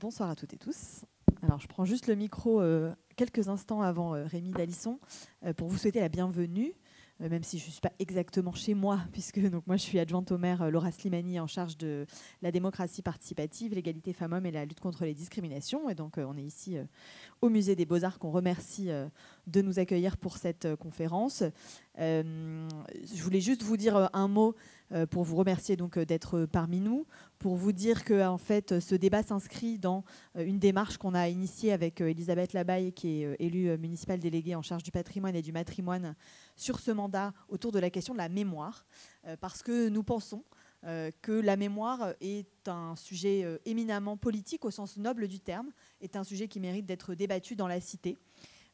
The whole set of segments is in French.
bonsoir à toutes et tous. Alors, je prends juste le micro euh, quelques instants avant euh, Rémi Dalisson euh, pour vous souhaiter la bienvenue, même si je ne suis pas exactement chez moi, puisque donc, moi je suis adjointe au maire Laura Slimani en charge de la démocratie participative, l'égalité femmes-hommes et la lutte contre les discriminations. Et donc, on est ici au Musée des Beaux-Arts qu'on remercie de nous accueillir pour cette conférence. je voulais juste vous dire un mot pour vous remercier d'être parmi nous pour vous dire que en fait, ce débat s'inscrit dans euh, une démarche qu'on a initiée avec euh, Elisabeth Labaye, qui est euh, élue municipale déléguée en charge du patrimoine et du matrimoine, sur ce mandat autour de la question de la mémoire, parce que nous pensons que la mémoire est un sujet éminemment politique au sens noble du terme, est un sujet qui mérite d'être débattu dans la cité,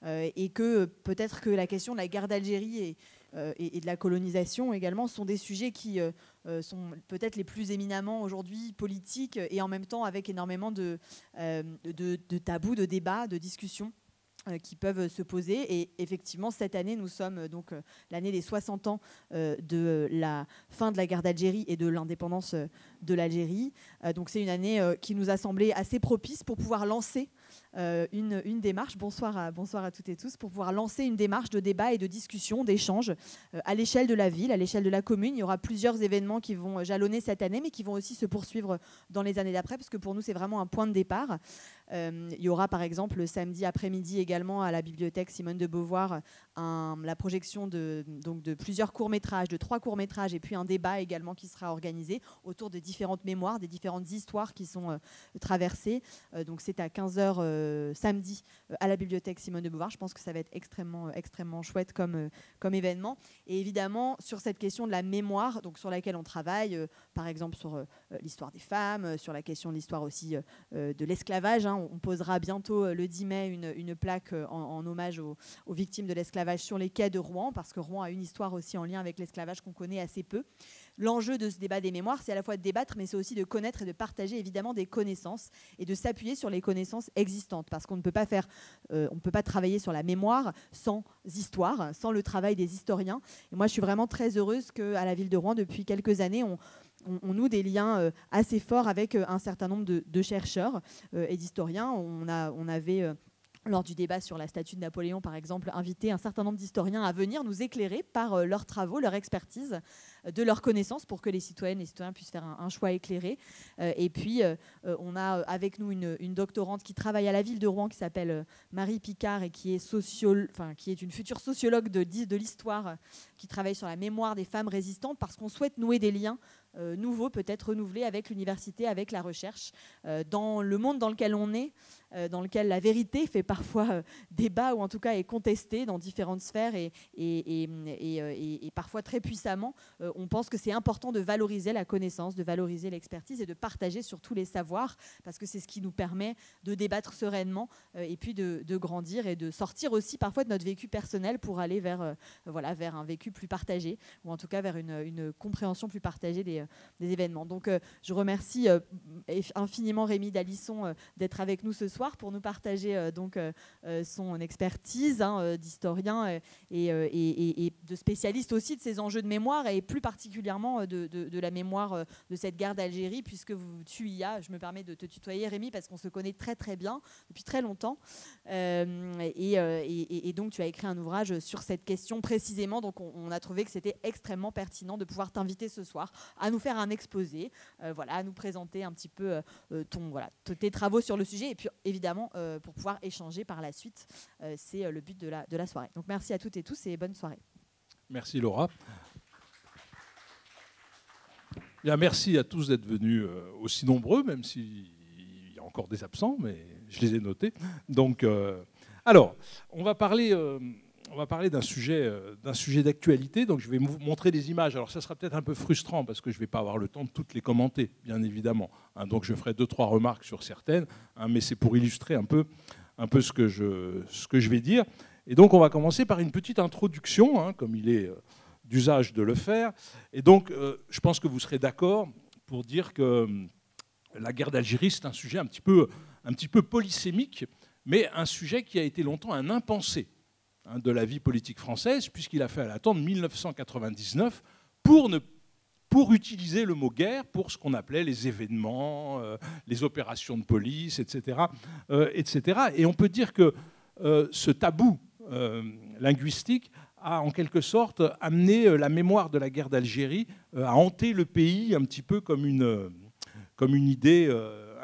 et que peut-être que la question de la guerre d'Algérie et, et, de la colonisation également sont des sujets qui euh, sont peut-être les plus éminemment aujourd'hui politiques et en même temps avec énormément de, euh, de, tabous, de débats, de discussions euh, qui peuvent se poser. Et effectivement, cette année, nous sommes donc l'année des 60 ans de la fin de la guerre d'Algérie et de l'indépendance de l'Algérie. donc c'est une année qui nous a semblé assez propice pour pouvoir lancer euh, une, démarche, bonsoir à, bonsoir à toutes et tous, pour pouvoir lancer une démarche de débat et de discussion, d'échange euh, à l'échelle de la ville, à l'échelle de la commune. Il y aura plusieurs événements qui vont jalonner cette année, mais qui vont aussi se poursuivre dans les années d'après, parce que pour nous, c'est vraiment un point de départ. Euh, il y aura par exemple le samedi après-midi également à la bibliothèque Simone de Beauvoir la projection de, donc de plusieurs courts-métrages, de trois courts-métrages, et puis un débat également qui sera organisé autour de différentes mémoires, des différentes histoires qui sont traversées. donc c'est à 15h euh, samedi euh, à la bibliothèque Simone de Beauvoir. Je pense que ça va être extrêmement, euh, extrêmement chouette comme, comme événement. Et évidemment, sur cette question de la mémoire, donc sur laquelle on travaille, par exemple sur l'histoire des femmes, sur la question de l'histoire aussi de l'esclavage. Hein. On posera bientôt le 10 mai une, plaque en, hommage aux, victimes de l'esclavage sur les quais de Rouen, parce que Rouen a une histoire aussi en lien avec l'esclavage qu'on connaît assez peu l'enjeu de ce débat des mémoires, c'est à la fois de débattre, mais c'est aussi de connaître et de partager évidemment des connaissances et de s'appuyer sur les connaissances existantes, parce qu'on ne peut pas faire, euh, on peut pas travailler sur la mémoire sans histoire, sans le travail des historiens. Et moi, je suis vraiment très heureuse qu'à la ville de Rouen, depuis quelques années, on, noue des liens euh, assez forts avec euh, un certain nombre de, chercheurs et d'historiens. On, on avait lors du débat sur la statue de Napoléon, par exemple, invité un certain nombre d'historiens à venir nous éclairer par euh, leurs travaux, leur expertise, euh, de leurs connaissances pour que les citoyennes et les citoyens puissent faire un, choix éclairé. Euh, et puis, on a avec nous une, doctorante qui travaille à la ville de Rouen qui s'appelle Marie Picard et qui est, une future sociologue de l'histoire qui travaille sur la mémoire des femmes résistantes parce qu'on souhaite nouer des liens nouveaux, peut-être renouvelés avec l'université, avec la recherche. dans le monde dans lequel on est, euh, dans lequel la vérité fait parfois euh, débat ou en tout cas est contestée dans différentes sphères et, et, euh, parfois très puissamment, on pense que c'est important de valoriser la connaissance, de valoriser l'expertise et de partager surtout les savoirs parce que c'est ce qui nous permet de débattre sereinement et puis de, grandir et de sortir aussi parfois de notre vécu personnel pour aller vers, voilà, vers un vécu plus partagé ou en tout cas vers une, compréhension plus partagée des, des événements. Donc je remercie infiniment Rémi Dalisson d'être avec nous ce soir pour nous partager euh, donc euh, euh, son expertise hein, d'historien et, de spécialiste aussi de ces enjeux de mémoire et plus particulièrement de, la mémoire de cette guerre d'Algérie, puisque tu y as, je me permets de te tutoyer Rémi, parce qu'on se connaît très très bien depuis très longtemps. Et, donc tu as écrit un ouvrage sur cette question précisément, donc on, a trouvé que c'était extrêmement pertinent de pouvoir t'inviter ce soir à nous faire un exposé, voilà, à nous présenter un petit peu ton, voilà, tes travaux sur le sujet, et puis évidemment, euh, pour pouvoir échanger par la suite. Euh, c'est euh, le but de la, de la soirée. Donc merci à toutes et tous et bonne soirée. Merci Laura. Bien, merci à tous d'être venus aussi nombreux, même s'il y a encore des absents, mais je les ai notés. Donc, alors, on va parler on va parler d'un sujet, euh, d'un sujet d'actualité. Donc, je vais vous montrer des images. Alors, ça sera peut-être un peu frustrant parce que je ne vais pas avoir le temps de toutes les commenter, bien évidemment. Hein. donc, je ferai deux, trois remarques sur certaines, hein, mais c'est pour illustrer un peu, un peu ce, que je, ce que je vais dire. Et donc, on va commencer par une petite introduction, hein, comme il est euh, d'usage de le faire. Et donc, euh, je pense que vous serez d'accord pour dire que la guerre d'Algérie, c'est un sujet un petit peu, un petit peu polysémique, mais un sujet qui a été longtemps un impensé Hein, de la vie politique française, puisqu'il a fait attendre 1999 pour utiliser le mot guerre pour ce qu'on appelait les événements, euh, les opérations de police, etc., etc. Et on peut dire que ce tabou linguistique a en quelque sorte amené la mémoire de la guerre d'Algérie à hanter le pays un petit peu comme une idée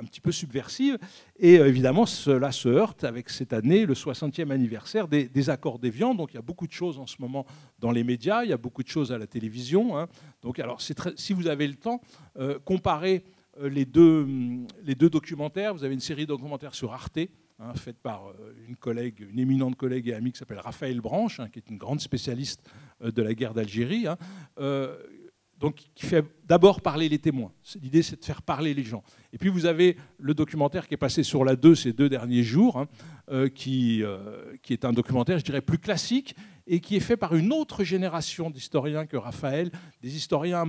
un petit peu subversive. Et euh, évidemment, cela se heurte avec cette année, le 60e anniversaire des, accords d'Évian. Donc il y a beaucoup de choses en ce moment dans les médias, il y a beaucoup de choses à la télévision. Hein. Donc alors, si vous avez le temps, euh, comparez euh, les, deux, hum, les deux documentaires. Vous avez une série de documentaires sur Arte. Hein, faite par une collègue, une éminente collègue et amie qui s'appelle Raphaël Branche, hein, qui est une grande spécialiste de la guerre d'Algérie, donc qui fait d'abord parler les témoins. L'idée, c'est de faire parler les gens. Et puis vous avez le documentaire qui est passé sur la 2 ces deux derniers jours, hein, euh, qui, euh, qui est un documentaire, je dirais, plus classique, et qui est fait par une autre génération d'historiens que Raphaël, des historiens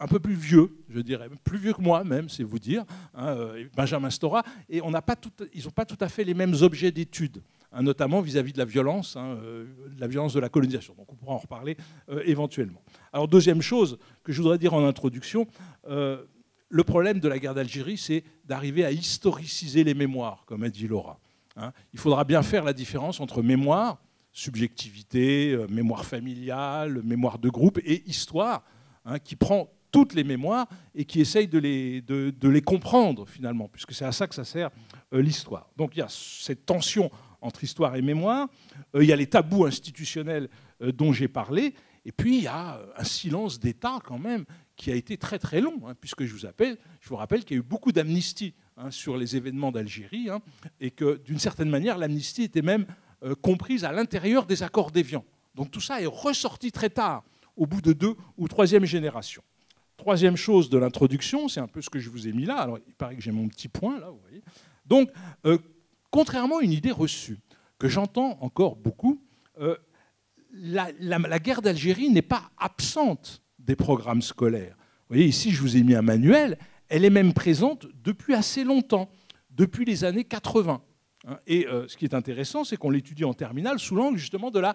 un peu plus vieux, je dirais, plus vieux que moi même, c'est vous dire, hein, euh, Benjamin Stora, et on pas tout, ils n'ont pas tout à fait les mêmes objets d'étude. Hein, notamment vis-à-vis de la violence, hein, euh, de la violence de la colonisation. Donc on pourra en reparler euh, éventuellement. Alors deuxième chose que je voudrais dire en introduction, euh, le problème de la guerre d'Algérie, c'est d'arriver à historiciser les mémoires, comme a dit Laura. Hein. Il faudra bien faire la différence entre mémoire, subjectivité, mémoire familiale, mémoire de groupe, et histoire, qui prend toutes les mémoires et qui essaye de les, de, de les comprendre finalement, puisque c'est à ça que ça sert l'histoire. Donc il y a cette tension entre histoire et mémoire. Euh, il y a les tabous institutionnels euh, dont j'ai parlé. Et puis, il y a euh, un silence d'État quand même qui a été très très long, hein, puisque je vous, rappelle qu'il y a eu beaucoup d'amnistie hein, sur les événements d'Algérie, hein, et que d'une certaine manière, l'amnistie était même comprise à l'intérieur des accords d'Évian. Donc tout ça est ressorti très tard, au bout de deux ou troisième génération. Troisième chose de l'introduction, c'est un peu ce que je vous ai mis là. Alors, il paraît que j'ai mon petit point là, vous voyez. Donc, Contrairement à une idée reçue, que j'entends encore beaucoup, euh, la, guerre d'Algérie n'est pas absente des programmes scolaires. Vous voyez, ici, je vous ai mis un manuel. Elle est même présente depuis assez longtemps, depuis les années 80. Hein. Et euh, ce qui est intéressant, c'est qu'on l'étudie en terminale sous l'angle justement de la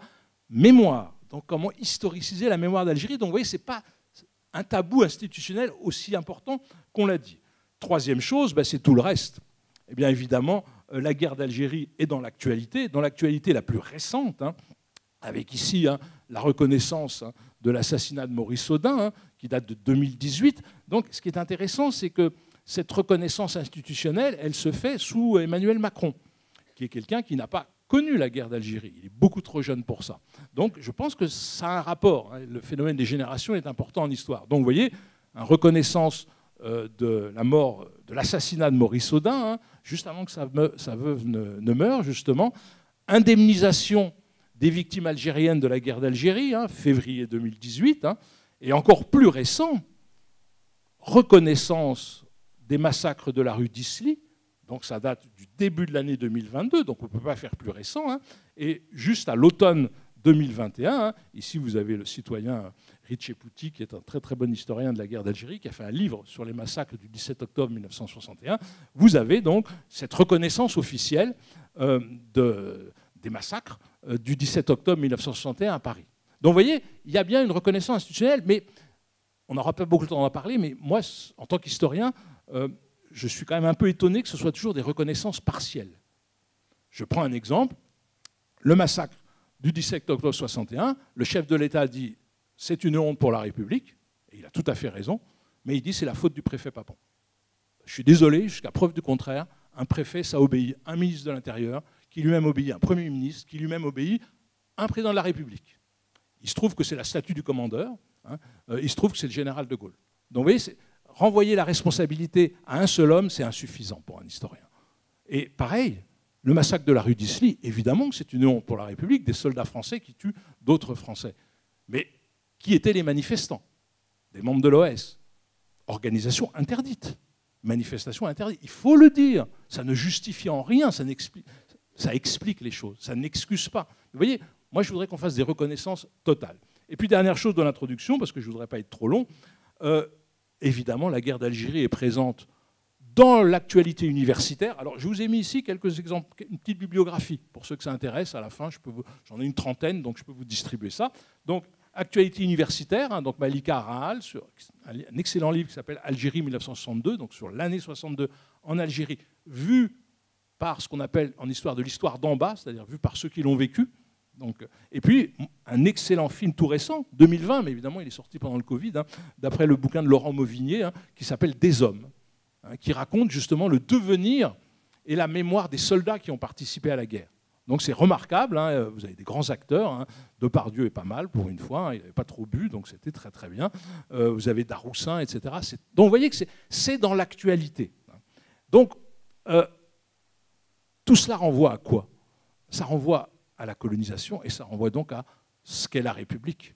mémoire. Donc, comment historiciser la mémoire d'Algérie. Donc, vous voyez, ce n'est pas un tabou institutionnel aussi important qu'on l'a dit. Troisième chose, ben, c'est tout le reste. Eh bien, évidemment, la guerre d'Algérie est dans l'actualité, dans l'actualité la plus récente, hein, avec ici hein, la reconnaissance hein, de l'assassinat de Maurice Audin, qui date de 2018. Donc ce qui est intéressant, c'est que cette reconnaissance institutionnelle, elle se fait sous Emmanuel Macron, qui est quelqu'un qui n'a pas connu la guerre d'Algérie. Il est beaucoup trop jeune pour ça. Donc je pense que ça a un rapport. Le phénomène des générations est important en histoire. Donc vous voyez, une reconnaissance euh, de la mort, de l'assassinat de Maurice Audin, juste avant que sa, veuve ne, meure, justement. Indemnisation des victimes algériennes de la guerre d'Algérie, hein, février 2018. Hein. et encore plus récent, reconnaissance des massacres de la rue d'Isly. Donc ça date du début de l'année 2022, donc on ne peut pas faire plus récent. Hein. et juste à l'automne 2021, ici vous avez le citoyen Pouti, qui est un très très bon historien de la guerre d'Algérie, qui a fait un livre sur les massacres du 17 octobre 1961, vous avez donc cette reconnaissance officielle euh, des massacres euh, du 17 octobre 1961 à Paris. Donc vous voyez, il y a bien une reconnaissance institutionnelle, mais on n'aura pas beaucoup de temps d'en parler, mais moi, en tant qu'historien, euh, je suis quand même un peu étonné que ce soit toujours des reconnaissances partielles. Je prends un exemple, le massacre du 17 octobre 1961, le chef de l'État dit c'est une honte pour la République, et il a tout à fait raison, mais il dit c'est la faute du préfet Papon. Je suis désolé, jusqu'à preuve du contraire, un préfet, ça obéit un ministre de l'Intérieur, qui lui-même obéit un Premier ministre, qui lui-même obéit un président de la République. Il se trouve que c'est la statue du commandeur, hein, euh, il se trouve que c'est le général de Gaulle. Donc vous voyez, renvoyer la responsabilité à un seul homme, c'est insuffisant pour un historien. Et pareil, le massacre de la rue d'Isly, évidemment que c'est une honte pour la République, des soldats français qui tuent d'autres Français. Mais qui étaient les manifestants Des membres de l'OS. Organisation interdite. Manifestation interdite. Il faut le dire. Ça ne justifie en rien, ça, explique, ça explique les choses, ça n'excuse pas. Vous voyez, moi je voudrais qu'on fasse des reconnaissances totales. Et puis dernière chose de l'introduction, parce que je ne voudrais pas être trop long, euh, évidemment la guerre d'Algérie est présente dans l'actualité universitaire. Alors, je vous ai mis ici quelques exemples, une petite bibliographie pour ceux que ça intéresse. À la fin, j'en ai une trentaine, donc je peux vous distribuer ça. Donc, actualité universitaire, hein, donc Malika Rahal, sur un excellent livre qui s'appelle Algérie 1962, donc sur l'année 62 en Algérie, vu par ce qu'on appelle en histoire de l'histoire d'en bas, c'est-à-dire vu par ceux qui l'ont vécu. Donc, et puis, un excellent film tout récent, 2020, mais évidemment, il est sorti pendant le Covid, hein, d'après le bouquin de Laurent Mauvigné, hein, qui s'appelle Des hommes, qui raconte justement le devenir et la mémoire des soldats qui ont participé à la guerre. Donc c'est remarquable, vous avez des grands acteurs, Depardieu est pas mal pour une fois, il n'avait pas trop bu, donc c'était très très bien. Euh, vous avez Daroussin, etc. Donc vous voyez que c'est dans l'actualité. Donc euh, tout cela renvoie à quoi? Ça renvoie à la colonisation et ça renvoie donc à ce qu'est la République.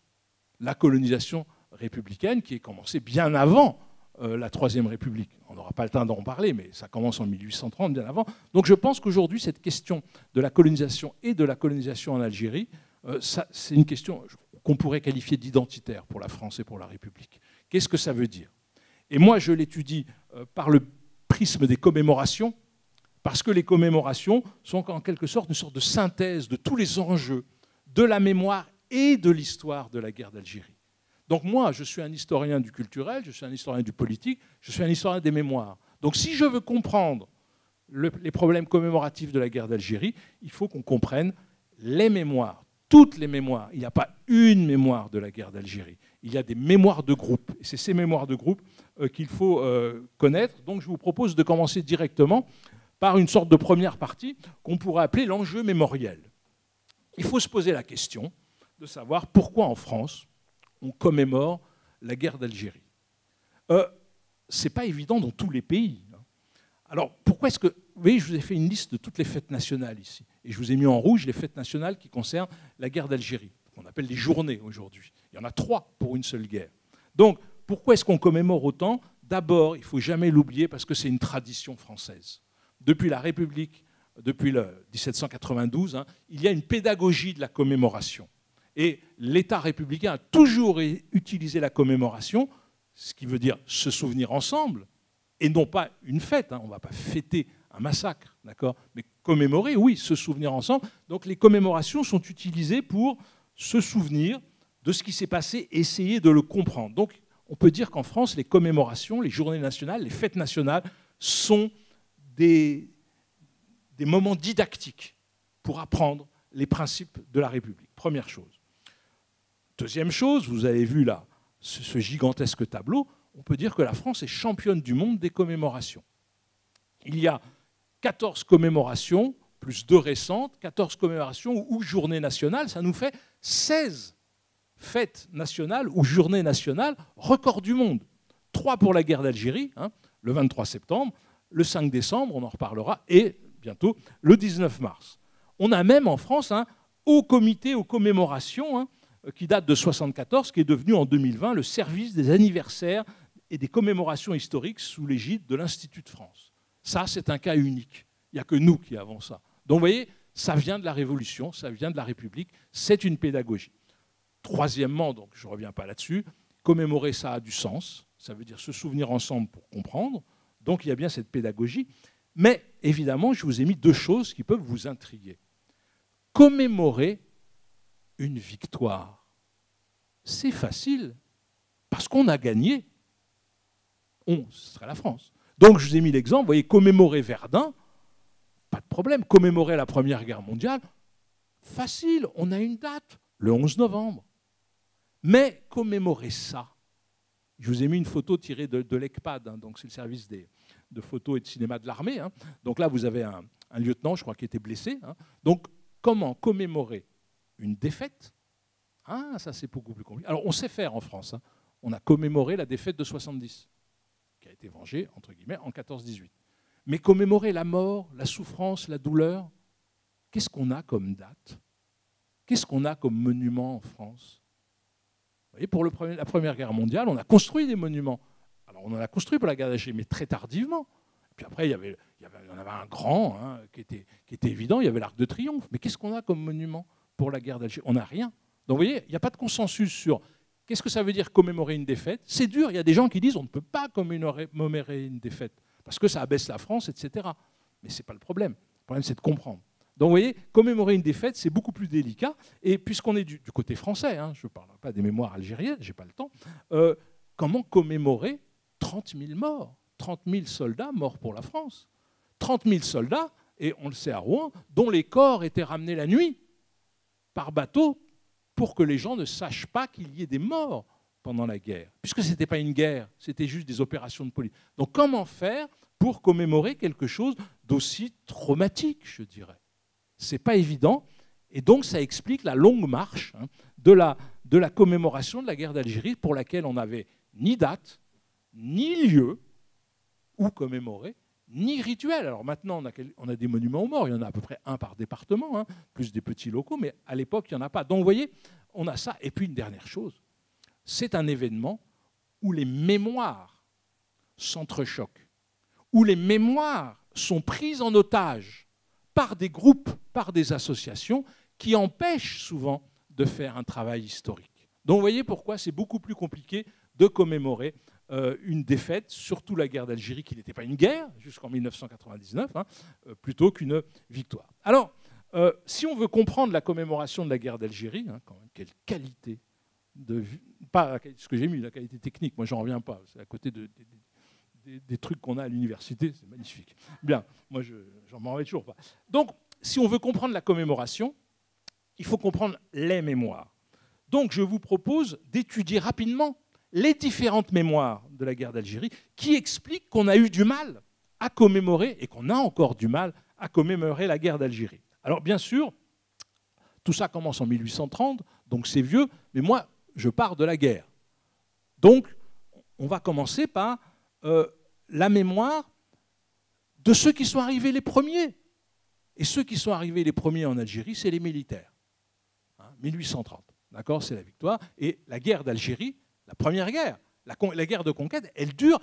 La colonisation républicaine qui est commencée bien avant euh, la Troisième République. On n'aura pas le temps d'en parler, mais ça commence en 1830, bien avant. Donc je pense qu'aujourd'hui, cette question de la colonisation et de la colonisation en Algérie, euh, c'est une question qu'on pourrait qualifier d'identitaire pour la France et pour la République. Qu'est-ce que ça veut dire? Et moi, je l'étudie euh, par le prisme des commémorations, parce que les commémorations sont en quelque sorte une sorte de synthèse de tous les enjeux de la mémoire et de l'histoire de la guerre d'Algérie. Donc moi, je suis un historien du culturel, je suis un historien du politique, je suis un historien des mémoires. Donc si je veux comprendre les problèmes commémoratifs de la guerre d'Algérie, il faut qu'on comprenne les mémoires, toutes les mémoires. Il n'y a pas une mémoire de la guerre d'Algérie. Il y a des mémoires de groupe. Et c'est ces mémoires de groupe euh, qu'il faut euh, connaître. Donc je vous propose de commencer directement par une sorte de première partie qu'on pourrait appeler l'enjeu mémoriel. Il faut se poser la question de savoir pourquoi en France on commémore la guerre d'Algérie. Euh, Ce n'est pas évident dans tous les pays. Hein. Alors pourquoi est-ce que... Vous voyez, je vous ai fait une liste de toutes les fêtes nationales ici. Et je vous ai mis en rouge les fêtes nationales qui concernent la guerre d'Algérie, qu'on appelle les journées aujourd'hui. Il y en a trois pour une seule guerre. Donc pourquoi est-ce qu'on commémore autant? D'abord, il ne faut jamais l'oublier parce que c'est une tradition française depuis la République, depuis le 1792, hein, il y a une pédagogie de la commémoration. Et l'État républicain a toujours utilisé la commémoration, ce qui veut dire se souvenir ensemble, et non pas une fête. Hein, on ne va pas fêter un massacre, d'accord? Mais commémorer, oui, se souvenir ensemble. Donc les commémorations sont utilisées pour se souvenir de ce qui s'est passé, essayer de le comprendre. Donc on peut dire qu'en France, les commémorations, les journées nationales, les fêtes nationales sont des, moments didactiques pour apprendre les principes de la République. Première chose. Deuxième chose, vous avez vu là ce, gigantesque tableau, on peut dire que la France est championne du monde des commémorations. Il y a 14 commémorations, plus deux récentes, 14 commémorations ou journées nationales, ça nous fait 16 fêtes nationales ou journées nationales, record du monde. Trois pour la guerre d'Algérie, hein, le 23 septembre, le 5 décembre, on en reparlera, et bientôt le 19 mars. On a même en France un haut comité aux commémorations hein, qui date de 1974, qui est devenu en 2020 le service des anniversaires et des commémorations historiques sous l'égide de l'Institut de France. Ça, c'est un cas unique. Il n'y a que nous qui avons ça. Donc vous voyez, ça vient de la Révolution, ça vient de la République, c'est une pédagogie. Troisièmement, donc je ne reviens pas là-dessus, commémorer ça a du sens, ça veut dire se souvenir ensemble pour comprendre. Donc il y a bien cette pédagogie. Mais évidemment, je vous ai mis deux choses qui peuvent vous intriguer. Commémorer une victoire, c'est facile, parce qu'on a gagné. On, ce serait la France. Donc je vous ai mis l'exemple, vous voyez, commémorer Verdun, pas de problème. Commémorer la Première Guerre mondiale, facile, on a une date, le 11 novembre. Mais commémorer ça, je vous ai mis une photo tirée de, l'ECPAD, hein, donc c'est le service de photos et de cinéma de l'armée. Hein. Donc là, vous avez un, lieutenant, je crois, qui était blessé. Hein. Donc, comment commémorer une défaite Ah, ça, c'est beaucoup plus compliqué. Alors, on sait faire en France. On a commémoré la défaite de 70, qui a été vengée, entre guillemets, en 14-18. Mais commémorer la mort, la souffrance, la douleur, qu'est-ce qu'on a comme date? Qu'est-ce qu'on a comme monument en France? Pour la Première Guerre mondiale, on a construit des monuments. Alors on en a construit pour la guerre d'Algérie, mais très tardivement. puis après, il y, avait, en avait un grand hein, qui était évident, il y avait l'Arc de Triomphe. Mais qu'est-ce qu'on a comme monument? Pour la guerre d'Algérie On n'a rien. Donc vous voyez, il n'y a pas de consensus sur qu'est-ce que ça veut dire commémorer une défaite. C'est dur, il y a des gens qui disent on ne peut pas commémorer une défaite, parce que ça abaisse la France, etc. Mais ce n'est pas le problème. Le problème, c'est de comprendre. Donc vous voyez, commémorer une défaite, c'est beaucoup plus délicat. Et puisqu'on est du, côté français, hein, je ne parle pas des mémoires algériennes, je n'ai pas le temps, euh, comment commémorer 30 000 morts? 30 000 soldats morts pour la France. 30 000 soldats, et on le sait à Rouen, dont les corps étaient ramenés la nuit par bateau pour que les gens ne sachent pas qu'il y ait des morts pendant la guerre, puisque ce n'était pas une guerre, c'était juste des opérations de police. Donc comment faire pour commémorer quelque chose d'aussi traumatique, je dirais? C'est pas évident, et donc ça explique la longue marche hein, de, la, de la commémoration de la guerre d'Algérie, pour laquelle on n'avait ni date, ni lieu où commémorer, ni rituel. Alors maintenant, on a, des monuments aux morts, il y en a à peu près un par département, hein, plus des petits locaux, mais à l'époque, il n'y en a pas. Donc vous voyez, on a ça. Et puis une dernière chose, c'est un événement où les mémoires s'entrechoquent, où les mémoires sont prises en otage par des groupes, par des associations, qui empêchent souvent de faire un travail historique. Donc vous voyez pourquoi c'est beaucoup plus compliqué de commémorer euh, une défaite, surtout la guerre d'Algérie, qui n'était pas une guerre jusqu'en 1999, hein, euh, plutôt qu'une victoire. Alors, euh, si on veut comprendre la commémoration de la guerre d'Algérie, hein, quelle qualité de pas ce que j'ai mis, la qualité technique, moi j'en reviens pas, c'est à côté de, des, trucs qu'on a à l'université, c'est magnifique. Bien, moi je j'en m'en vais toujours pas. Donc, si on veut comprendre la commémoration, il faut comprendre les mémoires. Donc, je vous propose d'étudier rapidement les différentes mémoires de la guerre d'Algérie qui expliquent qu'on a eu du mal à commémorer et qu'on a encore du mal à commémorer la guerre d'Algérie. Alors bien sûr, tout ça commence en 1830, donc c'est vieux, mais moi, je pars de la guerre. Donc, on va commencer par euh, la mémoire de ceux qui sont arrivés les premiers. Et ceux qui sont arrivés les premiers en Algérie, c'est les militaires. 1830, hein, d'accord, c'est la victoire. Et la guerre d'Algérie, la première guerre, la, guerre de conquête, elle dure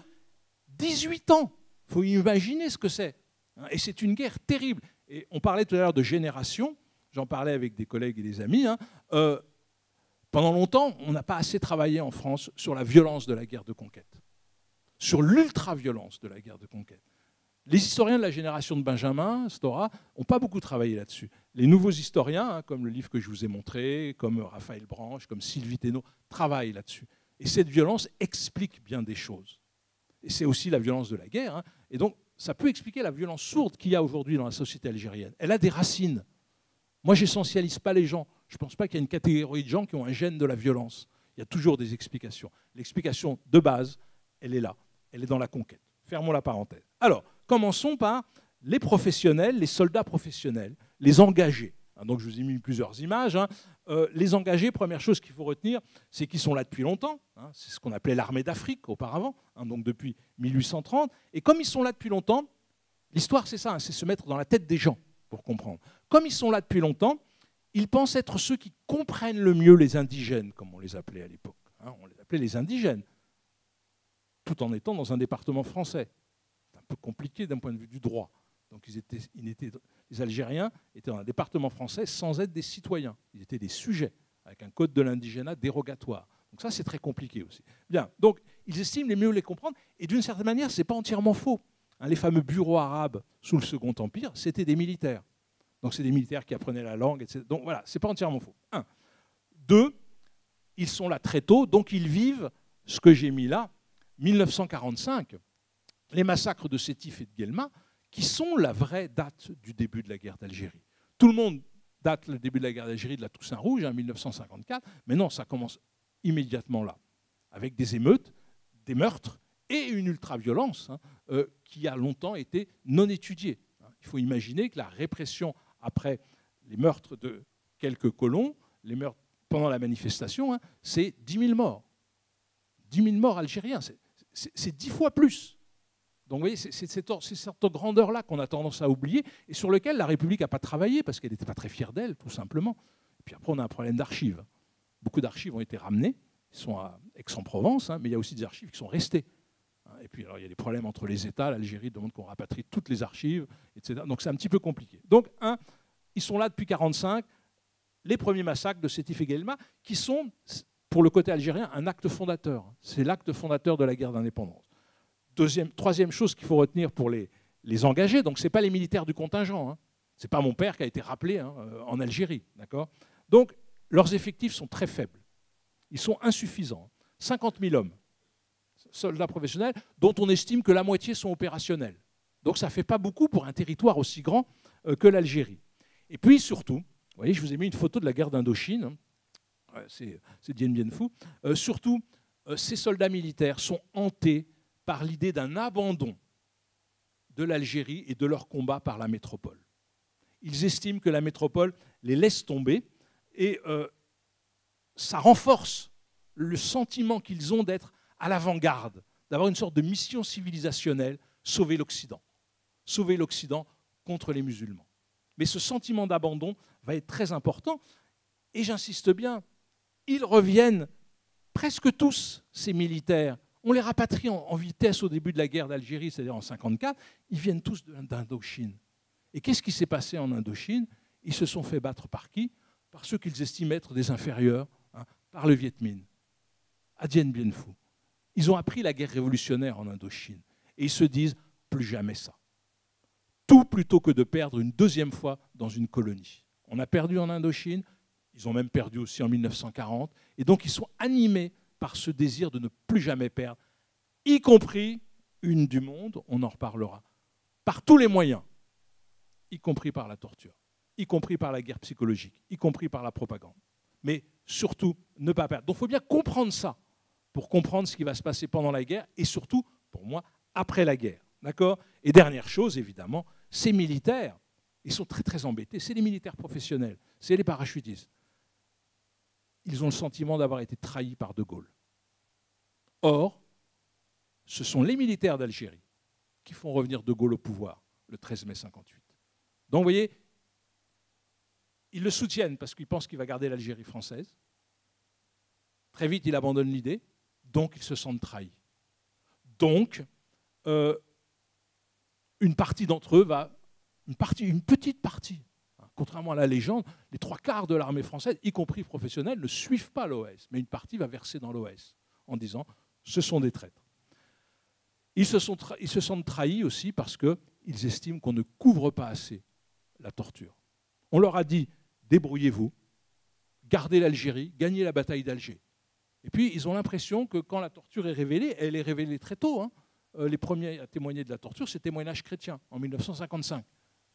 18 ans. Il faut imaginer ce que c'est. Hein. Et c'est une guerre terrible. Et on parlait tout à l'heure de génération, j'en parlais avec des collègues et des amis. Hein. Euh, pendant longtemps, on n'a pas assez travaillé en France sur la violence de la guerre de conquête, sur l'ultra-violence de la guerre de conquête. Les historiens de la génération de Benjamin, Stora, n'ont pas beaucoup travaillé là-dessus. Les nouveaux historiens, hein, comme le livre que je vous ai montré, comme Raphaël Branche, comme Sylvie Thénault, travaillent là-dessus. Et cette violence explique bien des choses. Et c'est aussi la violence de la guerre. Hein. Et donc, ça peut expliquer la violence sourde qu'il y a aujourd'hui dans la société algérienne. Elle a des racines. Moi, j'essentialise pas les gens. Je ne pense pas qu'il y ait une catégorie de gens qui ont un gène de la violence. Il y a toujours des explications. L'explication de base, elle est là. Elle est dans la conquête. Fermons la parenthèse. Alors, commençons par les professionnels, les soldats professionnels, les engagés. Hein, donc je vous ai mis plusieurs images. Hein. Euh, les engagés, première chose qu'il faut retenir, c'est qu'ils sont là depuis longtemps. Hein. c'est ce qu'on appelait l'armée d'Afrique auparavant, donc depuis 1830. Et comme ils sont là depuis longtemps, l'histoire c'est ça, c'est se mettre dans la tête des gens pour comprendre. Comme ils sont là depuis longtemps, ils pensent être ceux qui comprennent le mieux les indigènes, comme on les appelait à l'époque. on les appelait les indigènes, tout en étant dans un département français. C'est un peu compliqué d'un point de vue du droit. Donc les Algériens étaient dans un département français sans être des citoyens. Ils étaient des sujets, avec un code de l'indigénat dérogatoire. Donc ça, c'est très compliqué aussi. Bien, donc ils estiment les mieux les comprendre, et d'une certaine manière, ce n'est pas entièrement faux. Hein, les fameux bureaux arabes sous le Second Empire, c'était des militaires. Donc c'est des militaires qui apprenaient la langue, etc. Donc voilà, ce n'est pas entièrement faux. Un. Deux, ils sont là très tôt, donc ils vivent ce que j'ai mis là, 1945, les massacres de Sétif et de Guelma, qui sont la vraie date du début de la guerre d'Algérie. Tout le monde date le début de la guerre d'Algérie de la Toussaint Rouge, en 1954, mais non, ça commence immédiatement là, avec des émeutes, des meurtres et une ultra-violence hein, euh, qui a longtemps été non étudiée. Il faut imaginer que la répression après les meurtres de quelques colons, les meurtres pendant la manifestation, hein, c'est 10 000 morts. 10 000 morts algériens, c'est dix fois plus. Donc vous voyez, c'est cette, grandeur-là qu'on a tendance à oublier et sur lequel la République n'a pas travaillé parce qu'elle n'était pas très fière d'elle, tout simplement. Et puis après, on a un problème d'archives. Beaucoup d'archives ont été ramenées, ils sont à Aix-en-Provence, hein, mais il y a aussi des archives qui sont restées. Hein. Et puis alors, il y a des problèmes entre les États, l'Algérie demande qu'on rapatrie toutes les archives, etc. Donc c'est un petit peu compliqué. Donc, un, ils sont là depuis 1945, les premiers massacres de Sétif et Guelma, qui sont, pour le côté algérien, un acte fondateur. C'est l'acte fondateur de la guerre d'indépendance. Deuxième, troisième chose qu'il faut retenir pour les, les engagés, donc ce n'est pas les militaires du contingent, hein. C'est pas mon père qui a été rappelé hein, euh, en Algérie, Donc, leurs effectifs sont très faibles. Ils sont insuffisants. 50 000 hommes, soldats professionnels, dont on estime que la moitié sont opérationnels. Donc, ça ne fait pas beaucoup pour un territoire aussi grand euh, que l'Algérie. Et puis, surtout, vous voyez, je vous ai mis une photo de la guerre d'Indochine. Hein. C'est Dien Bien Phu. Euh, surtout, ces soldats militaires sont hantés par l'idée d'un abandon de l'Algérie et de leur combat par la métropole ils estiment que la métropole les laisse tomber et euh, ça renforce le sentiment qu'ils ont d'être à l'avant-garde, d'avoir une sorte de mission civilisationnelle, sauver l'Occident, sauver l'Occident contre les musulmans. Mais ce sentiment d'abandon va être très important et j'insiste bien, ils reviennent presque tous, ces militaires. On les rapatrie en, vitesse au début de la guerre d'Algérie, c'est-à-dire en 1954, ils viennent tous d'Indochine. Et qu'est-ce qui s'est passé en Indochine? Ils se sont fait battre par qui? Par ceux qu'ils estiment être des inférieurs, hein, par le Viet Minh, à Dien Bien Phu. Ils ont appris la guerre révolutionnaire en Indochine et ils se disent plus jamais ça. Tout plutôt que de perdre une deuxième fois dans une colonie. On a perdu en Indochine, ils ont même perdu aussi en 1940, et donc ils sont animés par ce désir de ne plus jamais perdre, y compris une du monde, on en reparlera, par tous les moyens y compris par la torture, y compris par la guerre psychologique, y compris par la propagande. Mais surtout, ne pas perdre. Donc il faut bien comprendre ça pour comprendre ce qui va se passer pendant la guerre et surtout, pour moi, après la guerre. Et dernière chose, évidemment, ces militaires, ils sont très très embêtés. C'est les militaires professionnels, c'est les parachutistes. Ils ont le sentiment d'avoir été trahis par De Gaulle. Or, ce sont les militaires d'Algérie qui font revenir De Gaulle au pouvoir le 13 mai 58. Donc vous voyez, ils le soutiennent parce qu'ils pensent qu'il va garder l'Algérie française. Très vite, il abandonne l'idée, donc ils se sentent trahis. Donc, euh, une partie d'entre eux va, une, partie, une petite partie, contrairement à la légende, les trois quarts de l'armée française, y compris professionnels, ne suivent pas l'OS, mais une partie va verser dans l'OS en disant ce sont des traîtres. Ils se, sont ils se sentent trahis aussi parce qu'ils estiment qu'on ne couvre pas assez la torture. On leur a dit, débrouillez-vous, gardez l'Algérie, gagnez la bataille d'Alger. Et puis, ils ont l'impression que quand la torture est révélée, elle est révélée très tôt. Hein. Euh, les premiers à témoigner de la torture, c'est témoignage chrétien, en 1955.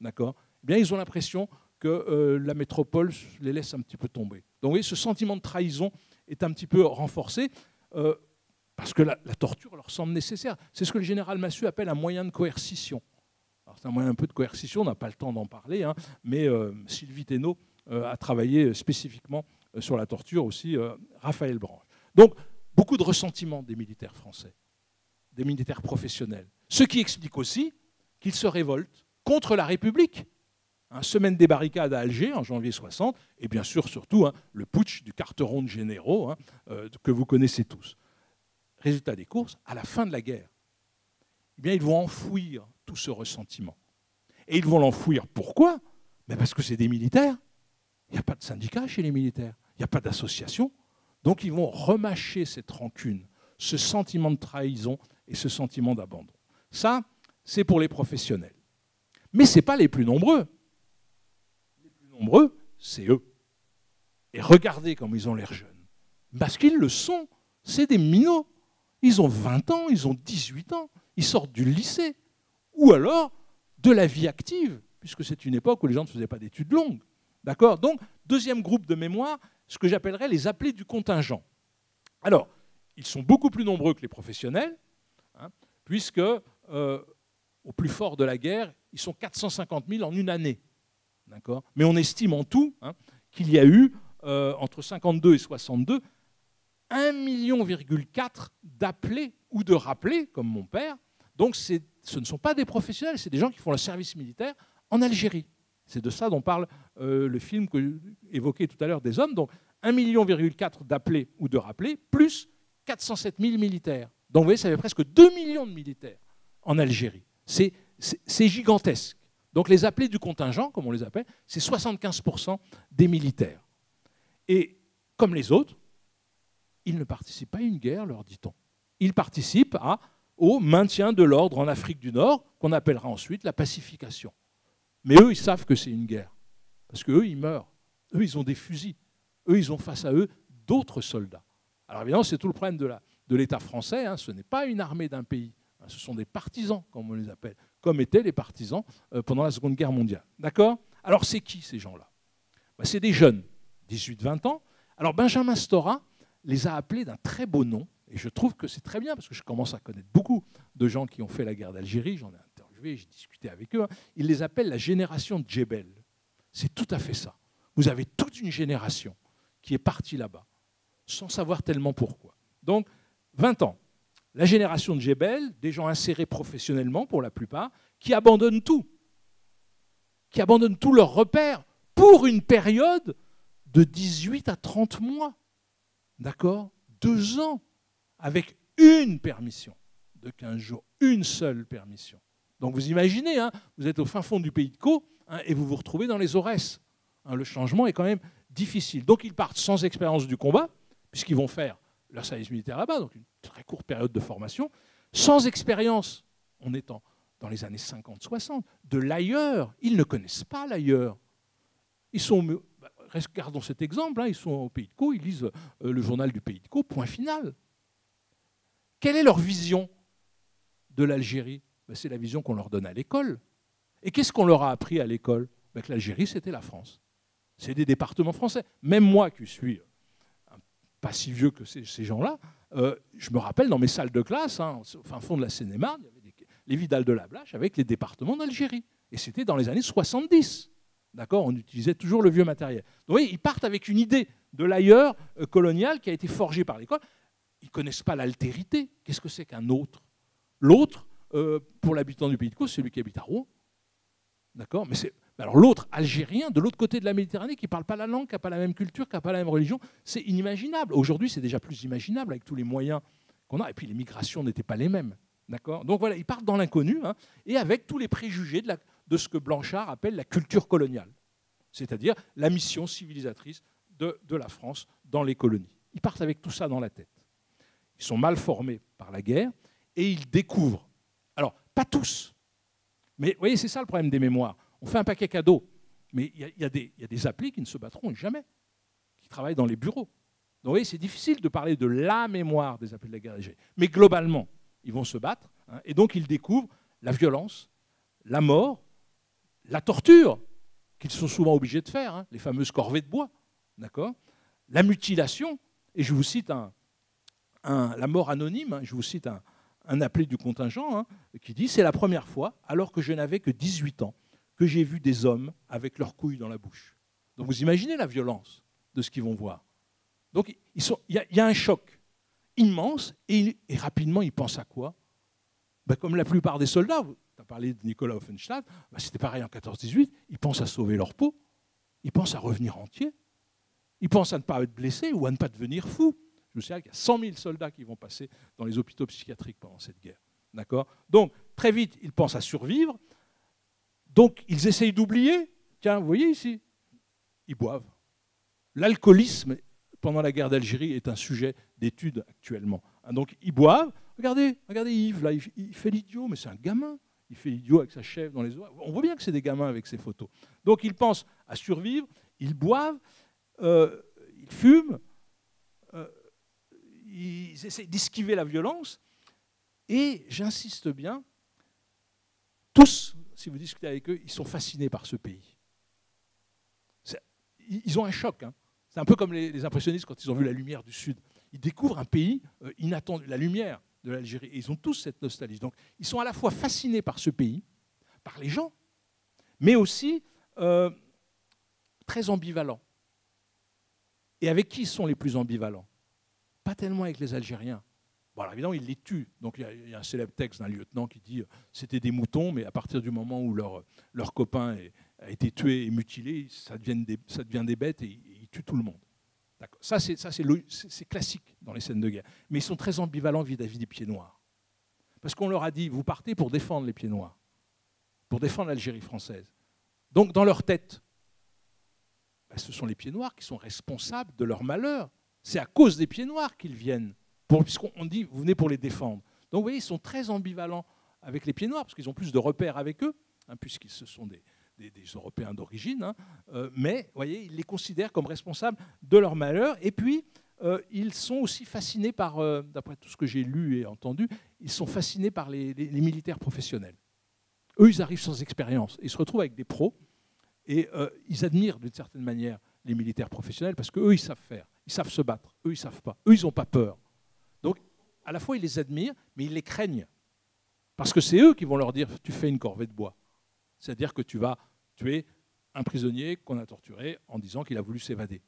D'accord? Eh bien, ils ont l'impression que euh, la métropole les laisse un petit peu tomber. Donc, voyez, ce sentiment de trahison est un petit peu renforcé. Euh, parce que la, torture leur semble nécessaire. C'est ce que le général Massu appelle un moyen de coercition c'est un moyen un peu de coercition, on n'a pas le temps d'en parler, hein, mais euh, Sylvie Thénault a travaillé spécifiquement sur la torture aussi, Raphaël Branche. Donc, beaucoup de ressentiment des militaires français, des militaires professionnels. Ce qui explique aussi qu'ils se révoltent contre la République. Hein, semaine des barricades à Alger en janvier 60, et bien sûr surtout hein, le putsch du carteron de généraux que vous connaissez tous. Résultat des courses, à la fin de la guerre, eh bien, ils vont enfouir tout ce ressentiment. Et ils vont l'enfouir. Pourquoi? Mais Parce que c'est des militaires. Il n'y a pas de syndicat chez les militaires. Il n'y a pas d'association. Donc ils vont remâcher cette rancune, ce sentiment de trahison et ce sentiment d'abandon. Ça, c'est pour les professionnels. Mais ce n'est pas les plus nombreux. Nombreux, c'est eux. Et regardez comme ils ont l'air jeunes. Parce qu'ils le sont. C'est des minots. Ils ont 20 ans, ils ont 18 ans, ils sortent du lycée ou alors de la vie active, puisque c'est une époque où les gens ne faisaient pas d'études longues. D'accord? Donc, deuxième groupe de mémoire, ce que j'appellerais les appelés du contingent. Alors, ils sont beaucoup plus nombreux que les professionnels, hein, puisque euh, au plus fort de la guerre, ils sont 450 000 en une année. Mais on estime en tout hein, qu'il y a eu, euh, entre 52 et 62, 1,4 million d'appelés ou de rappelés, comme mon père. Donc, ce ne sont pas des professionnels, c'est des gens qui font le service militaire en Algérie. C'est de ça dont parle euh, le film que évoqué tout à l'heure des hommes. Donc 1,4 million d'appelés ou de rappelés, plus 407 000 militaires. Donc vous voyez, ça fait presque 2 millions de militaires en Algérie. C'est gigantesque. Donc les appelés du contingent, comme on les appelle, c'est 75% des militaires. Et comme les autres, ils ne participent pas à une guerre, leur dit-on. Ils participent au maintien de l'ordre en Afrique du Nord, qu'on appellera ensuite la pacification. Mais eux, ils savent que c'est une guerre. Parce qu'eux, ils meurent. Eux, ils ont des fusils. Eux, ils ont face à eux d'autres soldats. Alors évidemment, c'est tout le problème de l'État français. Hein. Ce n'est pas une armée d'un pays. Hein. Ce sont des partisans, comme on les appelle, comme étaient les partisans euh, pendant la Seconde Guerre mondiale. D'accord? Alors c'est qui ces gens-là? Ben, C'est des jeunes, 18-20 ans. Alors Benjamin Stora les a appelés d'un très beau nom, et je trouve que c'est très bien, parce que je commence à connaître beaucoup de gens qui ont fait la guerre d'Algérie, j'en ai interviewé, j'ai discuté avec eux. Hein. Il les appelle la génération Djebel. C'est tout à fait ça. Vous avez toute une génération qui est partie là-bas, sans savoir tellement pourquoi. Donc, 20 ans. La génération de Djebel, des gens insérés professionnellement pour la plupart, qui abandonnent tout, qui abandonnent tous leurs repères pour une période de 18 à 30 mois. D'accord? Deux ans, avec une permission de 15 jours, une seule permission. Donc vous imaginez, hein, vous êtes au fin fond du pays de Caux hein, et vous vous retrouvez dans les Aurès. Hein, le changement est quand même difficile. Donc ils partent sans expérience du combat, puisqu'ils vont faire leur service militaire là-bas, donc très courte période de formation, sans expérience, en étant dans les années 50-60, de l'ailleurs. Ils ne connaissent pas l'ailleurs. Ils sont, bah, regardons cet exemple, ils sont au Pays de Caux, ils lisent euh, le journal du Pays de Caux, point final. Quelle est leur vision de l'Algérie? Ben, C'est la vision qu'on leur donne à l'école. Et qu'est-ce qu'on leur a appris à l'école? Ben, Que l'Algérie, c'était la France. C'est des départements français. Même moi, qui suis euh, pas si vieux que ces, gens-là, euh, je me rappelle dans mes salles de classe, hein, au fin fond de la Seine-et-Marne, il y avait les Vidal de la Blache avec les départements d'Algérie. Et c'était dans les années 70. D'accord On utilisait toujours le vieux matériel. Donc, oui, ils partent avec une idée de l'ailleurs euh, colonial qui a été forgée par l'école ils ne connaissent pas l'altérité. Qu'est-ce que c'est qu'un autre? L'autre, euh, pour l'habitant du Pays de Caux, c'est celui qui habite à Rouen. D'accord? Mais c'est. Alors l'autre, algérien, de l'autre côté de la Méditerranée, qui ne parle pas la langue, qui n'a pas la même culture, qui n'a pas la même religion, c'est inimaginable. Aujourd'hui, c'est déjà plus imaginable avec tous les moyens qu'on a. Et puis les migrations n'étaient pas les mêmes. D'accord? Donc voilà, ils partent dans l'inconnu, hein, et avec tous les préjugés de, ce que Blanchard appelle la culture coloniale, c'est-à-dire la mission civilisatrice de, de la France dans les colonies. Ils partent avec tout ça dans la tête. Ils sont mal formés par la guerre et ils découvrent. Alors, pas tous, mais vous voyez, c'est ça le problème des mémoires. On fait un paquet cadeau, mais il y, a des applis qui ne se battront jamais, qui travaillent dans les bureaux. Donc, vous voyez, c'est difficile de parler de la mémoire des applis de la guerre. Mais globalement, ils vont se battre, hein, et donc ils découvrent la violence, la mort, la torture, qu'ils sont souvent obligés de faire, hein, les fameuses corvées de bois, d'accord? La mutilation, et je vous cite un, la mort anonyme, hein, je vous cite un, appelé du contingent, qui dit C'est la première fois, alors que je n'avais que 18 ans, que j'ai vu des hommes avec leurs couilles dans la bouche. Donc vous imaginez la violence de ce qu'ils vont voir. Donc il y, a un choc immense et, rapidement ils pensent à quoi? Ben, Comme la plupart des soldats, tu as parlé de Nicolas Offenstadt, ben, c'était pareil en 14-18, ils pensent à sauver leur peau, ils pensent à revenir entier, ils pensent à ne pas être blessés ou à ne pas devenir fous. Je me souviens qu'il y a 100 000 soldats qui vont passer dans les hôpitaux psychiatriques pendant cette guerre. D'accord? Donc, très vite, ils pensent à survivre. Donc, ils essayent d'oublier. Tiens, vous voyez ici, ils boivent. L'alcoolisme pendant la guerre d'Algérie est un sujet d'étude actuellement. Hein, donc, ils boivent. Regardez, regardez Yves, là, il fait l'idiot, mais c'est un gamin. Il fait l'idiot avec sa chèvre dans les oies. On voit bien que c'est des gamins avec ces photos. Donc, ils pensent à survivre, ils boivent, euh, ils fument, ils essaient d'esquiver la violence. Et j'insiste bien, tous, si vous discutez avec eux, ils sont fascinés par ce pays. Ils ont un choc. Hein. C'est un peu comme les, impressionnistes quand ils ont vu la lumière du Sud. Ils découvrent un pays euh, inattendu, la lumière de l'Algérie. Ils ont tous cette nostalgie. Donc ils sont à la fois fascinés par ce pays, par les gens, mais aussi euh, très ambivalents. Et avec qui sont les plus ambivalents? Pas tellement avec les Algériens. Alors évidemment, ils les tuent. Donc il y, a un célèbre texte d'un lieutenant qui dit c'était des moutons, mais à partir du moment où leur, leur copain a été tué et mutilé, ça devient des, ça devient des bêtes et ils tuent tout le monde. Ça, c'est, ça c'est, classique dans les scènes de guerre. Mais ils sont très ambivalents vis-à-vis des pieds noirs. Parce qu'on leur a dit vous partez pour défendre les pieds noirs, pour défendre l'Algérie française. Donc dans leur tête, ben, ce sont les pieds noirs qui sont responsables de leur malheur c'est à cause des pieds noirs qu'ils viennent, puisqu'on dit vous venez pour les défendre. Donc vous voyez, ils sont très ambivalents avec les pieds noirs, parce qu'ils ont plus de repères avec eux, hein, puisqu'ils sont des, Européens d'origine, hein, euh, mais voyez, ils les considèrent comme responsables de leur malheur. Et puis, euh, ils sont aussi fascinés par, euh, d'après tout ce que j'ai lu et entendu, ils sont fascinés par les, militaires professionnels. Eux, ils arrivent sans expérience. Ils se retrouvent avec des pros et ils admirent d'une certaine manière les militaires professionnels parce qu'eux, ils savent faire, ils savent se battre. Eux, ils savent pas. Eux, ils n'ont pas peur. À la fois, ils les admirent, mais ils les craignent. Parce que c'est eux qui vont leur dire tu fais une corvée de bois. C'est-à-dire que tu vas tuer un prisonnier qu'on a torturé en disant qu'il a voulu s'évader.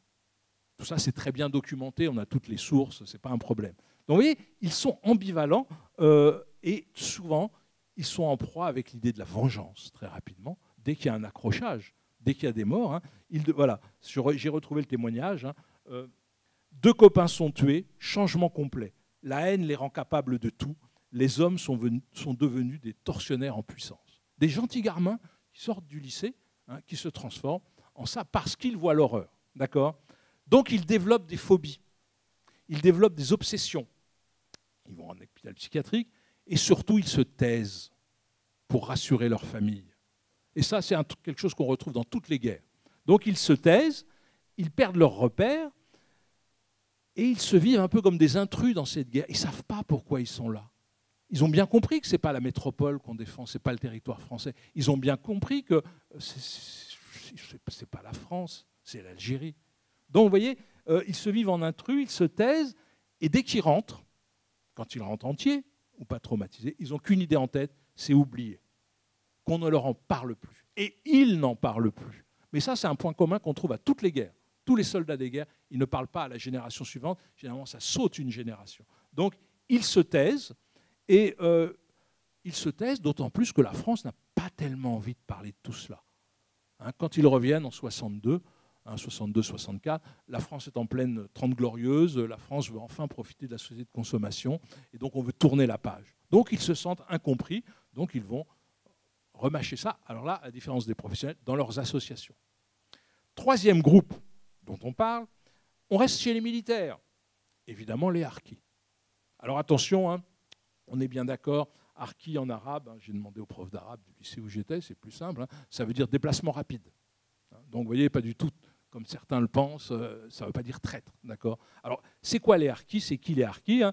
Tout ça, c'est très bien documenté, on a toutes les sources, ce n'est pas un problème. Donc vous voyez, ils sont ambivalents euh, et souvent, ils sont en proie avec l'idée de la vengeance très rapidement. Dès qu'il y a un accrochage, dès qu'il y a des morts, hein, voilà, j'ai retrouvé le témoignage. Hein, euh, deux copains sont tués, changement complet. La haine les rend capables de tout. Les hommes sont, devenus des tortionnaires en puissance. Des gentils garmins qui sortent du lycée, hein, qui se transforment en ça parce qu'ils voient l'horreur. D'accord? Donc ils développent des phobies, ils développent des obsessions. Ils vont en hôpital psychiatrique et surtout ils se taisent pour rassurer leur famille. Et ça, c'est quelque chose qu'on retrouve dans toutes les guerres. Donc ils se taisent, ils perdent leurs repères et ils se vivent un peu comme des intrus dans cette guerre. Ils ne savent pas pourquoi ils sont là. Ils ont bien compris que ce n'est pas la métropole qu'on défend, ce n'est pas le territoire français. Ils ont bien compris que ce n'est pas la France, c'est l'Algérie. Donc, vous voyez, euh, ils se vivent en intrus, ils se taisent, et dès qu'ils rentrent, quand ils rentrent entiers ou pas traumatisés, ils n'ont qu'une idée en tête, c'est oublier. Qu'on ne leur en parle plus. Et ils n'en parlent plus. Mais ça, c'est un point commun qu'on trouve à toutes les guerres. Tous les soldats des guerres, ils ne parlent pas à la génération suivante. Généralement, ça saute une génération. Donc, ils se taisent, et euh, ils se taisent, d'autant plus que la France n'a pas tellement envie de parler de tout cela. Hein, quand ils reviennent en 62, 62-64, hein, la France est en pleine trente glorieuse, la France veut enfin profiter de la société de consommation, et donc on veut tourner la page. Donc ils se sentent incompris, donc ils vont remâcher ça, alors là, à la différence des professionnels, dans leurs associations. Troisième groupe dont on parle, on reste chez les militaires, évidemment les harkis. Alors attention, hein, on est bien d'accord, Arki en arabe, hein, j'ai demandé au prof d'arabe du lycée où j'étais, c'est plus simple, hein, ça veut dire déplacement rapide. Donc vous voyez, pas du tout comme certains le pensent, euh, ça ne veut pas dire traître. D'accord? Alors, c'est quoi les harkis? C'est qui les harkis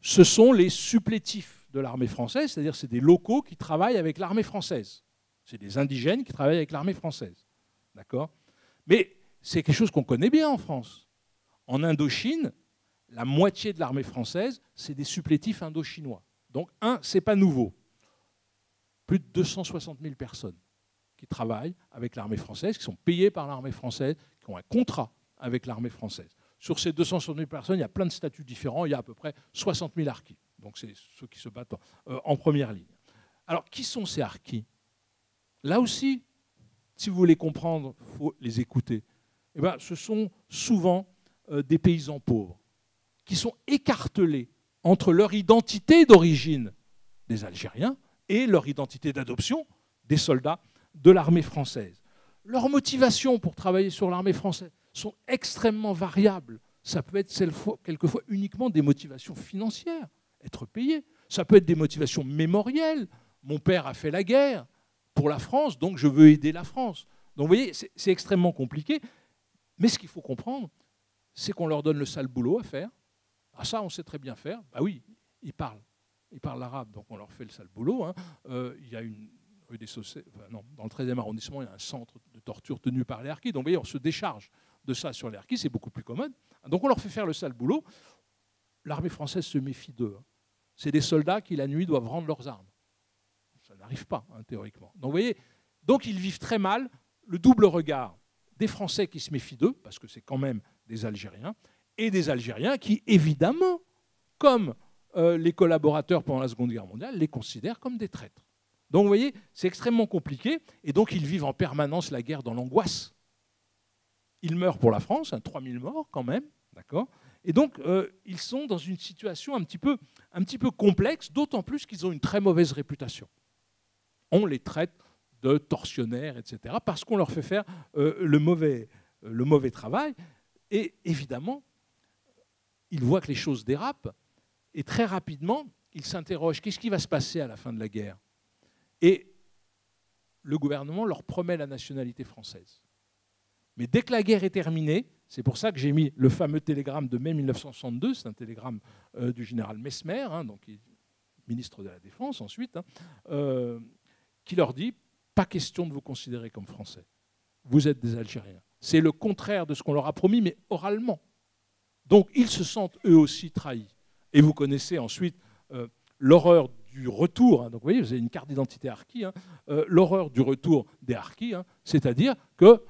Ce sont les supplétifs de l'armée française, c'est-à-dire c'est des locaux qui travaillent avec l'armée française. C'est des indigènes qui travaillent avec l'armée française. D'accord? Mais c'est quelque chose qu'on connaît bien en France. En Indochine, la moitié de l'armée française, c'est des supplétifs indochinois. Donc, un, ce n'est pas nouveau. Plus de 260 000 personnes qui travaillent avec l'armée française, qui sont payées par l'armée française, qui ont un contrat avec l'armée française. Sur ces 260 000 personnes, il y a plein de statuts différents. Il y a à peu près 60 000 harkis. Donc, c'est ceux qui se battent en, euh, première ligne. Alors, qui sont ces harkis Là aussi, si vous voulez comprendre, il faut les écouter. Eh ben, ce sont souvent euh, des paysans pauvres qui sont écartelés entre leur identité d'origine des Algériens et leur identité d'adoption des soldats de l'armée française. Leurs motivations pour travailler sur l'armée française sont extrêmement variables. Ça peut être quelquefois uniquement des motivations financières, être payé. Ça peut être des motivations mémorielles. Mon père a fait la guerre pour la France, donc je veux aider la France. Donc vous voyez, c'est extrêmement compliqué. Mais ce qu'il faut comprendre, c'est qu'on leur donne le sale boulot à faire, ah ça, on sait très bien faire. Bah oui, ils parlent. Ils parlent l'arabe, donc on leur fait le sale boulot. Hein. Euh, il y a une rue des non, dans le 13e arrondissement, il y a un centre de torture tenu par les harkis. Donc vous voyez, on se décharge de ça sur les harkis, c'est beaucoup plus commode. Donc on leur fait faire le sale boulot. L'armée française se méfie d'eux. Hein. C'est des soldats qui, la nuit, doivent rendre leurs armes. Ça n'arrive pas, hein, théoriquement. Donc vous voyez, donc ils vivent très mal le double regard des Français qui se méfient d'eux, parce que c'est quand même des Algériens, et des Algériens qui, évidemment, comme euh, les collaborateurs pendant la Seconde Guerre mondiale, les considèrent comme des traîtres. Donc vous voyez, c'est extrêmement compliqué, et donc ils vivent en permanence la guerre dans l'angoisse. Ils meurent pour la France, 3000 morts quand même, d'accord? Et donc euh, ils sont dans une situation un petit peu, un petit peu complexe, d'autant plus qu'ils ont une très mauvaise réputation. On les traite de tortionnaires, etc., parce qu'on leur fait faire euh, le, mauvais, le mauvais travail. Et évidemment, il voit que les choses dérapent, et très rapidement, il s'interroge, qu'est-ce qui va se passer à la fin de la guerre? Et le gouvernement leur promet la nationalité française. Mais dès que la guerre est terminée, c'est pour ça que j'ai mis le fameux télégramme de mai 1962, c'est un télégramme euh, du général Mesmer, hein, donc ministre de la Défense ensuite, hein, euh, qui leur dit pas question de vous considérer comme Français. Vous êtes des Algériens. C'est le contraire de ce qu'on leur a promis, mais oralement. Donc ils se sentent eux aussi trahis. Et vous connaissez ensuite euh, l'horreur du retour. Hein. donc vous voyez, vous avez une carte d'identité harki. l'horreur du retour des harkis, c'est-à-dire que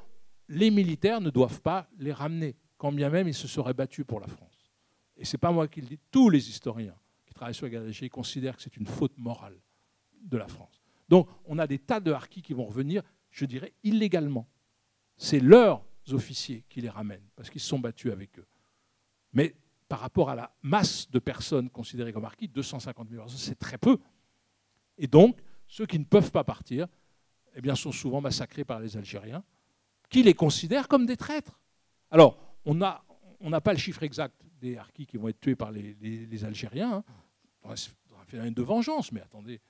les militaires ne doivent pas les ramener, quand bien même ils se seraient battus pour la France. Et ce n'est pas moi qui le dis, tous les historiens qui travaillent sur la guerre d'Algérie considèrent que c'est une faute morale de la France. Donc on a des tas de harkis qui vont revenir, je dirais, illégalement. C'est leurs officiers qui les ramènent, parce qu'ils se sont battus avec eux. Mais par rapport à la masse de personnes considérées comme harkis, 250 000 personnes, c'est très peu. Et donc, ceux qui ne peuvent pas partir eh bien, sont souvent massacrés par les Algériens qui les considèrent comme des traîtres. Alors, on n'a pas le chiffre exact des harkis qui vont être tués par les, Algériens. Hein. Un phénomène de vengeance, mais attendez,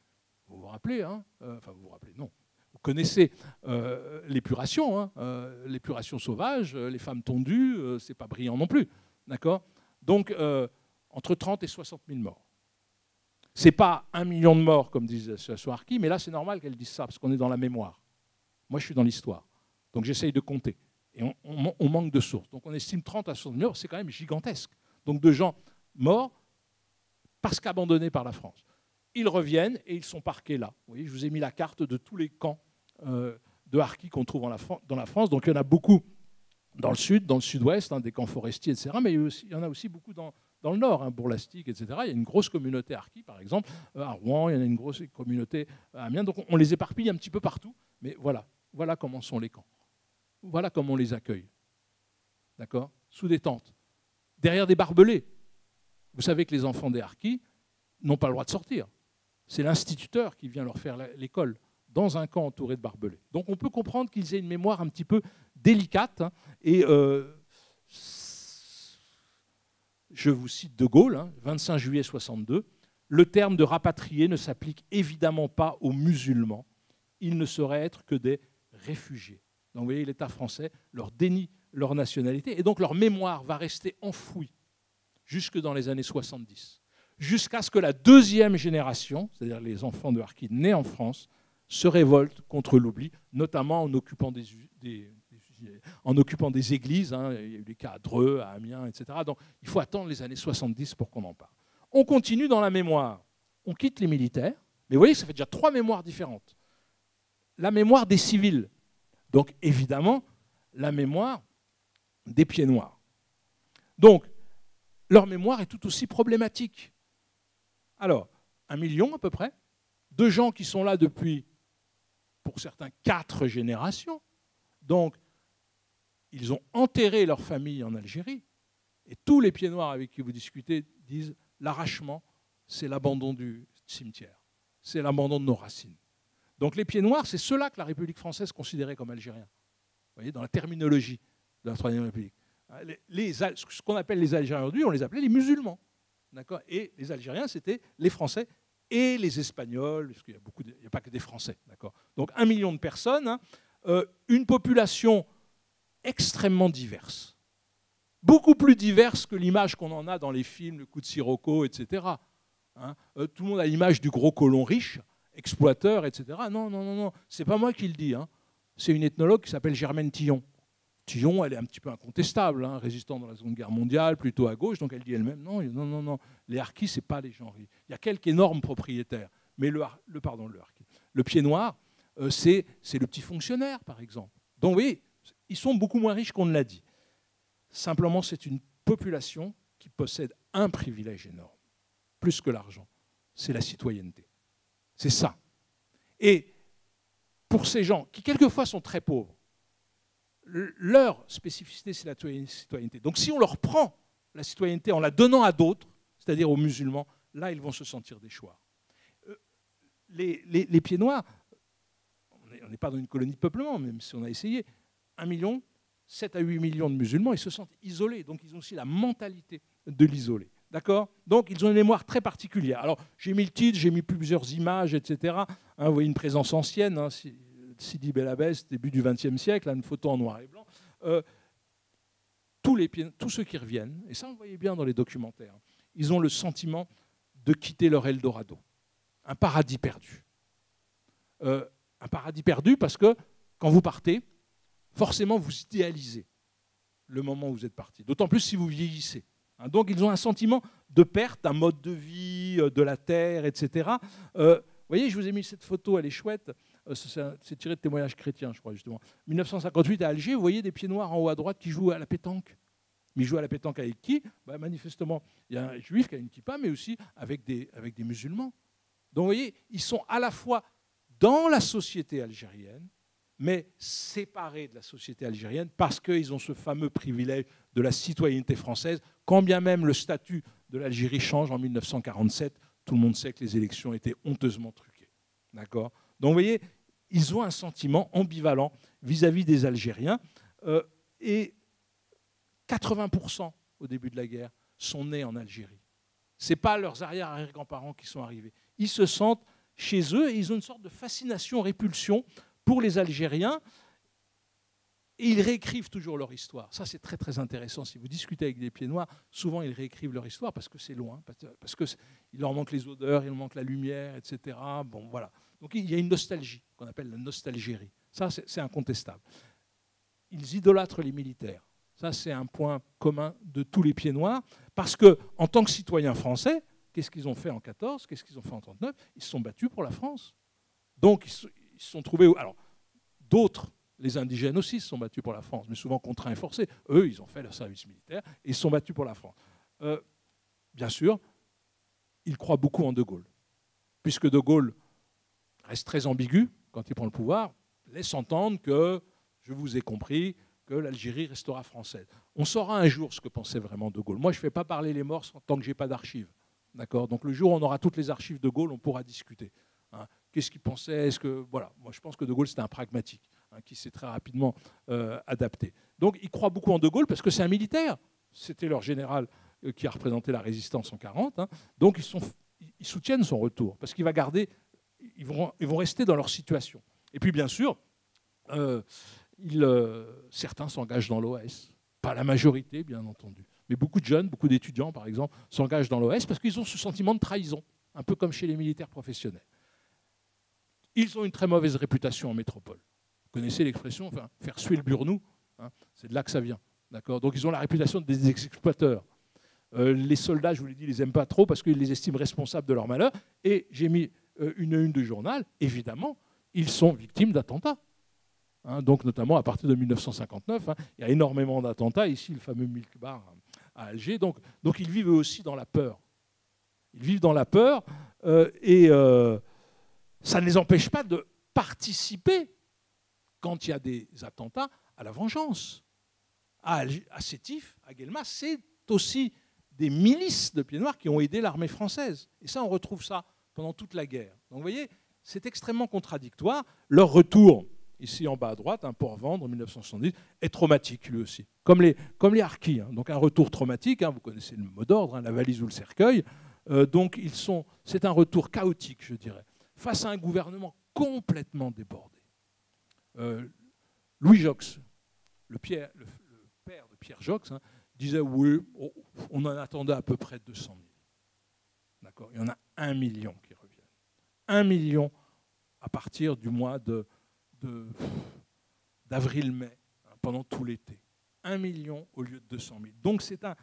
vous vous rappelez, hein euh, enfin vous vous rappelez, non. Vous connaissez euh, l'épuration, hein euh, l'épuration sauvage, les femmes tondues, c'est pas brillant non plus. D'accord? Donc, entre 30 et 60 000 morts. C'est pas un million de morts, comme l'association Harki, mais là, c'est normal qu'elle dise ça, parce qu'on est dans la mémoire. Moi, je suis dans l'histoire. Donc j'essaye de compter. Et on, manque de sources. Donc on estime 30 à 60 morts, c'est quand même gigantesque. Donc de gens morts parce qu'abandonnés par la France. Ils reviennent et ils sont parqués là. Vous voyez, je vous ai mis la carte de tous les camps euh, de harkis qu'on trouve dans la France. Donc il y en a beaucoup dans le sud, dans le sud-ouest, hein, des camps forestiers, etc. Mais il y en a aussi beaucoup dans, le nord, hein, Bourlastique, etc. Il y a une grosse communauté harki, par exemple, euh, à Rouen, il y en a une grosse communauté à Amiens. Donc on les éparpille un petit peu partout. Mais voilà, voilà comment sont les camps. Voilà comment on les accueille. D'accord? Sous des tentes. Derrière des barbelés. Vous savez que les enfants des harkis n'ont pas le droit de sortir. C'est l'instituteur qui vient leur faire l'école dans un camp entouré de barbelés. Donc on peut comprendre qu'ils aient une mémoire un petit peu délicate. Hein. et euh, je vous cite De Gaulle, 25 hein, juillet 62, le terme de rapatrié ne s'applique évidemment pas aux musulmans. Ils ne sauraient être que des réfugiés. Donc vous voyez, l'État français leur dénie leur nationalité et donc leur mémoire va rester enfouie jusque dans les années 70, jusqu'à ce que la deuxième génération, c'est-à-dire les enfants de Harkid nés en France, se révoltent contre l'oubli, notamment en occupant des, en occupant des églises. Hein. il y a eu des cas à Dreux, à Amiens, etc. Donc il faut attendre les années 70 pour qu'on en parle. On continue dans la mémoire. On quitte les militaires, mais vous voyez, ça fait déjà trois mémoires différentes. La mémoire des civils, donc évidemment, la mémoire des pieds noirs. Donc, leur mémoire est tout aussi problématique. Alors, un million à peu près, de gens qui sont là depuis, pour certains, quatre générations. Donc, ils ont enterré leur famille en Algérie. Et tous les pieds noirs avec qui vous discutez disent l'arrachement, c'est l'abandon du cimetière, c'est l'abandon de nos racines. Donc les pieds noirs, c'est ceux-là que la République française considérait comme algériens. Vous voyez, dans la terminologie de la Troisième République. Ce qu'on appelle les Algériens aujourd'hui, on les appelait les musulmans. Et les Algériens, c'était les Français et les Espagnols, parce qu'il n'y a, pas que des Français. Donc un million de personnes, hein. euh, une population extrêmement diverse. Beaucoup plus diverse que l'image qu'on en a dans les films, le coup de Sirocco, etc. Hein. Euh, tout le monde a l'image du gros colon riche exploiteurs, etc. Non, non, non, non, c'est pas moi qui le dis. Hein. C'est une ethnologue qui s'appelle Germaine Tillon. Tillon, elle est un petit peu incontestable, hein, résistant dans la Seconde Guerre mondiale, plutôt à gauche, donc elle dit elle-même non, non, non, non, les harkis, c'est pas les gens riches. Il y a quelques énormes propriétaires, mais le, pardon, le pied noir, euh, c'est le petit fonctionnaire, par exemple. Donc oui, ils sont beaucoup moins riches qu'on ne l'a dit. Simplement, c'est une population qui possède un privilège énorme, plus que l'argent, c'est la citoyenneté. C'est ça. Et pour ces gens qui quelquefois sont très pauvres, leur spécificité, c'est la citoyenneté. Donc si on leur prend la citoyenneté en la donnant à d'autres, c'est-à-dire aux musulmans, là, ils vont se sentir des choix. Euh, les, pieds noirs, on n'est pas dans une colonie de peuplement, même si on a essayé, 1 million, 7 à 8 millions de musulmans, ils se sentent isolés, donc ils ont aussi la mentalité de l'isoler. D'accord? Donc, ils ont une mémoire très particulière. Alors, j'ai mis le titre, j'ai mis plusieurs images, etc. Hein, vous voyez une présence ancienne hein, Sidi Belabès, début du XXe siècle, une photo en noir et blanc. tous, les, tous ceux qui reviennent, et ça on le voyait bien dans les documentaires, ils ont le sentiment de quitter leur Eldorado, un paradis perdu. un paradis perdu parce que quand vous partez, forcément vous idéalisez le moment où vous êtes parti. D'autant plus si vous vieillissez. Hein. Donc ils ont un sentiment de perte, un mode de vie, euh, de la terre, etc. Euh, vous voyez, je vous ai mis cette photo, elle est chouette. Euh, c'est tiré de témoignages chrétiens, je crois, justement. 1958 à Alger, vous voyez des pieds noirs en haut à droite qui jouent à la pétanque. Mais ils jouent à la pétanque avec qui? Bah, Manifestement, il y a un juif qui a une kippa, mais aussi avec des, avec des musulmans. Donc vous voyez, ils sont à la fois dans la société algérienne, mais séparés de la société algérienne parce qu'ils ont ce fameux privilège de la citoyenneté française, quand bien même le statut de l'Algérie change en 1947, tout le monde sait que les élections étaient honteusement truquées. D'accord? Donc vous voyez, ils ont un sentiment ambivalent vis-à-vis des Algériens. Euh, et 80% au début de la guerre sont nés en Algérie. Ce n'est pas leurs arrière-arrière-grands-parents qui sont arrivés. Ils se sentent chez eux et ils ont une sorte de fascination-répulsion pour les Algériens. Et ils réécrivent toujours leur histoire. Ça, c'est très très intéressant. Si vous discutez avec des pieds noirs, souvent ils réécrivent leur histoire parce que c'est loin, parce qu'il leur manque les odeurs, il leur manque la lumière, etc. Bon, voilà. Donc il y a une nostalgie qu'on appelle la nostalgérie. Ça, c'est incontestable. Ils idolâtrent les militaires. Ça, c'est un point commun de tous les pieds noirs, parce que en tant que citoyens français, qu'est-ce qu'ils ont fait en 14 Qu'est-ce qu'ils ont fait en 39 Ils se sont battus pour la France. Donc ils, se sont trouvés. Alors, d'autres, les indigènes aussi, se sont battus pour la France, mais souvent contraints et forcés. Eux, ils ont fait leur service militaire et ils se sont battus pour la France. Euh, bien sûr, ils croient beaucoup en De Gaulle, puisque De Gaulle reste très ambigu quand il prend le pouvoir, laisse entendre que, je vous ai compris, que l'Algérie restera française. On saura un jour ce que pensait vraiment De Gaulle. Moi, je ne fais pas parler les morts tant que je n'ai pas d'archives. D'accord? Donc le jour où on aura toutes les archives de Gaulle, on pourra discuter. Hein. Qu'est-ce qu'il pensait? Est-ce que voilà Moi, je pense que De Gaulle c'était un pragmatique hein, qui s'est très rapidement euh, adapté. Donc, il croit beaucoup en De Gaulle parce que c'est un militaire. C'était leur général euh, qui a représenté la résistance en 40. Hein. Donc, ils, ils soutiennent son retour parce qu'il va garder. Ils vont, rester dans leur situation. Et puis, bien sûr, euh, certains s'engagent dans l'OS. Pas la majorité, bien entendu. Mais beaucoup de jeunes, beaucoup d'étudiants, par exemple, s'engagent dans l'OS parce qu'ils ont ce sentiment de trahison, un peu comme chez les militaires professionnels. Ils ont une très mauvaise réputation en métropole. Vous connaissez l'expression, enfin, faire suer le burnou, hein, c'est de là que ça vient. D'accord? Donc ils ont la réputation des exploiteurs. Euh, les soldats, je vous l'ai dit, ils les aiment pas trop parce qu'ils les estiment responsables de leur malheur. Et j'ai mis euh, une une de journal, évidemment, ils sont victimes d'attentats. Hein, donc notamment à partir de 1959, hein, il y a énormément d'attentats. Ici, le fameux Milk Bar à Alger. Donc, ils vivent aussi dans la peur. Ils vivent dans la peur euh, et ça ne les empêche pas de participer, quand il y a des attentats, à la vengeance. À, Sétif, à Guelma, c'est aussi des milices de pieds noirs qui ont aidé l'armée française. Et ça, on retrouve ça pendant toute la guerre. Donc vous voyez, c'est extrêmement contradictoire. Leur retour, ici en bas à droite, un port vendre en 1970, est traumatique lui aussi, comme les, comme les. Hein. Donc un retour traumatique, hein, vous connaissez le mot d'ordre, hein, la valise ou le cercueil. Euh, donc ils sont, c'est un retour chaotique, je dirais face à un gouvernement complètement débordé. Euh, Louis Jox, le, père de Pierre Jox, hein, disait oui, on en attendait à peu près 200 000. D'accord? Il y en a un million qui reviennent. Un million à partir du mois d'avril-mai, hein, pendant tout l'été. Un million au lieu de 200 000. Donc c'est un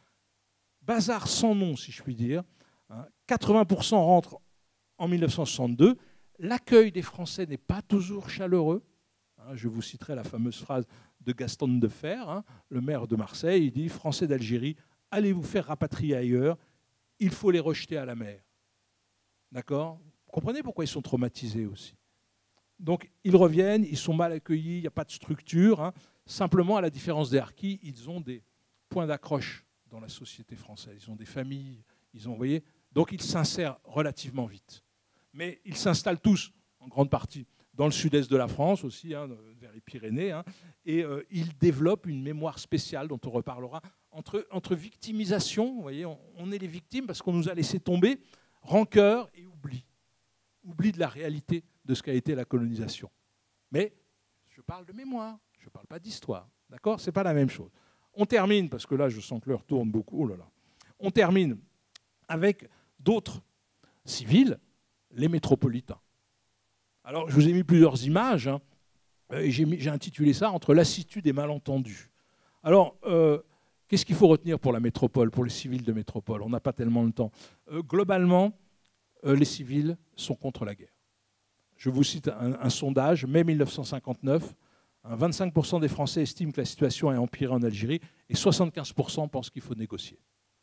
bazar sans nom, si je puis dire. 80% hein. rentrent en 1962. L'accueil des Français n'est pas toujours chaleureux. Hein, je vous citerai la fameuse phrase de Gaston de Fer, hein, le maire de Marseille. Il dit Français d'Algérie, allez vous faire rapatrier ailleurs, il faut les rejeter à la mer. D'accord? Comprenez pourquoi ils sont traumatisés aussi Donc ils reviennent, ils sont mal accueillis, il n'y a pas de structure. Hein. Simplement, à la différence des harkis, ils ont des points d'accroche dans la société française. Ils ont des familles, ils ont, donc ils s'insèrent relativement vite. Mais ils s'installent tous, en grande partie, dans le sud-est de la France aussi, hein, vers les Pyrénées, hein, et euh, ils développent une mémoire spéciale dont on reparlera, entre, entre victimisation, vous voyez, on, est les victimes parce qu'on nous a laissé tomber, rancœur et oubli. Oubli de la réalité de ce qu'a été la colonisation. Mais parle de mémoire, je ne parle pas d'histoire. D'accord? Ce n'est pas la même chose. On termine, parce que là, je sens que l'heure tourne beaucoup. Oh là là. On termine avec d'autres civils, les métropolitains. Alors, je vous ai mis plusieurs images, hein, et j'ai intitulé ça Entre lassitude et malentendu. Alors, euh, qu'est-ce qu'il faut retenir pour la métropole, pour les civils de métropole? On n'a pas tellement le temps. Euh, globalement, euh, les civils sont contre la guerre. Je vous cite un, sondage, mai 1959. 25% des Français estiment que la situation est empirée en Algérie et 75% pensent qu'il faut négocier.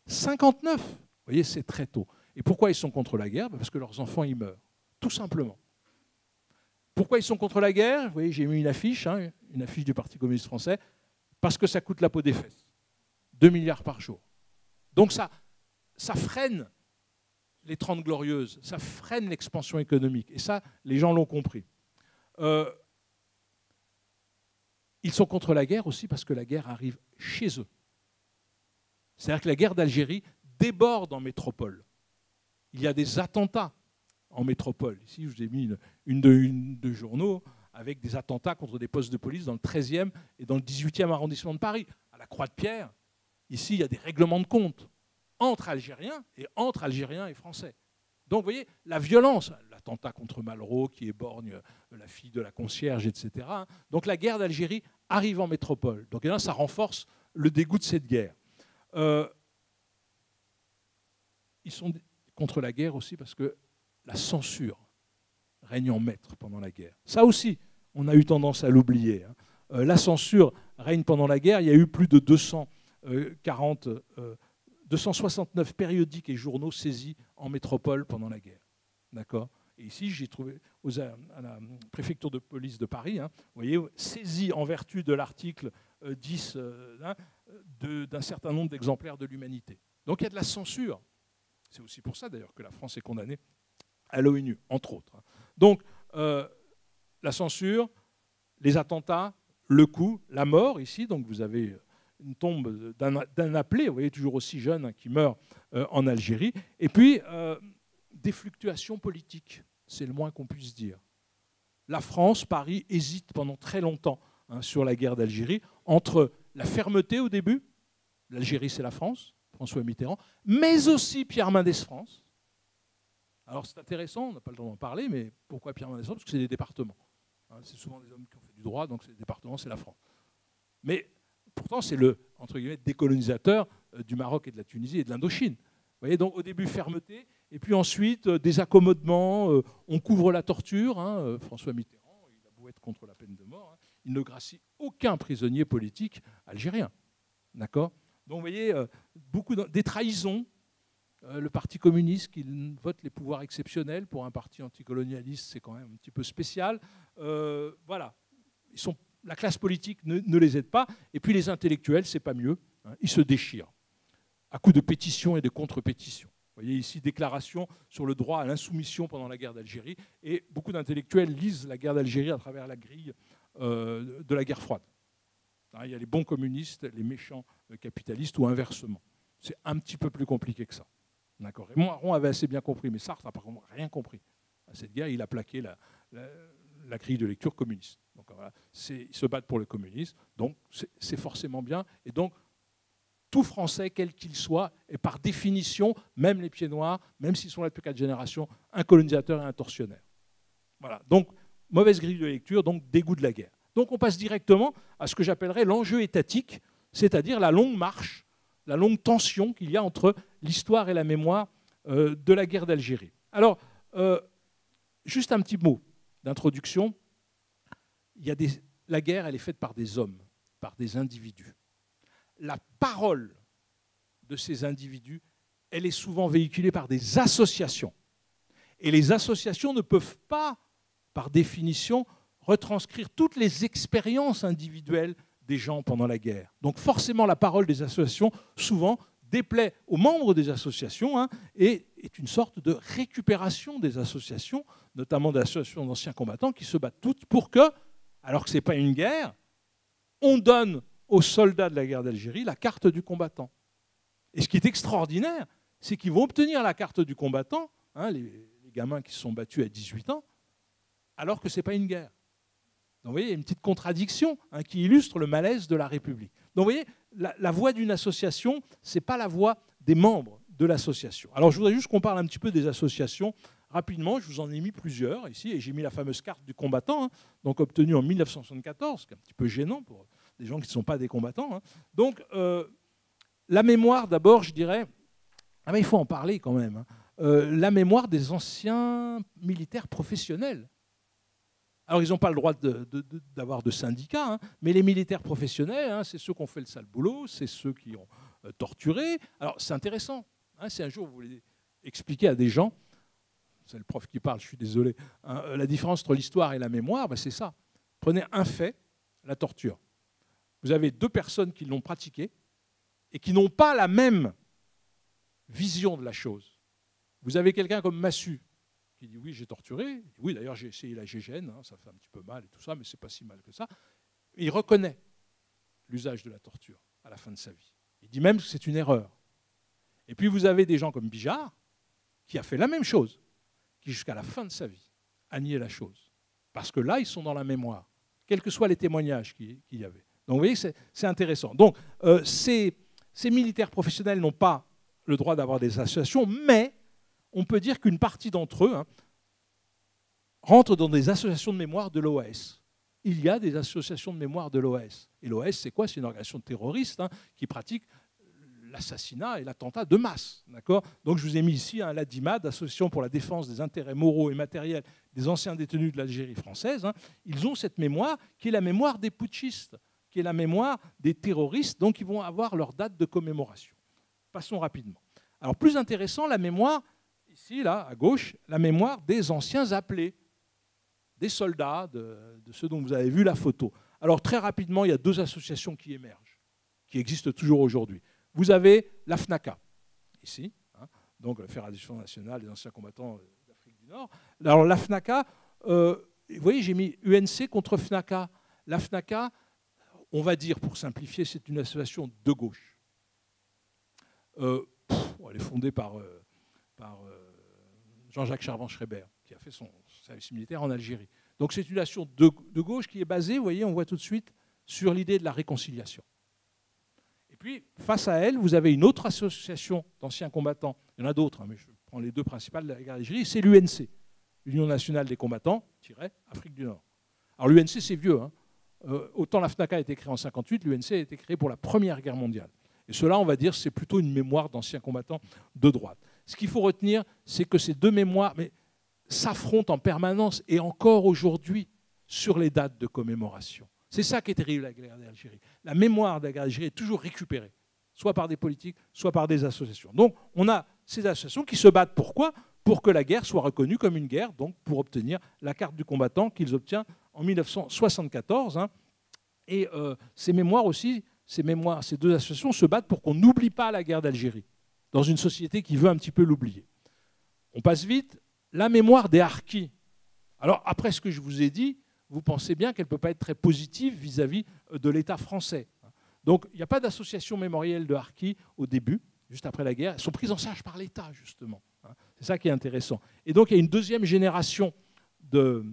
59 Vous voyez, c'est très tôt. Et pourquoi ils sont contre la guerre? Parce que leurs enfants y meurent. Tout simplement. Pourquoi ils sont contre la guerre? Vous voyez, j'ai mis une affiche, hein, une affiche du Parti communiste français, parce que ça coûte la peau des fesses. 2 milliards par jour. Donc ça freine les 30 glorieuses, ça freine l'expansion économique. Et ça, les gens l'ont compris. Euh, ils sont contre la guerre aussi parce que la guerre arrive chez eux. C'est-à-dire que la guerre d'Algérie déborde en métropole. Il y a des attentats en métropole. Ici, je vous ai mis une, de, une de journaux avec des attentats contre des postes de police dans le 13e et dans le 18e arrondissement de Paris. À la Croix-de-Pierre, ici, il y a des règlements de compte entre Algériens et entre Algériens et Français. Donc, vous voyez, la violence, l'attentat contre Malraux qui éborgne la fille de la concierge, etc. Donc, la guerre d'Algérie arrive en métropole. Donc, ça renforce le dégoût de cette guerre. Euh, ils sont contre la guerre aussi parce que la censure règne en maître pendant la guerre. Ça aussi, on a eu tendance à l'oublier. Hein. Euh, la censure règne pendant la guerre. Il y a eu plus de 240, 269 euh, périodiques et journaux saisis en métropole pendant la guerre. D'accord? Et ici, j'ai trouvé à la préfecture de police de Paris, hein, vous voyez, saisis en vertu de l'article 10 euh, hein, d'un certain nombre d'exemplaires de l'humanité. Donc il y a de la censure. C'est aussi pour ça d'ailleurs que la France est condamnée à l'ONU, entre autres. Donc, euh, la censure, les attentats, le coup, la mort ici. Donc, vous avez une tombe d'un appelé, vous voyez, toujours aussi jeune, hein, qui meurt euh, en Algérie. Et puis, euh, des fluctuations politiques, c'est le moins qu'on puisse dire. La France, Paris, hésite pendant très longtemps hein, sur la guerre d'Algérie, entre la fermeté au début, l'Algérie c'est la France, François Mitterrand, mais aussi Pierre Mendès France, alors c'est intéressant, on n'a pas le temps d'en parler, mais pourquoi Pierre Mendès Parce que c'est des départements. Hein, c'est souvent des hommes qui ont fait du droit, donc c'est des départements, c'est la France. Mais pourtant, c'est le décolonisateur euh, du Maroc et de la Tunisie et de l'Indochine. Voyez, donc au début, fermeté, et puis ensuite, euh, des accommodements, euh, on couvre la torture. Hein, François Mitterrand, il a beau être contre la peine de mort, hein, il ne gracie aucun prisonnier politique algérien. D'accord? Donc vous voyez, beaucoup des trahisons, le Parti communiste qui vote les pouvoirs exceptionnels pour un parti anticolonialiste, c'est quand même un petit peu spécial. Voilà, ils sont, la classe politique ne, les aide pas. Et puis les intellectuels, c'est pas mieux. Hein, ils se déchirent à coups de pétitions et de contre-pétitions. Vous voyez ici déclaration sur le droit à l'insoumission pendant la guerre d'Algérie. Et beaucoup d'intellectuels lisent la guerre d'Algérie à travers la grille euh, de la guerre froide. Hein, il y a les bons communistes, les méchants capitalistes ou inversement. C'est un petit peu plus compliqué que ça. D'accord? Et Moiron avait assez bien compris, mais Sartre n'a rien compris. À cette guerre, il a plaqué la, la, grille de lecture communiste. Ils se battent pour le communisme, donc c'est forcément bien. Et donc, tout Français, quel qu'il soit, est par définition, même les pieds noirs, même s'ils sont là depuis quatre générations, un colonisateur et un tortionnaire. Voilà. Donc, mauvaise grille de lecture, donc dégoût de la guerre. Donc, on passe directement à ce que j'appellerais l'enjeu étatique, c'est-à-dire la longue marche la longue tension qu'il y a entre l'histoire et la mémoire euh, de la guerre d'Algérie. Alors, euh, juste un petit mot d'introduction. Il y a la guerre, elle est faite par des hommes, par des individus. La parole de ces individus, elle est souvent véhiculée par des associations. Et les associations ne peuvent pas, par définition, retranscrire toutes les expériences individuelles des gens pendant la guerre. Donc forcément, la parole des associations, souvent, déplaît aux membres des associations hein, et est une sorte de récupération des associations, notamment des associations d'anciens combattants, qui se battent toutes pour que, alors que ce n'est pas une guerre, on donne aux soldats de la guerre d'Algérie la carte du combattant. Et ce qui est extraordinaire, c'est qu'ils vont obtenir la carte du combattant, hein, les, gamins qui se sont battus à 18 ans, alors que ce n'est pas une guerre. Donc vous voyez, il y a une petite contradiction hein, qui illustre le malaise de la République. Donc vous voyez, la, la voix d'une association, ce n'est pas la voix des membres de l'association. Alors je voudrais juste qu'on parle un petit peu des associations rapidement. Je vous en ai mis plusieurs ici, et j'ai mis la fameuse carte du combattant, hein, donc obtenue en 1974, ce qui est un petit peu gênant pour des gens qui ne sont pas des combattants. Hein. Donc euh, la mémoire, d'abord, je dirais, ah mais il faut en parler quand même, hein. euh, la mémoire des anciens militaires professionnels. Alors, ils n'ont pas le droit d'avoir de, syndicats, mais les militaires professionnels, c'est ceux qui ont fait le sale boulot, c'est ceux qui ont euh, torturé. Alors, c'est intéressant. si un jour vous voulez expliquer à des gens, c'est le prof qui parle, je suis désolé, euh, la différence entre l'histoire et la mémoire, ben, c'est ça. Prenez un fait, la torture. Vous avez deux personnes qui l'ont pratiquée et qui n'ont pas la même vision de la chose. Vous avez quelqu'un comme Massu qui dit oui, j'ai torturé. Oui, d'ailleurs, j'ai essayé la GGN, hein, ça fait un petit peu mal et tout ça, mais c'est pas si mal que ça. il reconnaît l'usage de la torture à la fin de sa vie. Il dit même que c'est une erreur. Et puis vous avez des gens comme Bijard, qui a fait la même chose, qui jusqu'à la fin de sa vie a nié la chose. Parce que là, ils sont dans la mémoire, quels que soient les témoignages qu'il y avait. Donc vous voyez, c'est intéressant. Donc euh, ces, militaires professionnels n'ont pas le droit d'avoir des associations, mais on peut dire qu'une partie d'entre eux hein, rentrent dans des associations de mémoire de l'OAS. Il y a des associations de mémoire de l'OAS. Et l'OAS, c'est quoi? C'est une organisation terroriste hein, qui pratique l'assassinat et l'attentat de masse. Donc je vous ai mis ici un l'ADIMAD, Association pour la défense des intérêts moraux et matériels des anciens détenus de l'Algérie française. Hein. Ils ont cette mémoire qui est la mémoire des putschistes qui est la mémoire des terroristes, donc ils vont avoir leur date de commémoration. Passons rapidement. Alors plus intéressant, la mémoire, ici, là, à gauche, la mémoire des anciens appelés, des soldats, de, ceux dont vous avez vu la photo. Alors très rapidement, il y a deux associations qui émergent, qui existent toujours aujourd'hui. Vous avez la FNACA, ici, hein, donc la Fédération nationale des anciens combattants euh, d'Afrique du Nord. Alors la FNACA, euh, vous voyez, j'ai mis UNC contre FNACA. La FNACA, on va dire, pour simplifier, c'est une association de gauche. Euh, elle est fondée par, Jean-Jacques Charvan-Schreiber, qui a fait son service militaire en Algérie. Donc c'est une association de, gauche qui est basée, vous voyez, on voit tout de suite, sur l'idée de la réconciliation. Puis, face à elle, vous avez une autre association d'anciens combattants, il y en a d'autres, hein, mais je prends les deux principales de la guerre d'Algérie, c'est l'UNC, l'Union nationale des combattants, Afrique du Nord. Alors l'UNC, c'est vieux, hein, euh, autant la FNACA a été créée en 58, l'UNC a été créée pour la Première Guerre mondiale. Et cela, on va dire, c'est plutôt une mémoire d'anciens combattants de droite. Ce qu'il faut retenir, c'est que ces deux mémoires s'affrontent en permanence et encore aujourd'hui sur les dates de commémoration. C'est ça qui est terrible la guerre d'Algérie. La mémoire de la guerre d'Algérie est toujours récupérée, soit par des politiques, soit par des associations. Donc on a ces associations qui se battent pourquoi Pour que la guerre soit reconnue comme une guerre, donc pour obtenir la carte du combattant qu'ils obtiennent en 1974. Hein. Et euh, ces mémoires aussi, ces, mémoires, ces deux associations se battent pour qu'on n'oublie pas la guerre d'Algérie, dans une société qui veut un petit peu l'oublier. On passe vite. La mémoire des harkis. Alors, après ce que je vous ai dit, vous pensez bien qu'elle ne peut pas être très positive vis-à-vis euh, de l'État français. Donc, il n'y a pas d'association mémorielle de harkis au début, juste après la guerre. Elles sont prises en charge par l'État, justement. Hein. C'est ça qui est intéressant. Et donc, il y a une deuxième génération de,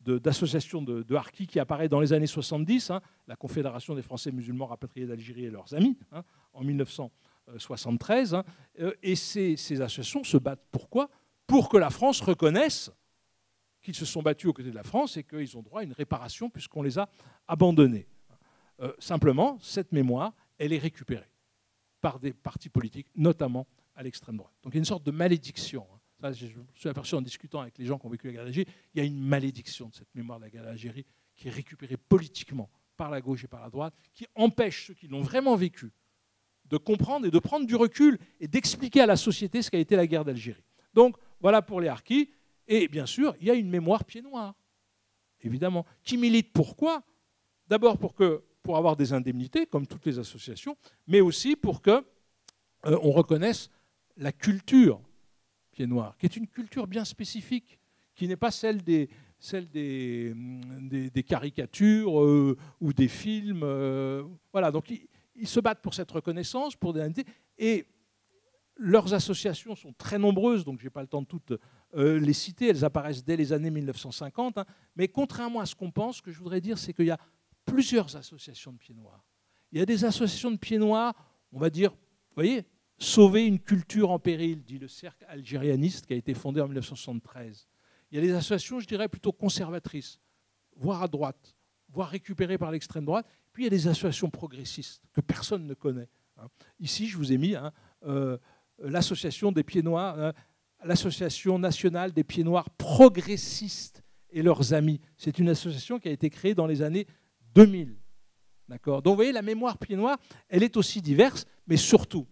de, de, qui apparaît dans les années 70, hein, la Confédération des Français musulmans rapatriés d'Algérie et leurs amis, hein, en 1973. Hein. Euh, et ces, associations se battent pourquoi? Pour que la France reconnaisse qu'ils se sont battus aux côtés de la France et qu'ils ont droit à une réparation puisqu'on les a abandonnés. Euh, simplement, cette mémoire, elle est récupérée par des partis politiques, notamment à l'extrême droite. Donc il y a une sorte de malédiction je me suis aperçu en discutant avec les gens qui ont vécu la guerre d'Algérie, il y a une malédiction de cette mémoire de la guerre d'Algérie qui est récupérée politiquement par la gauche et par la droite, qui empêche ceux qui l'ont vraiment vécu de comprendre et de prendre du recul et d'expliquer à la société ce qu'a été la guerre d'Algérie. Donc voilà pour les harkis. Et bien sûr, il y a une mémoire pied noir, évidemment, qui milite pourquoi? D'abord pour, que, avoir des indemnités, comme toutes les associations, mais aussi pour qu'on euh, reconnaisse la culture noir, qui est une culture bien spécifique, qui n'est pas celle des, des, caricatures euh, ou des films. Euh, voilà, donc ils, se battent pour cette reconnaissance, pour des Et leurs associations sont très nombreuses, donc je n'ai pas le temps de toutes les citer, elles apparaissent dès les années 1950, hein. mais contrairement à ce qu'on pense, ce que je voudrais dire, c'est qu'il y a plusieurs associations de pieds noirs. Il y a des associations de pieds noirs, on va dire, vous voyez, sauver une culture en péril, dit le cercle algérianiste qui a été fondé en 1973. Il y a des associations, je dirais, plutôt conservatrices, voire à droite, voire récupérées par l'extrême droite. Puis il y a des associations progressistes que personne ne connaît. Hein. Ici, je vous ai mis hein, euh, l'association des pieds noirs, hein, l'association nationale des pieds noirs progressistes et leurs amis. C'est une association qui a été créée dans les années 2000. D'accord? Donc vous voyez, la mémoire pieds noirs, elle est aussi diverse, mais surtout,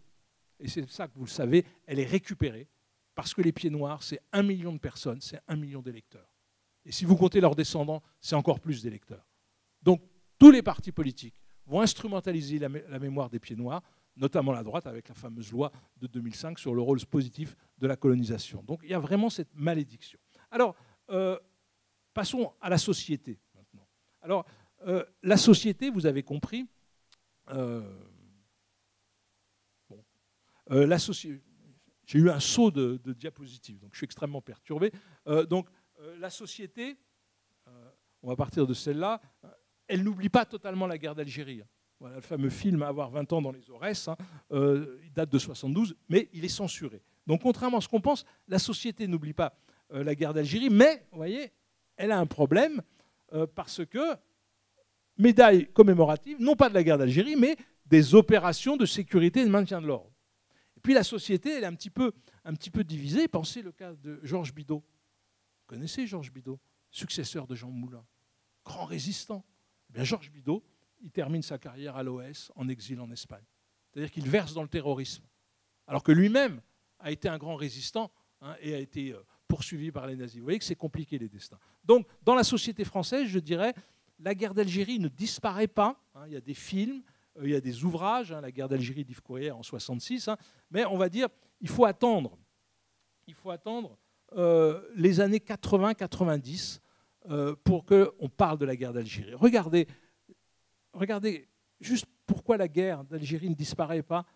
et c'est ça que vous le savez, elle est récupérée, parce que les pieds noirs, c'est un million de personnes, c'est un million d'électeurs. Et si vous comptez leurs descendants, c'est encore plus d'électeurs. Donc tous les partis politiques vont instrumentaliser la, mémoire des pieds noirs, notamment la droite avec la fameuse loi de 2005 sur le rôle positif de la colonisation. Donc il y a vraiment cette malédiction. Alors, euh, passons à la société maintenant. Alors, euh, la société, vous avez compris, euh, j'ai eu un saut de, de, diapositive, donc je suis extrêmement perturbé. donc, la société, on va partir de celle-là, elle n'oublie pas totalement la guerre d'Algérie. Voilà le fameux film Avoir 20 ans dans les Aurès, hein, euh, il date de 72, mais il est censuré. Donc contrairement à ce qu'on pense, la société n'oublie pas euh, la guerre d'Algérie, mais, vous voyez, elle a un problème euh, parce que médaille commémorative, non pas de la guerre d'Algérie, mais des opérations de sécurité et de maintien de l'ordre. Et puis la société, elle est un petit peu, divisée. Pensez le cas de Georges Bidault. Vous connaissez Georges Bidault, successeur de Jean Moulin, grand résistant. Eh Georges Bidault, il termine sa carrière à l'OS en exil en Espagne. C'est-à-dire qu'il verse dans le terrorisme. Alors que lui-même a été un grand résistant hein, et a été euh, poursuivi par les nazis. Vous voyez que c'est compliqué les destins. Donc, dans la société française, je dirais, la guerre d'Algérie ne disparaît pas. Hein. il y a des films, euh, il y a des ouvrages, hein, la guerre d'Algérie d'Yves en 66. mais on va dire, il faut attendre. Il faut attendre euh, les années 80-90 euh, pour qu'on parle de la guerre d'Algérie. Regardez, regardez juste pourquoi la guerre d'Algérie ne disparaît pas.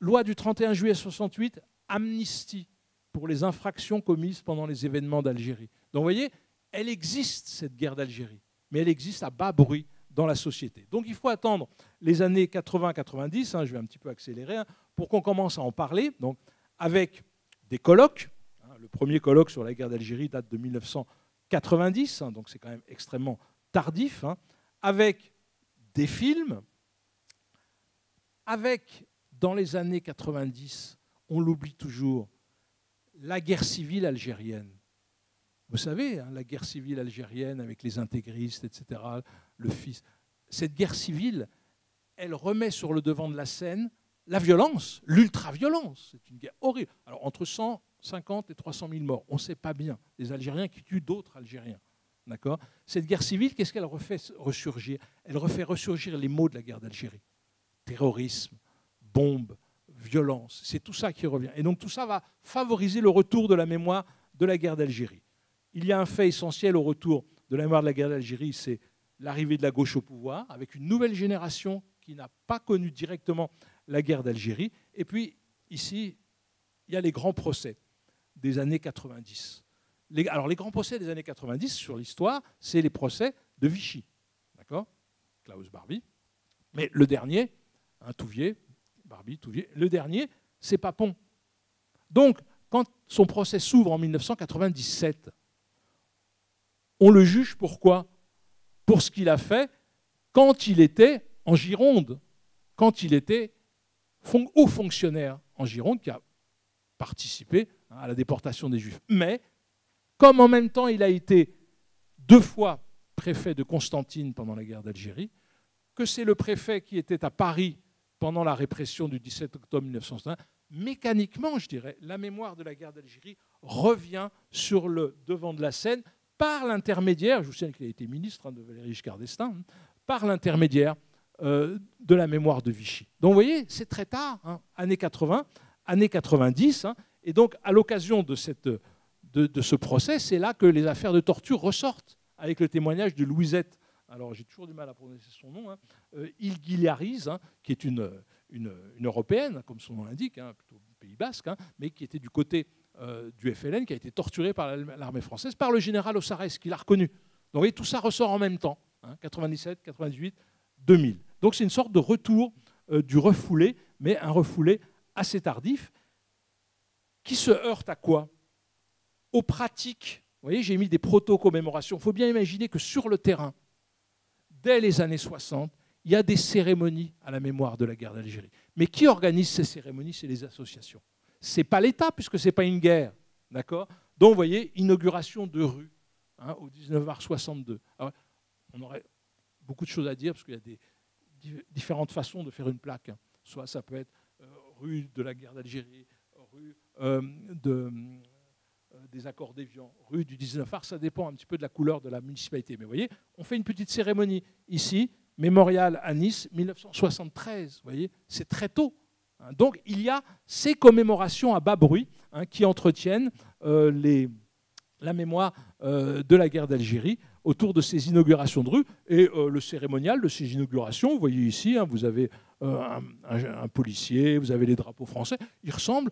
Loi du 31 juillet 68, amnistie pour les infractions commises pendant les événements d'Algérie. Donc vous voyez, elle existe, cette guerre d'Algérie, mais elle existe à bas bruit dans la société. Donc il faut attendre les années 80-90, hein, je vais un petit peu accélérer, hein, pour qu'on commence à en parler, donc avec des colloques. Hein, le premier colloque sur la guerre d'Algérie date de 1900. 90, hein, donc c'est quand même extrêmement tardif, avec des films, avec, dans les années 90, on l'oublie toujours, la guerre civile algérienne. Vous savez, hein, la guerre civile algérienne avec les intégristes, etc., le fils. Cette guerre civile, elle remet sur le devant de la scène la violence, l'ultra-violence. C'est une guerre horrible. Alors, entre 100 50 et 300 000 morts. On ne sait pas bien. Les Algériens qui tuent d'autres Algériens. Cette guerre civile, qu'est-ce qu'elle refait ressurgir? Elle refait ressurgir les mots de la guerre d'Algérie. Terrorisme, bombe, violence. C'est tout ça qui revient. Et donc tout ça va favoriser le retour de la mémoire de la guerre d'Algérie. Il y a un fait essentiel au retour de la mémoire de la guerre d'Algérie, c'est l'arrivée de la gauche au pouvoir, avec une nouvelle génération qui n'a pas connu directement la guerre d'Algérie. Et puis, ici, il y a les grands procès des années 90. Alors, les grands procès des années 90 sur l'histoire, c'est les procès de Vichy. D'accord? Klaus Barbie. Mais le dernier, un Touvier, Barbie, Touvier, le dernier, c'est Papon. Donc, quand son procès s'ouvre en 1997, on le juge pourquoi? Pour ce qu'il a fait quand il était en Gironde, quand il était haut fonctionnaire en Gironde, qui a participé à la déportation des Juifs. Mais, comme en même temps il a été deux fois préfet de Constantine pendant la guerre d'Algérie, que c'est le préfet qui était à Paris pendant la répression du 17 octobre 1901, mécaniquement, je dirais, la mémoire de la guerre d'Algérie revient sur le devant de la scène par l'intermédiaire, je vous souviens qu'il a été ministre hein, de Valéry Giscard d'Estaing, hein, par l'intermédiaire euh, de la mémoire de Vichy. Donc vous voyez, c'est très tard, hein, années 80, années 90, et donc, à l'occasion de, ce procès, c'est là que les affaires de torture ressortent, avec le témoignage de Louisette. Alors, j'ai toujours du mal à prononcer son nom. Hein, euh, Il hein, qui est une, Européenne, comme son nom l'indique, hein, plutôt Pays basque, hein, mais qui était du côté euh, du FLN, qui a été torturé par l'armée française, par le général Ossarès, qui l'a reconnu. Donc vous voyez, tout ça ressort en même temps, 97, 98, 2000. Donc c'est une sorte de retour euh, du refoulé, mais un refoulé assez tardif, qui se heurte à quoi? Aux pratiques. Vous voyez, j'ai mis des proto-commémorations. Il faut bien imaginer que sur le terrain, dès les années 60, il y a des cérémonies à la mémoire de la guerre d'Algérie. Mais qui organise ces cérémonies? C'est les associations. Ce n'est pas l'État, puisque ce n'est pas une guerre. D'accord? Donc, vous voyez, inauguration de rue hein, au 19 mars 62. on aurait beaucoup de choses à dire, parce qu'il y a des différentes façons de faire une plaque. Hein. Soit ça peut être euh, rue de la guerre d'Algérie, rue euh, de, des accords d'Évian, rue du 19 mars, ça dépend un petit peu de la couleur de la municipalité. Mais vous voyez, on fait une petite cérémonie ici, mémorial à Nice, 1973. Vous voyez, c'est très tôt. Hein. Donc il y a ces commémorations à bas bruit hein, qui entretiennent euh, la mémoire euh, de la guerre d'Algérie autour de ces inaugurations de rue. Et euh, le cérémonial de ces inaugurations, vous voyez ici, hein, vous avez un, un, policier, vous avez les drapeaux français, il ressemble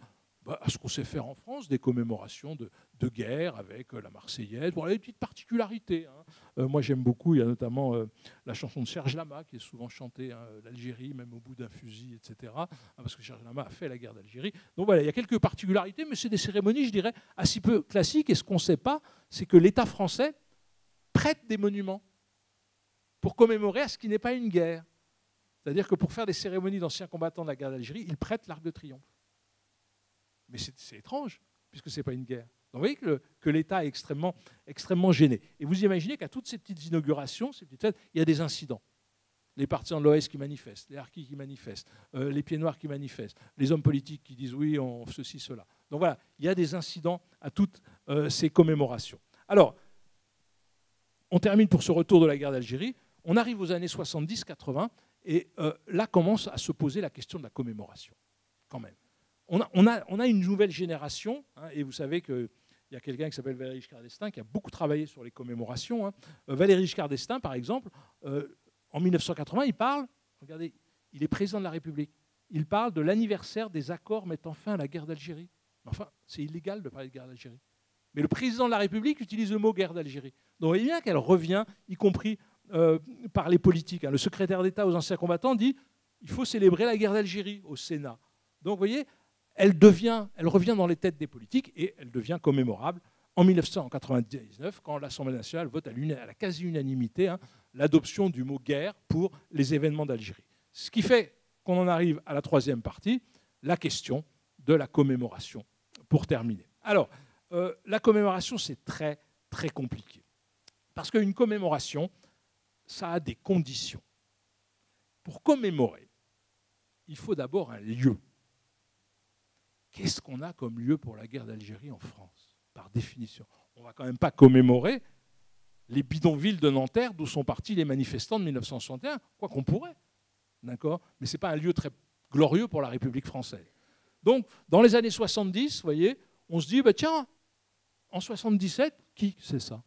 bah, à ce qu'on sait faire en France, des commémorations de, guerre avec euh, la Marseillaise. A des petites particularités. Hein. Euh, moi, j'aime beaucoup, il y a notamment euh, la chanson de Serge Lama, qui est souvent chantée, hein, l'Algérie, même au bout d'un fusil, etc. Hein, parce que Serge Lama a fait la guerre d'Algérie. Donc voilà, il y a quelques particularités, mais c'est des cérémonies, je dirais, assez peu classiques. Et ce qu'on ne sait pas, c'est que l'État français prête des monuments pour commémorer à ce qui n'est pas une guerre. C'est-à-dire que pour faire des cérémonies d'anciens combattants de la guerre d'Algérie, il prête l'Arc de Triomphe. Mais c'est étrange, puisque ce n'est pas une guerre. Donc vous voyez que, l'État est extrêmement, extrêmement gêné. Et vous imaginez qu'à toutes ces petites inaugurations, ces petites fêtes, il y a des incidents. Les partisans de l'OS qui manifestent, les harkis qui manifestent, euh, les pieds noirs qui manifestent, les hommes politiques qui disent oui, on ceci, cela. Donc voilà, il y a des incidents à toutes euh, ces commémorations. Alors, on termine pour ce retour de la guerre d'Algérie. On arrive aux années 70-80 et euh, là commence à se poser la question de la commémoration, quand même on a, une nouvelle génération, hein, et vous savez qu'il y a quelqu'un qui s'appelle Valéry Giscard d'Estaing qui a beaucoup travaillé sur les commémorations. Hein. Euh, Valéry Giscard d'Estaing, par exemple, euh, en 1980, il parle, regardez, il est président de la République, il parle de l'anniversaire des accords mettant fin à la guerre d'Algérie. Enfin, c'est illégal de parler de guerre d'Algérie. Mais le président de la République utilise le mot guerre d'Algérie. Donc voyez bien qu'elle revient, y compris euh, par les politiques. Hein. Le secrétaire d'État aux anciens combattants dit il faut célébrer la guerre d'Algérie au Sénat. Donc vous voyez, elle, revient dans les têtes des politiques et elle devient commémorable en 1999, quand l'Assemblée nationale vote à, la quasi-unanimité hein, l'adoption du mot guerre pour les événements d'Algérie. Ce qui fait qu'on en arrive à la troisième partie, la question de la commémoration, pour terminer. Alors, euh, la commémoration, c'est très, très compliqué. Parce qu'une commémoration, ça a des conditions. Pour commémorer, il faut d'abord un lieu. Qu'est-ce qu'on a comme lieu pour la guerre d'Algérie en France, par définition? On ne va quand même pas commémorer les bidonvilles de Nanterre d'où sont partis les manifestants de 1961, quoi qu'on pourrait. D'accord? Mais ce n'est pas un lieu très glorieux pour la République française. Donc, dans les années 70, vous voyez, on se dit, bah, tiens, en 77, qui c'est ça?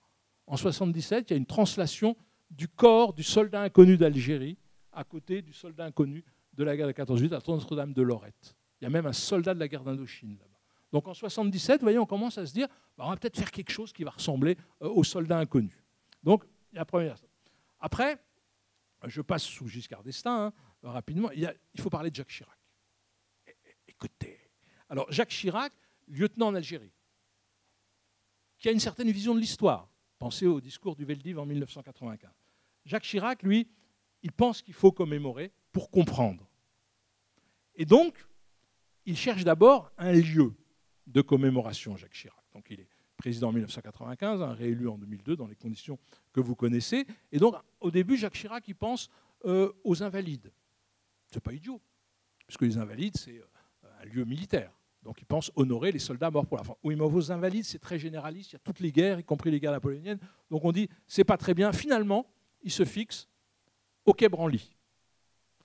En 77, il y a une translation du corps du soldat inconnu d'Algérie à côté du soldat inconnu de la guerre de 14-8 à Notre-Dame de Lorette. Il y a même un soldat de la guerre d'Indochine là-bas. Donc en 77, vous voyez, on commence à se dire, bah, on va peut-être faire quelque chose qui va ressembler euh, aux soldats inconnus. Donc, la première. Après, je passe sous Giscard d'Estaing hein, rapidement. Il, il, faut parler de Jacques Chirac. Écoutez. Alors, Jacques Chirac, lieutenant en Algérie, qui a une certaine vision de l'histoire. Pensez au discours du Veldiv en 1995. Jacques Chirac, lui, il pense qu'il faut commémorer pour comprendre. Et donc, il cherche d'abord un lieu de commémoration, Jacques Chirac. Donc il est président en 1995, réélu en 2002 dans les conditions que vous connaissez. Et donc au début, Jacques Chirac, pense euh, aux invalides. C'est pas idiot, puisque les invalides, c'est euh, un lieu militaire. Donc il pense honorer les soldats morts pour la France. Oui, mais aux invalides, c'est très généraliste. Il y a toutes les guerres, y compris les guerres napoléoniennes. Donc on dit, c'est pas très bien. Finalement, il se fixe au Quai Branly.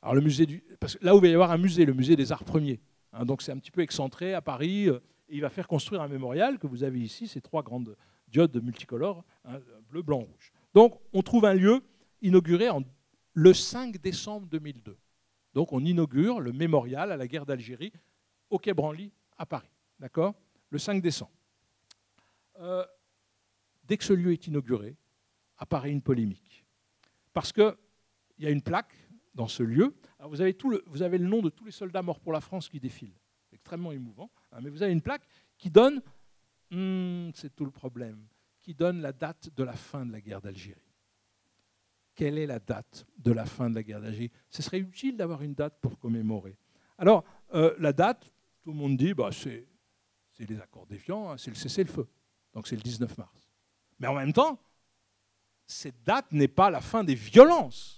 Alors le musée du, parce que là où il va y avoir un musée, le musée des Arts Premiers. Hein, donc c'est un petit peu excentré à Paris. Euh, il va faire construire un mémorial que vous avez ici, ces trois grandes diodes multicolores, hein, bleu, blanc, rouge. Donc on trouve un lieu inauguré le 5 décembre 2002. Donc on inaugure le mémorial à la guerre d'Algérie au Quai Branly à Paris. D'accord? Le 5 décembre. Euh, dès que ce lieu est inauguré, apparaît une polémique. Parce qu'il y a une plaque dans ce lieu. vous, avez tout le, vous avez le nom de tous les soldats morts pour la France qui défilent. C'est extrêmement émouvant. Hein, mais vous avez une plaque qui donne, hmm, c'est tout le problème, qui donne la date de la fin de la guerre d'Algérie. Quelle est la date de la fin de la guerre d'Algérie? Ce serait utile d'avoir une date pour commémorer. Alors, euh, la date, tout le monde dit, bah, c'est les accords d'Évian, hein, c'est le cessez-le-feu. Donc c'est le 19 mars. Mais en même temps, cette date n'est pas la fin des violences.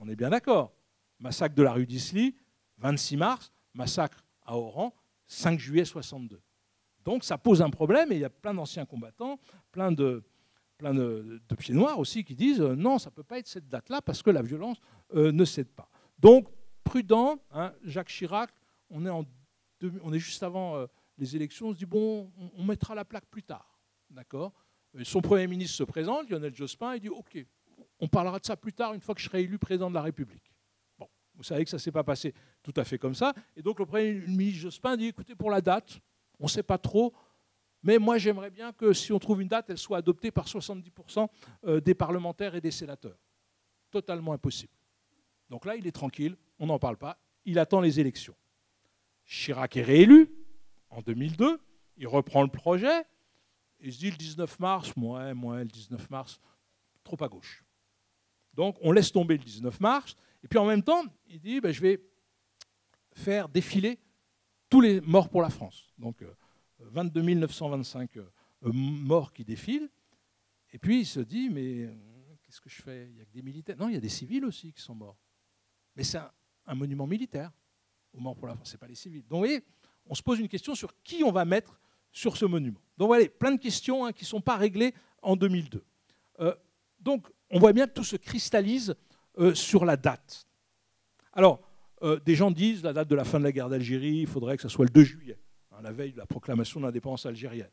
On est bien d'accord. Massacre de la rue d'Isly, 26 mars, massacre à Oran, 5 juillet 62. Donc ça pose un problème et il y a plein d'anciens combattants, plein de, pieds noirs aussi qui disent euh, non, ça ne peut pas être cette date-là parce que la violence euh, ne cède pas. Donc prudent, hein, Jacques Chirac, on est, on juste avant euh, les élections, on se dit bon, on, mettra la plaque plus tard. D'accord? Son Premier ministre se présente, Lionel Jospin, il dit ok, on parlera de ça plus tard une fois que je serai élu président de la République. Bon, vous savez que ça ne s'est pas passé tout à fait comme ça. Et donc le Premier ministre Jospin dit écoutez, pour la date, on ne sait pas trop, mais moi j'aimerais bien que si on trouve une date, elle soit adoptée par 70% euh, des parlementaires et des sénateurs. Totalement impossible. Donc là, il est tranquille, on n'en parle pas, il attend les élections. Chirac est réélu en 2002, il reprend le projet, il se dit le 19 mars, moi, moi, le 19 mars, trop à gauche. Donc on laisse tomber le 19 mars, et puis en même temps, il dit ben, je vais faire défiler tous les morts pour la France. Donc 22 euh, 925 euh, euh, morts qui défilent. Et puis il se dit, mais qu'est-ce que je fais? Il n'y a que des militaires. Non, il y a des civils aussi qui sont morts. Mais c'est un, monument militaire aux morts pour la France, ce pas les civils. Donc vous voyez, on se pose une question sur qui on va mettre sur ce monument. Donc voilà, plein de questions hein, qui ne sont pas réglées en 2002. Donc on voit bien que tout se cristallise sur la date. Alors, euh, des gens disent la date de la fin de la guerre d'Algérie, il faudrait que ce soit le 2 juillet, hein, la veille de la proclamation de l'indépendance algérienne.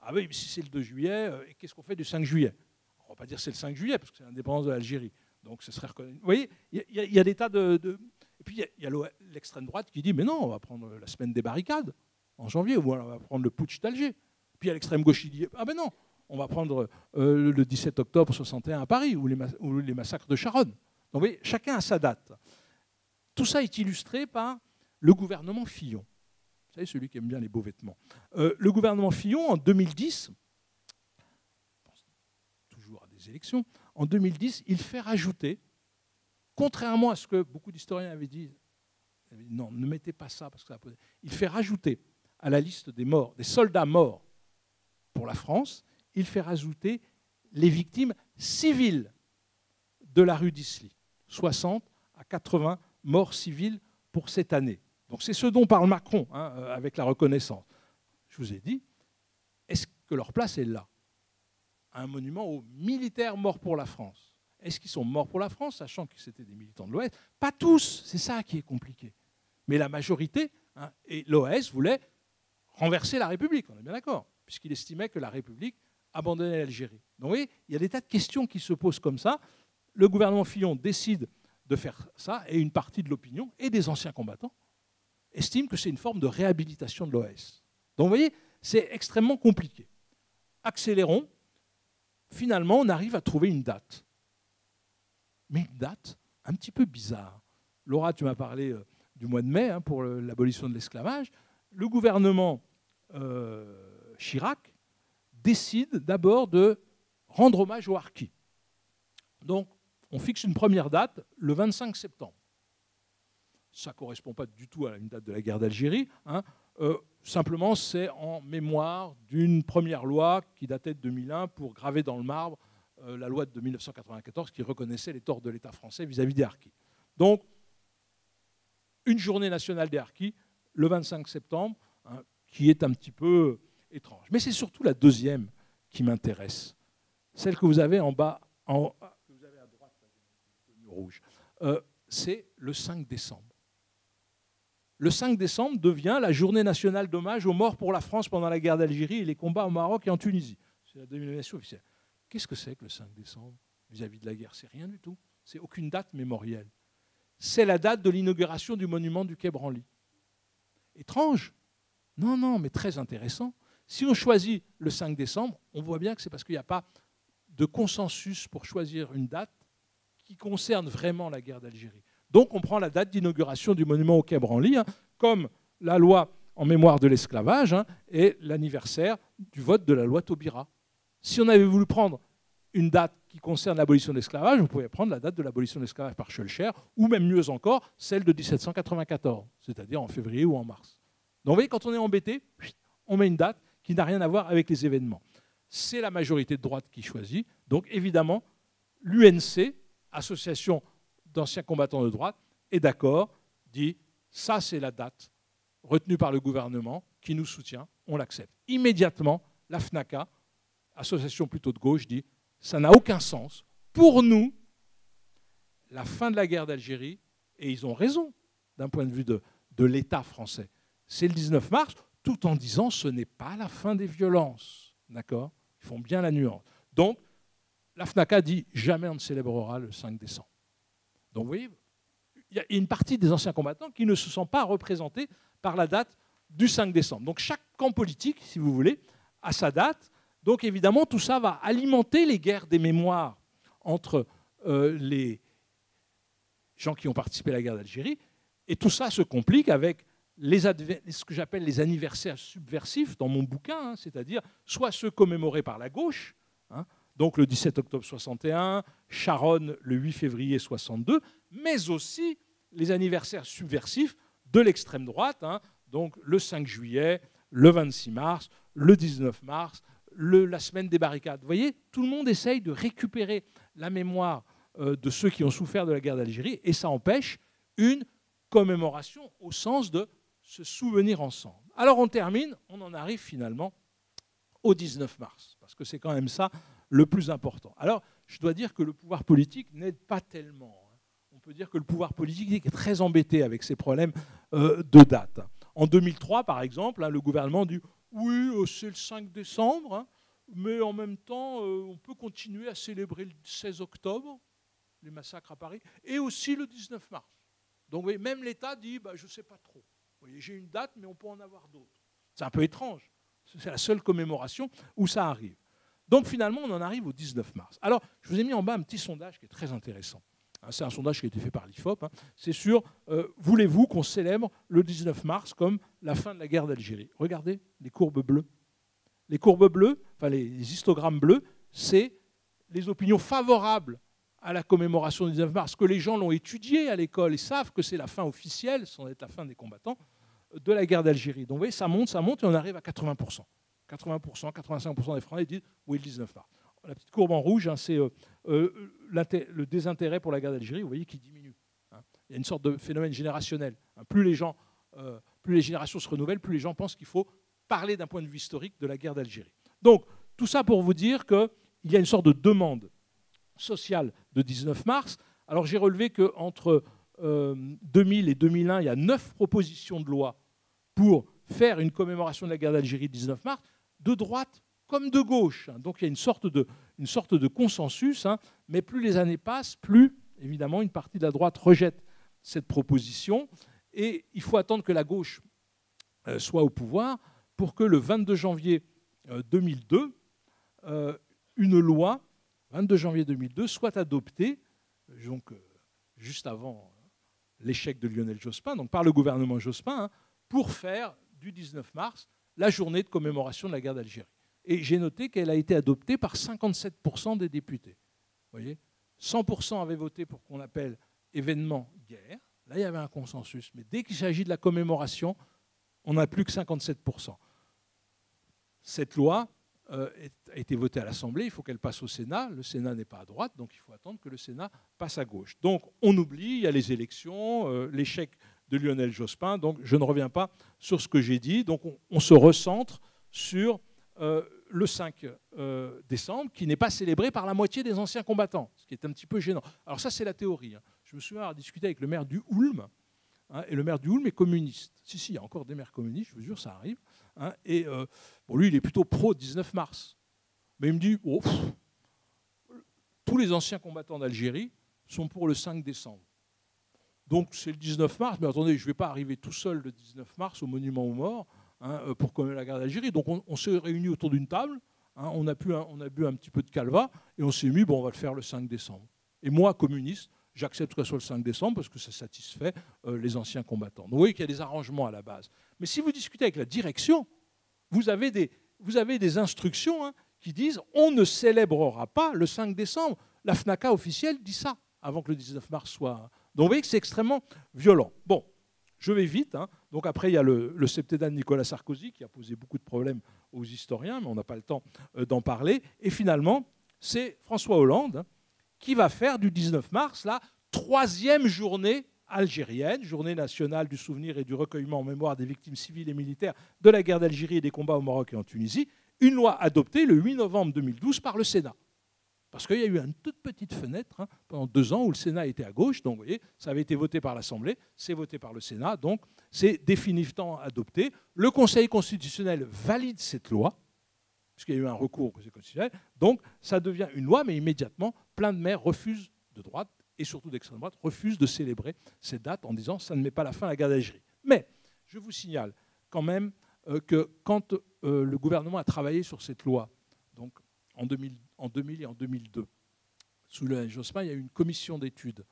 Ah oui, mais si c'est le 2 juillet, euh, qu'est-ce qu'on fait du 5 juillet? On ne va pas dire c'est le 5 juillet, parce que c'est l'indépendance de l'Algérie. Donc ce serait reconnu. Vous voyez, il y, a des tas de. Et puis il y a, l'extrême droite qui dit mais non, on va prendre la semaine des barricades en janvier, ou on va prendre le putsch d'Alger. Puis il y a l'extrême gauche qui dit ah ben non, on va prendre euh, le 17 octobre 61 à Paris, ou les, massacres de Charonne. Donc vous voyez, chacun a sa date. Tout ça est illustré par le gouvernement Fillon. Vous savez, celui qui aime bien les beaux vêtements. Euh, le gouvernement Fillon, en 2010, toujours à des élections, en 2010, il fait rajouter, contrairement à ce que beaucoup d'historiens avaient dit, non, ne mettez pas ça parce que ça Il fait rajouter à la liste des morts, des soldats morts pour la France, il fait rajouter les victimes civiles de la rue d'Isly, 60 à 80 morts civiles pour cette année. Donc c'est ce dont parle Macron hein, euh, avec la reconnaissance. Je vous ai dit, est-ce que leur place est là? Un monument aux militaires morts pour la France. Est-ce qu'ils sont morts pour la France, sachant que c'était des militants de l'OS Pas tous, c'est ça qui est compliqué. Mais la majorité, hein, et l'OS voulait renverser la République, on est bien d'accord, puisqu'il estimait que la République abandonnait l'Algérie. Donc vous voyez, il y a des tas de questions qui se posent comme ça. Le gouvernement Fillon décide de faire ça, et une partie de l'opinion et des anciens combattants estiment que c'est une forme de réhabilitation de l'OS. Donc vous voyez, c'est extrêmement compliqué. Accélérons. Finalement, on arrive à trouver une date. Mais une date un petit peu bizarre. Laura, tu m'as parlé euh, du mois de mai hein, pour l'abolition de l'esclavage. Le gouvernement euh, Chirac décide d'abord de rendre hommage aux harkis. Donc, on fixe une première date, le 25 septembre. Ça ne correspond pas du tout à une date de la guerre d'Algérie. Hein. Euh, simplement, c'est en mémoire d'une première loi qui datait de 2001 pour graver dans le marbre euh, la loi de 1994 qui reconnaissait les torts de l'État français vis-à-vis des harkis. Donc, une journée nationale des harkis, le 25 septembre, hein, qui est un petit peu étrange. Mais c'est surtout la deuxième qui m'intéresse, celle que vous avez en bas, en, rouge, euh, c'est le 5 décembre. Le 5 décembre devient la journée nationale d'hommage aux morts pour la France pendant la guerre d'Algérie et les combats au Maroc et en Tunisie. C'est la dénomination officielle. Qu'est-ce que c'est que le 5 décembre vis-à-vis de la guerre? C'est rien du tout. C'est aucune date mémorielle. C'est la date de l'inauguration du monument du Quai Branly. Étrange. Non, non, mais très intéressant. Si on choisit le 5 décembre, on voit bien que c'est parce qu'il n'y a pas de consensus pour choisir une date qui concerne vraiment la guerre d'Algérie. Donc on prend la date d'inauguration du monument au Quai Branly, hein, comme la loi en mémoire de l'esclavage hein, et l'anniversaire du vote de la loi Taubira. Si on avait voulu prendre une date qui concerne l'abolition de l'esclavage, on pouvait prendre la date de l'abolition de l'esclavage par Schulcher, ou même mieux encore, celle de 1794, c'est-à-dire en février ou en mars. Donc vous voyez, quand on est embêté, on met une date qui n'a rien à voir avec les événements. C'est la majorité de droite qui choisit. Donc évidemment, l'UNC, Association d'anciens combattants de droite, est d'accord, dit ça c'est la date retenue par le gouvernement qui nous soutient, on l'accepte. Immédiatement, la FNACA, association plutôt de gauche, dit ça n'a aucun sens. Pour nous, la fin de la guerre d'Algérie, et ils ont raison d'un point de vue de, de l'État français, c'est le 19 mars, tout en disant ce n'est pas la fin des violences. D'accord? Ils font bien la nuance. Donc, la FNACA dit jamais on ne célébrera le 5 décembre. Donc, vous voyez, il y a une partie des anciens combattants qui ne se sont pas représentés par la date du 5 décembre. Donc, chaque camp politique, si vous voulez, a sa date. Donc évidemment, tout ça va alimenter les guerres des mémoires entre euh, les gens qui ont participé à la guerre d'Algérie. Et tout ça se complique avec ce que j'appelle les anniversaires subversifs dans mon bouquin, hein, c'est-à-dire soit ceux commémorés par la gauche, hein, donc le 17 octobre 61, Charonne le 8 février 62, mais aussi les anniversaires subversifs de l'extrême droite, hein, donc le 5 juillet, le 26 mars, le 19 mars, la semaine des barricades. Vous voyez, tout le monde essaye de récupérer la mémoire euh, de ceux qui ont souffert de la guerre d'Algérie et ça empêche une commémoration au sens de se souvenir ensemble. Alors on termine, on en arrive finalement au 19 mars, parce que c'est quand même ça le plus important. Alors je dois dire que le pouvoir politique n'aide pas tellement. Hein. On peut dire que le pouvoir politique est très embêté avec ces problèmes euh, de date. En 2003, par exemple, hein, le gouvernement dit oui, euh, c'est le 5 décembre, hein, mais en même temps, euh, on peut continuer à célébrer le 16 octobre, les massacres à Paris, et aussi le 19 mars. Donc même l'État dit, bah, je ne sais pas trop. J'ai une date, mais on peut en avoir d'autres. C'est un peu étrange. C'est la seule commémoration où ça arrive. Donc finalement, on en arrive au 19 mars. Alors, je vous ai mis en bas un petit sondage qui est très intéressant. Hein, c'est un sondage qui a été fait par l'IFOP. Hein. C'est sur euh, voulez-vous qu'on célèbre le 19 mars comme la fin de la guerre d'Algérie? Regardez les courbes bleues. Les courbes bleues, enfin les histogrammes bleus, c'est les opinions favorables à la commémoration du 19 mars, que les gens l'ont étudié à l'école et savent que c'est la fin officielle, sans être la fin des combattants, de la guerre d'Algérie. Donc vous voyez, ça monte, ça monte et on arrive à 80%. 80%, 85% des Français disent oui, le 19 mars. La petite courbe en rouge, hein, c'est euh, euh, le désintérêt pour la guerre d'Algérie, vous voyez, qui diminue. Hein. Il y a une sorte de phénomène générationnel. Hein. Plus les gens, euh, plus les générations se renouvellent, plus les gens pensent qu'il faut parler d'un point de vue historique de la guerre d'Algérie. Donc, tout ça pour vous dire qu'il y a une sorte de demande sociale de 19 mars. Alors, j'ai relevé qu'entre 2000 et 2001, il y a neuf propositions de loi pour faire une commémoration de la guerre d'Algérie 19 mars, de droite comme de gauche. Donc il y a une sorte de, consensus, hein. mais plus les années passent, plus évidemment une partie de la droite rejette cette proposition. Et il faut attendre que la gauche euh, soit au pouvoir pour que le 22 janvier 2002, euh, euh, une loi, 22 janvier 2002, soit adoptée, donc juste avant l'échec de Lionel Jospin, donc par le gouvernement Jospin, hein, pour faire du 19 mars la journée de commémoration de la guerre d'Algérie. Et j'ai noté qu'elle a été adoptée par 57% des députés. Vous voyez 100% avaient voté pour qu'on appelle événement guerre. Là, il y avait un consensus. Mais dès qu'il s'agit de la commémoration, on n'a plus que 57%. Cette loi euh, a été votée à l'Assemblée, il faut qu'elle passe au Sénat. Le Sénat n'est pas à droite, donc il faut attendre que le Sénat passe à gauche. Donc on oublie, il y a les élections, euh, l'échec de Lionel Jospin, donc je ne reviens pas sur ce que j'ai dit. Donc on, se recentre sur euh, le 5 euh, décembre, qui n'est pas célébré par la moitié des anciens combattants, ce qui est un petit peu gênant. Alors ça, c'est la théorie. Hein. Je me souviens avoir discuté avec le maire du Houlme, hein, et le maire du Houlme est communiste. Si, si, il y a encore des maires communistes, je vous jure, ça arrive. Hein. et euh, lui, il est plutôt pro-19 mars. Mais il me dit, oh, tous les anciens combattants d'Algérie sont pour le 5 décembre. Donc c'est le 19 mars, mais attendez, je ne vais pas arriver tout seul le 19 mars au monument aux morts hein, pour commémorer la guerre d'Algérie. Donc on, s'est réunis autour d'une table, hein, on, a on a bu un petit peu de calva, et on s'est mis, bon, on va le faire le 5 décembre. Et moi, communiste, j'accepte que ce soit le 5 décembre parce que ça satisfait euh, les anciens combattants. Donc vous voyez qu'il y a des arrangements à la base. Mais si vous discutez avec la direction, vous avez des, instructions hein, qui disent on ne célébrera pas le 5 décembre. La FNACA officielle dit ça avant que le 19 mars soit. Donc vous voyez que c'est extrêmement violent. Bon, je vais vite. Hein. Donc après, il y a le, le de Nicolas Sarkozy qui a posé beaucoup de problèmes aux historiens, mais on n'a pas le temps euh, d'en parler. Et finalement, c'est François Hollande hein, qui va faire du 19 mars la troisième journée algérienne, journée nationale du souvenir et du recueillement en mémoire des victimes civiles et militaires de la guerre d'Algérie et des combats au Maroc et en Tunisie, une loi adoptée le 8 novembre 2012 par le Sénat. Parce qu'il y a eu une toute petite fenêtre hein, pendant deux ans où le Sénat était à gauche. Donc, vous voyez, ça avait été voté par l'Assemblée, c'est voté par le Sénat. Donc, c'est définitivement adopté. Le Conseil constitutionnel valide cette loi, puisqu'il y a eu un recours au Conseil constitutionnel. Donc, ça devient une loi, mais immédiatement, plein de maires refusent de droite et surtout d'extrême droite refusent de célébrer cette date en disant ça ne met pas la fin à la guerre d'Algérie. Mais je vous signale quand même euh, que quand euh, le gouvernement a travaillé sur cette loi, donc en 2000, en 2000 et en 2002, sous le Jospin, il y a eu une commission d'études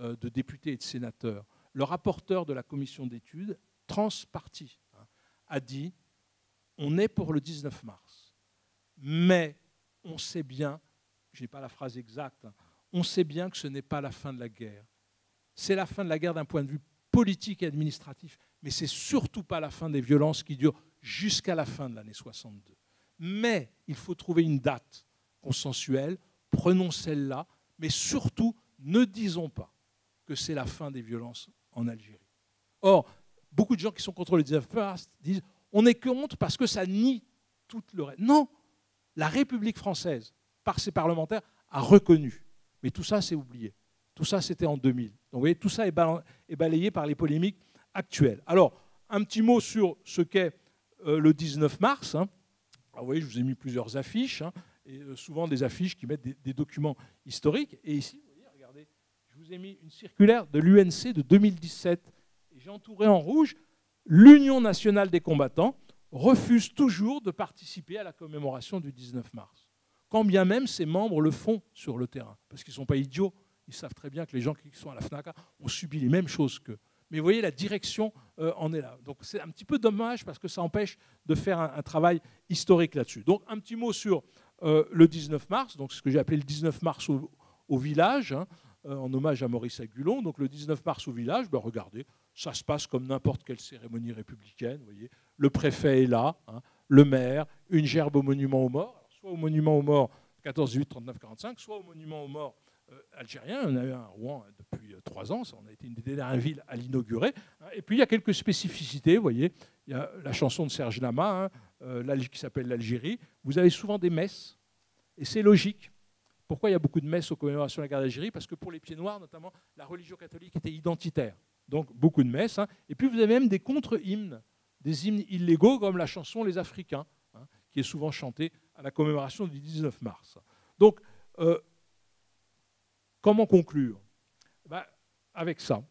euh, de députés et de sénateurs. Le rapporteur de la commission d'études, transparti, hein, a dit on est pour le 19 mars, mais on sait bien, je n'ai pas la phrase exacte, hein, on sait bien que ce n'est pas la fin de la guerre. C'est la fin de la guerre d'un point de vue politique et administratif, mais c'est surtout pas la fin des violences qui durent jusqu'à la fin de l'année 62. Mais il faut trouver une date consensuelle, prenons celle-là, mais surtout ne disons pas que c'est la fin des violences en Algérie. Or, beaucoup de gens qui sont contre le 19 mars disent on est contre parce que ça nie tout le reste. Non, la République française, par ses parlementaires, a reconnu mais tout ça, c'est oublié. Tout ça, c'était en 2000. Donc vous voyez, tout ça est balayé par les polémiques actuelles. Alors, un petit mot sur ce qu'est euh, le 19 mars. Hein. vous voyez, je vous ai mis plusieurs affiches, hein, et euh, souvent des affiches qui mettent des, documents historiques. Et ici, vous voyez, regardez, je vous ai mis une circulaire de l'UNC de 2017. Et j'ai entouré en rouge l'Union nationale des combattants refuse toujours de participer à la commémoration du 19 mars quand bien même ses membres le font sur le terrain. Parce qu'ils ne sont pas idiots, ils savent très bien que les gens qui sont à la FNACA ont subi les mêmes choses qu'eux. Mais vous voyez, la direction euh, en est là. Donc c'est un petit peu dommage parce que ça empêche de faire un, travail historique là-dessus. Donc un petit mot sur euh, le 19 mars, donc ce que j'ai appelé le 19 mars au, village, hein, euh, en hommage à Maurice Agulon. Donc le 19 mars au village, ben, regardez, ça se passe comme n'importe quelle cérémonie républicaine. Vous voyez, le préfet est là, hein, le maire, une gerbe au monument aux morts soit au monument aux morts 14, 8, 39, 45, soit au monument aux morts euh, algériens. On a eu un Rouen depuis euh, trois ans, on a été une des dernières villes à l'inaugurer. Hein. Et puis il y a quelques spécificités, vous voyez, il y a la chanson de Serge Lama, hein, euh, qui s'appelle l'Algérie. Vous avez souvent des messes, et c'est logique. Pourquoi il y a beaucoup de messes aux commémorations de la guerre d'Algérie? Parce que pour les pieds noirs, notamment, la religion catholique était identitaire. Donc beaucoup de messes. Et puis vous avez même des contre-hymnes, des hymnes illégaux comme la chanson Les Africains, qui est souvent chantée à la commémoration du 19 mars. Donc, euh, comment conclure? Ben, Avec ça.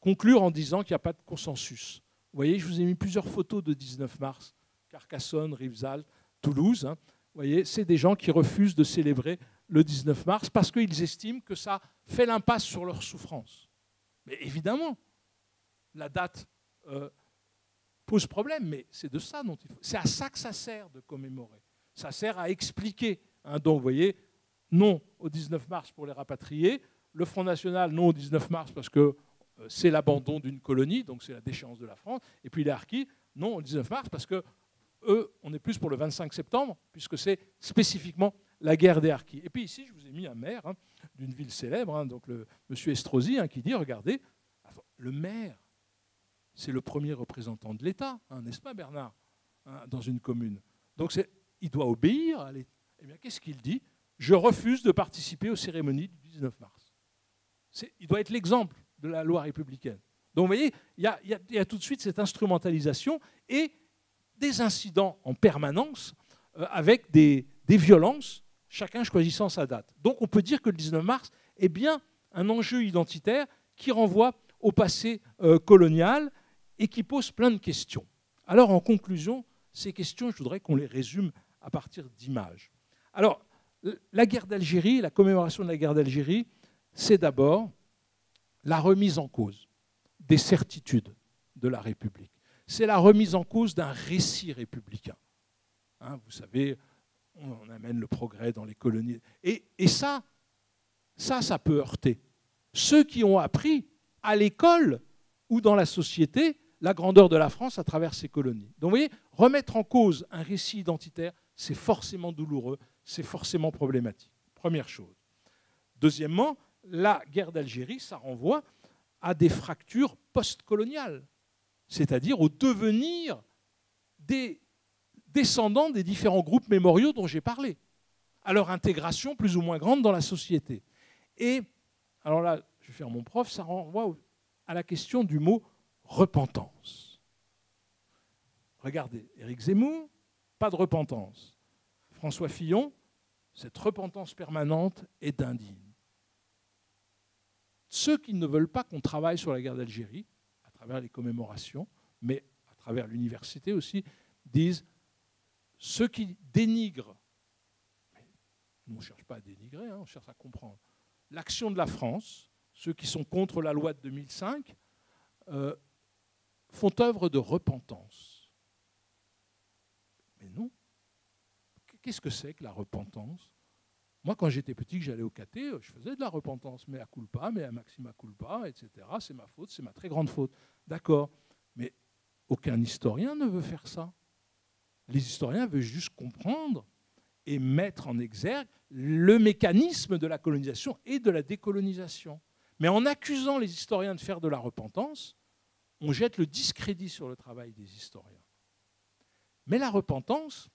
Conclure en disant qu'il n'y a pas de consensus. Vous voyez, je vous ai mis plusieurs photos de 19 mars. Carcassonne, Rivesaltes, Toulouse. Hein. Vous voyez, c'est des gens qui refusent de célébrer le 19 mars parce qu'ils estiment que ça fait l'impasse sur leur souffrance. Mais évidemment, la date euh, pose problème, mais c'est de ça dont il faut. C'est à ça que ça sert de commémorer ça sert à expliquer. Hein. donc, vous voyez, non au 19 mars pour les rapatriés, le Front National, non au 19 mars parce que euh, c'est l'abandon d'une colonie, donc c'est la déchéance de la France, et puis les harkis, non au 19 mars parce que eux, on est plus pour le 25 septembre, puisque c'est spécifiquement la guerre des harkis. Et puis ici, je vous ai mis un maire hein, d'une ville célèbre, hein, donc le monsieur Estrosi, qui dit, regardez, le maire, c'est le premier représentant de l'État, n'est-ce pas Bernard, dans une commune. Donc il doit obéir à l'État. Eh bien, qu'est-ce qu'il dit? Je refuse de participer aux cérémonies du 19 mars. Il doit être l'exemple de la loi républicaine. Donc, vous voyez, il y, a, tout de suite cette instrumentalisation et des incidents en permanence euh, avec des, violences, chacun choisissant sa date. Donc, on peut dire que le 19 mars est bien un enjeu identitaire qui renvoie au passé euh, colonial et qui pose plein de questions. Alors, en conclusion, ces questions, je voudrais qu'on les résume à partir d'images. Alors, la guerre d'Algérie, la commémoration de la guerre d'Algérie, c'est d'abord la remise en cause des certitudes de la République. C'est la remise en cause d'un récit républicain. Hein, vous savez, on amène le progrès dans les colonies. Et, et ça, ça, ça peut heurter. Ceux qui ont appris à l'école ou dans la société la grandeur de la France à travers ses colonies. Donc vous voyez, remettre en cause un récit identitaire, c'est forcément douloureux, c'est forcément problématique. Première chose. Deuxièmement, la guerre d'Algérie, ça renvoie à des fractures postcoloniales, c'est-à-dire au devenir des descendants des différents groupes mémoriaux dont j'ai parlé, à leur intégration plus ou moins grande dans la société. Et, alors là, je vais faire mon prof, ça renvoie à la question du mot repentance. Regardez, Éric Zemmour, pas de repentance. François Fillon, cette repentance permanente est indigne. Ceux qui ne veulent pas qu'on travaille sur la guerre d'Algérie, à travers les commémorations, mais à travers l'université aussi, disent ceux qui dénigrent, nous on ne cherche pas à dénigrer, hein, on cherche à comprendre, l'action de la France, ceux qui sont contre la loi de 2005, euh, font œuvre de repentance. Mais non. Qu'est-ce que c'est que la repentance? Moi, quand j'étais petit, que j'allais au caté, je faisais de la repentance, mais à culpa, mais à maxima culpa, etc. C'est ma faute, c'est ma très grande faute. D'accord. Mais aucun historien ne veut faire ça. Les historiens veulent juste comprendre et mettre en exergue le mécanisme de la colonisation et de la décolonisation. Mais en accusant les historiens de faire de la repentance, on jette le discrédit sur le travail des historiens. Mais la repentance,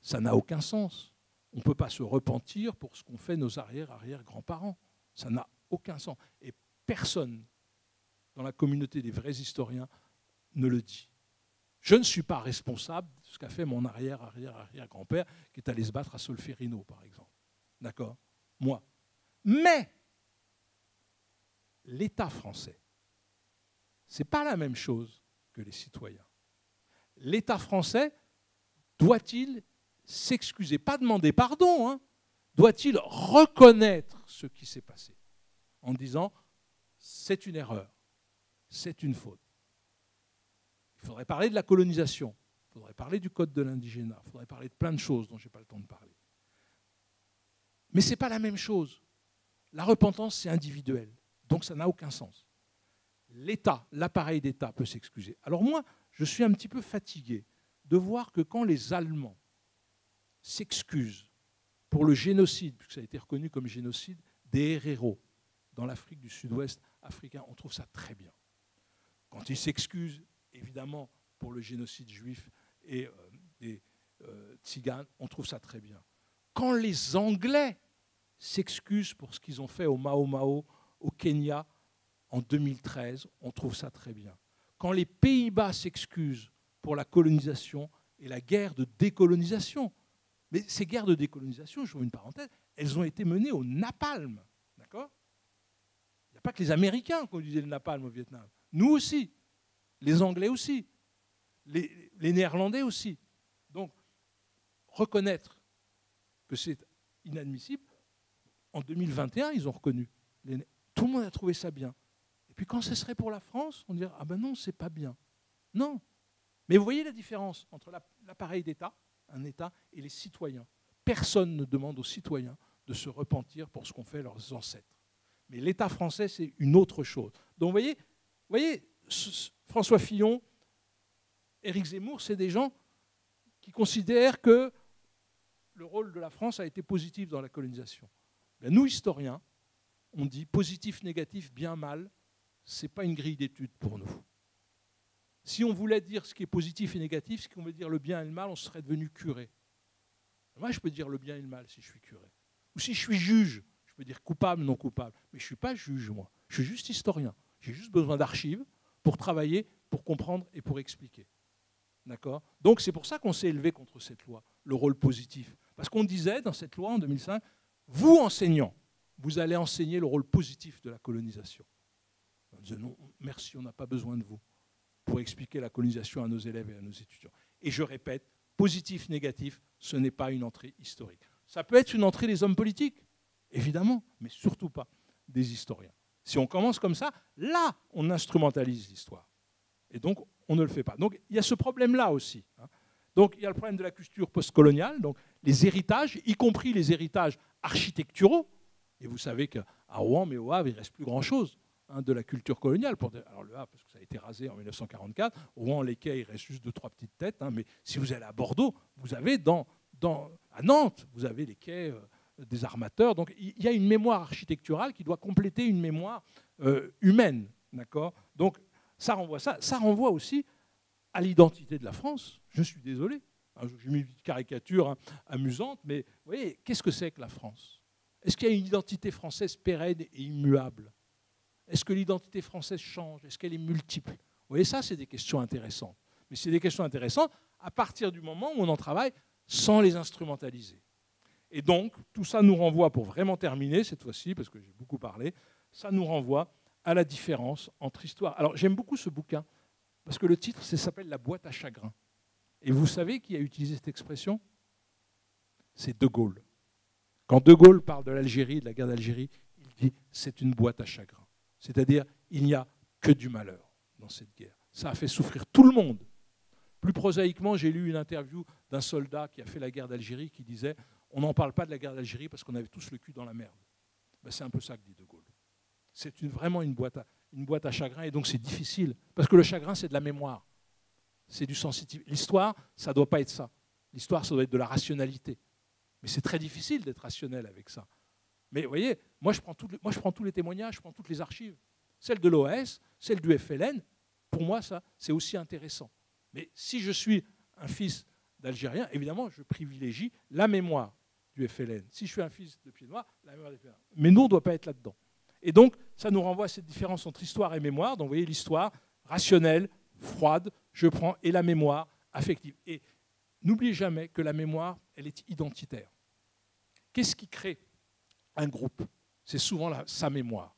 ça n'a aucun sens. On ne peut pas se repentir pour ce qu'ont fait nos arrière-arrière-grands-parents. Ça n'a aucun sens. Et personne dans la communauté des vrais historiens ne le dit. Je ne suis pas responsable de ce qu'a fait mon arrière-arrière-arrière-grand-père qui est allé se battre à Solferino, par exemple. D'accord? Moi. Mais l'État français ce n'est pas la même chose que les citoyens. L'État français doit-il s'excuser, pas demander pardon, hein, doit-il reconnaître ce qui s'est passé en disant c'est une erreur, c'est une faute. Il faudrait parler de la colonisation, il faudrait parler du code de l'indigénat, il faudrait parler de plein de choses dont je n'ai pas le temps de parler. Mais ce n'est pas la même chose. La repentance, c'est individuel, donc ça n'a aucun sens l'État, l'appareil d'État peut s'excuser. Alors moi, je suis un petit peu fatigué de voir que quand les Allemands s'excusent pour le génocide, puisque ça a été reconnu comme génocide, des héros dans l'Afrique du Sud-Ouest africain, on trouve ça très bien. Quand ils s'excusent, évidemment, pour le génocide juif et euh, des euh, tziganes, on trouve ça très bien. Quand les Anglais s'excusent pour ce qu'ils ont fait au Mao Mao, au Kenya, en 2013, on trouve ça très bien. Quand les Pays-Bas s'excusent pour la colonisation et la guerre de décolonisation, mais ces guerres de décolonisation, je vous une parenthèse, elles ont été menées au napalm. D'accord? Il n'y a pas que les Américains qui ont utilisé le napalm au Vietnam. Nous aussi. Les Anglais aussi. Les, les Néerlandais aussi. Donc, reconnaître que c'est inadmissible, en 2021, ils ont reconnu. Tout le monde a trouvé ça bien. Et puis quand ce serait pour la France, on dirait Ah ben non, c'est pas bien. Non. Mais vous voyez la différence entre l'appareil d'État, un État, et les citoyens. Personne ne demande aux citoyens de se repentir pour ce qu'ont fait leurs ancêtres. Mais l'État français, c'est une autre chose. Donc vous voyez, vous voyez François Fillon, Éric Zemmour, c'est des gens qui considèrent que le rôle de la France a été positif dans la colonisation. nous, historiens, on dit positif, négatif, bien, mal ce n'est pas une grille d'études pour nous. Si on voulait dire ce qui est positif et négatif, ce qu'on veut dire le bien et le mal, on serait devenu curé. Moi, je peux dire le bien et le mal si je suis curé. Ou si je suis juge, je peux dire coupable, non coupable. Mais je ne suis pas juge, moi. Je suis juste historien. J'ai juste besoin d'archives pour travailler, pour comprendre et pour expliquer. D'accord? Donc c'est pour ça qu'on s'est élevé contre cette loi, le rôle positif. Parce qu'on disait dans cette loi en 2005, vous enseignants, vous allez enseigner le rôle positif de la colonisation. Disait non, merci, on n'a pas besoin de vous. pour expliquer la colonisation à nos élèves et à nos étudiants. Et je répète, positif, négatif, ce n'est pas une entrée historique. Ça peut être une entrée des hommes politiques, évidemment, mais surtout pas des historiens. Si on commence comme ça, là, on instrumentalise l'histoire. Et donc, on ne le fait pas. Donc, il y a ce problème-là aussi. Hein. Donc, il y a le problème de la culture postcoloniale, donc les héritages, y compris les héritages architecturaux. Et vous savez qu'à Rouen, mais au Havre, il ne reste plus grand-chose de la culture coloniale. Alors, le Havre, parce que ça a été rasé en 1944. Rouen, les quais, il reste juste deux, trois petites têtes. Hein. mais si vous allez à Bordeaux, vous avez dans, à Nantes, vous avez les quais. Euh, des armateurs. Donc il y a une mémoire architecturale qui doit compléter une mémoire euh, humaine. Donc ça renvoie ça. Ça renvoie aussi à l'identité de la France. Je suis désolé. Hein, j'ai mis une caricature hein, amusante, mais vous voyez, qu'est-ce que c'est que la France? Est-ce qu'il y a une identité française pérenne et immuable? Est-ce que l'identité française change? Est-ce qu'elle est multiple? Vous voyez, ça, c'est des questions intéressantes. Mais c'est des questions intéressantes à partir du moment où on en travaille sans les instrumentaliser. Et donc, tout ça nous renvoie, pour vraiment terminer cette fois-ci, parce que j'ai beaucoup parlé, ça nous renvoie à la différence entre histoire. Alors, j'aime beaucoup ce bouquin, parce que le titre s'appelle La boîte à chagrin. Et vous savez qui a utilisé cette expression? C'est De Gaulle. Quand De Gaulle parle de l'Algérie, de la guerre d'Algérie, il dit c'est une boîte à chagrin. C'est-à-dire, il n'y a que du malheur dans cette guerre. Ça a fait souffrir tout le monde. Plus prosaïquement, j'ai lu une interview d'un soldat qui a fait la guerre d'Algérie qui disait on n'en parle pas de la guerre d'Algérie parce qu'on avait tous le cul dans la merde. Ben, c'est un peu ça que dit De Gaulle. C'est vraiment une boîte, à, une boîte à chagrin et donc c'est difficile. Parce que le chagrin, c'est de la mémoire. C'est du sensitif. L'histoire, ça ne doit pas être ça. L'histoire, ça doit être de la rationalité. Mais c'est très difficile d'être rationnel avec ça. Mais vous voyez, moi je, prends tous les témoignages, je prends toutes les archives. Celle de l'OS, celle du FLN, pour moi, ça, c'est aussi intéressant. Mais si je suis un fils d'Algérien, évidemment, je privilégie la mémoire du FLN. Si je suis un fils de pied noir, la mémoire du FLN. Mais nous, on ne doit pas être là-dedans. Et donc, ça nous renvoie à cette différence entre histoire et mémoire. Donc, vous voyez, l'histoire rationnelle, froide, je prends, et la mémoire affective. Et n'oubliez jamais que la mémoire, elle est identitaire. Qu'est-ce qui crée un groupe C'est souvent sa mémoire.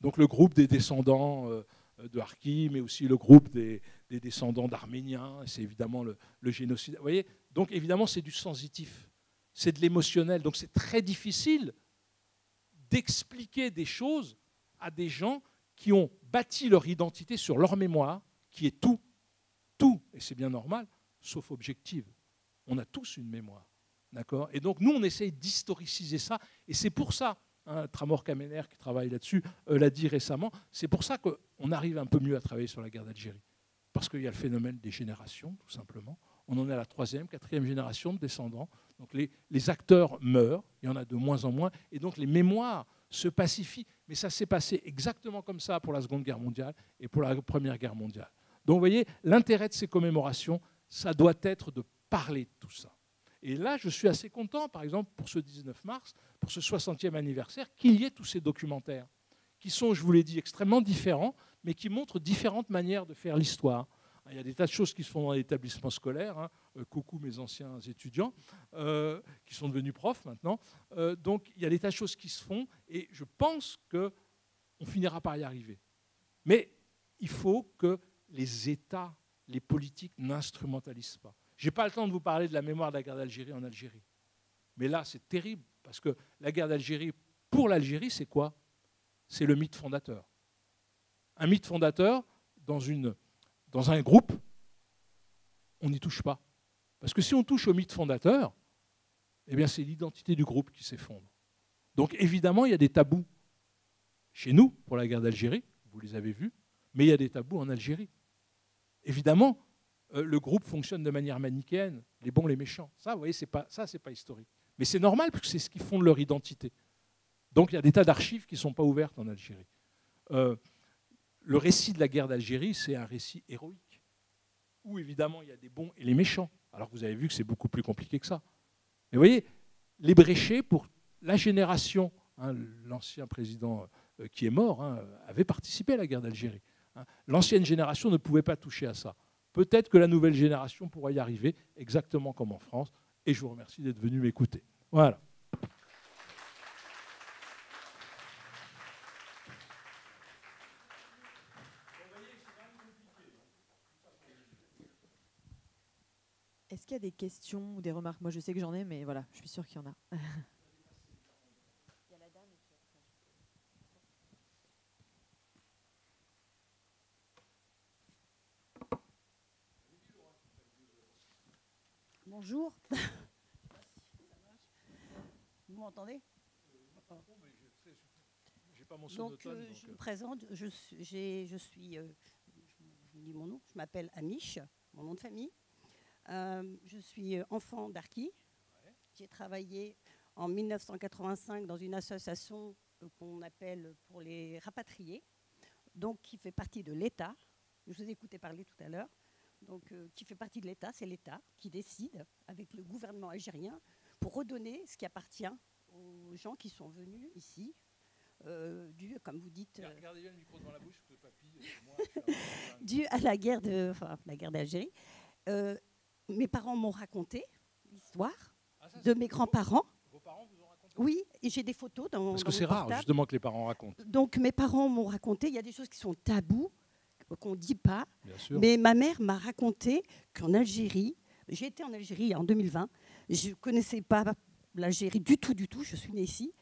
Donc, le groupe des descendants euh, de Harki, mais aussi le groupe des, descendants d'Arméniens, c'est évidemment le, le, génocide. Vous voyez Donc, évidemment, c'est du sensitif c'est de l'émotionnel. Donc c'est très difficile d'expliquer des choses à des gens qui ont bâti leur identité sur leur mémoire, qui est tout, tout, et c'est bien normal, sauf objective. On a tous une mémoire. D'accord? Et donc nous, on essaye d'historiciser ça, et c'est pour ça, hein, Tramor Kamener, qui travaille là-dessus, euh, l'a dit récemment, c'est pour ça qu'on arrive un peu mieux à travailler sur la guerre d'Algérie. Parce qu'il y a le phénomène des générations, tout simplement. On en est à la troisième, quatrième génération de descendants donc les, acteurs meurent, il y en a de moins en moins, et donc les mémoires se pacifient. Mais ça s'est passé exactement comme ça pour la Seconde Guerre mondiale et pour la Première Guerre mondiale. Donc vous voyez, l'intérêt de ces commémorations, ça doit être de parler de tout ça. Et là, je suis assez content, par exemple, pour ce 19 mars, pour ce 60e anniversaire, qu'il y ait tous ces documentaires, qui sont, je vous l'ai dit, extrêmement différents, mais qui montrent différentes manières de faire l'histoire. Il y a des tas de choses qui se font dans l'établissement scolaire. Hein. Euh, coucou mes anciens étudiants, euh, qui sont devenus profs maintenant. Euh, donc il y a des tas de choses qui se font et je pense qu'on finira par y arriver. Mais il faut que les États, les politiques n'instrumentalisent pas. Je n'ai pas le temps de vous parler de la mémoire de la guerre d'Algérie en Algérie. Mais là, c'est terrible, parce que la guerre d'Algérie, pour l'Algérie, c'est quoi? C'est le mythe fondateur. Un mythe fondateur dans une dans un groupe, on n'y touche pas. Parce que si on touche au mythe fondateur, eh bien c'est l'identité du groupe qui s'effondre. Donc évidemment, il y a des tabous chez nous pour la guerre d'Algérie, vous les avez vus, mais il y a des tabous en Algérie. Évidemment, le groupe fonctionne de manière manichéenne, les bons, les méchants. Ça, vous voyez, c'est pas, ça, c'est pas historique. Mais c'est normal parce que c'est ce qui fonde leur identité. Donc il y a des tas d'archives qui ne sont pas ouvertes en Algérie. Euh, le récit de la guerre d'Algérie, c'est un récit héroïque, où évidemment il y a des bons et les méchants. Alors vous avez vu que c'est beaucoup plus compliqué que ça. Mais vous voyez, les bréchés, pour la génération, hein, l'ancien président euh, qui est mort hein, avait participé à la guerre d'Algérie. Hein. L'ancienne génération ne pouvait pas toucher à ça. Peut-être que la nouvelle génération pourra y arriver, exactement comme en France. Et je vous remercie d'être venu m'écouter. Voilà. Est-ce qu'il y a des questions ou des remarques? Moi, je sais que j'en ai, mais voilà, je suis sûre qu'il y en a. Bonjour. Vous m'entendez? Donc, euh, je me présente, je, suis, je suis euh, je vous dis mon nom, je m'appelle Amish, mon nom de famille. Euh, je suis enfant d'Arki. J'ai travaillé en 1985 dans une association qu'on appelle pour les rapatriés, donc qui fait partie de l'État. Je vous ai écouté parler tout à l'heure. Donc, qui fait partie de l'État, c'est l'État qui décide avec le gouvernement algérien pour redonner ce qui appartient aux gens qui sont venus ici euh, dû, comme vous dites, euh, dû à la guerre de, enfin, la guerre d'Algérie. Euh, mes parents m'ont raconté l'histoire ah, de mes grands-parents. Vos parents vous ont raconté Oui, et j'ai des photos dans. Parce que c'est rare justement que les parents racontent. Donc mes parents m'ont raconté. Il y a des choses qui sont tabous qu'on ne dit pas. Mais ma mère m'a raconté qu'en Algérie, j'ai été en Algérie en 2020. Je ne connaissais pas l'Algérie du tout, du tout. Je suis née ici.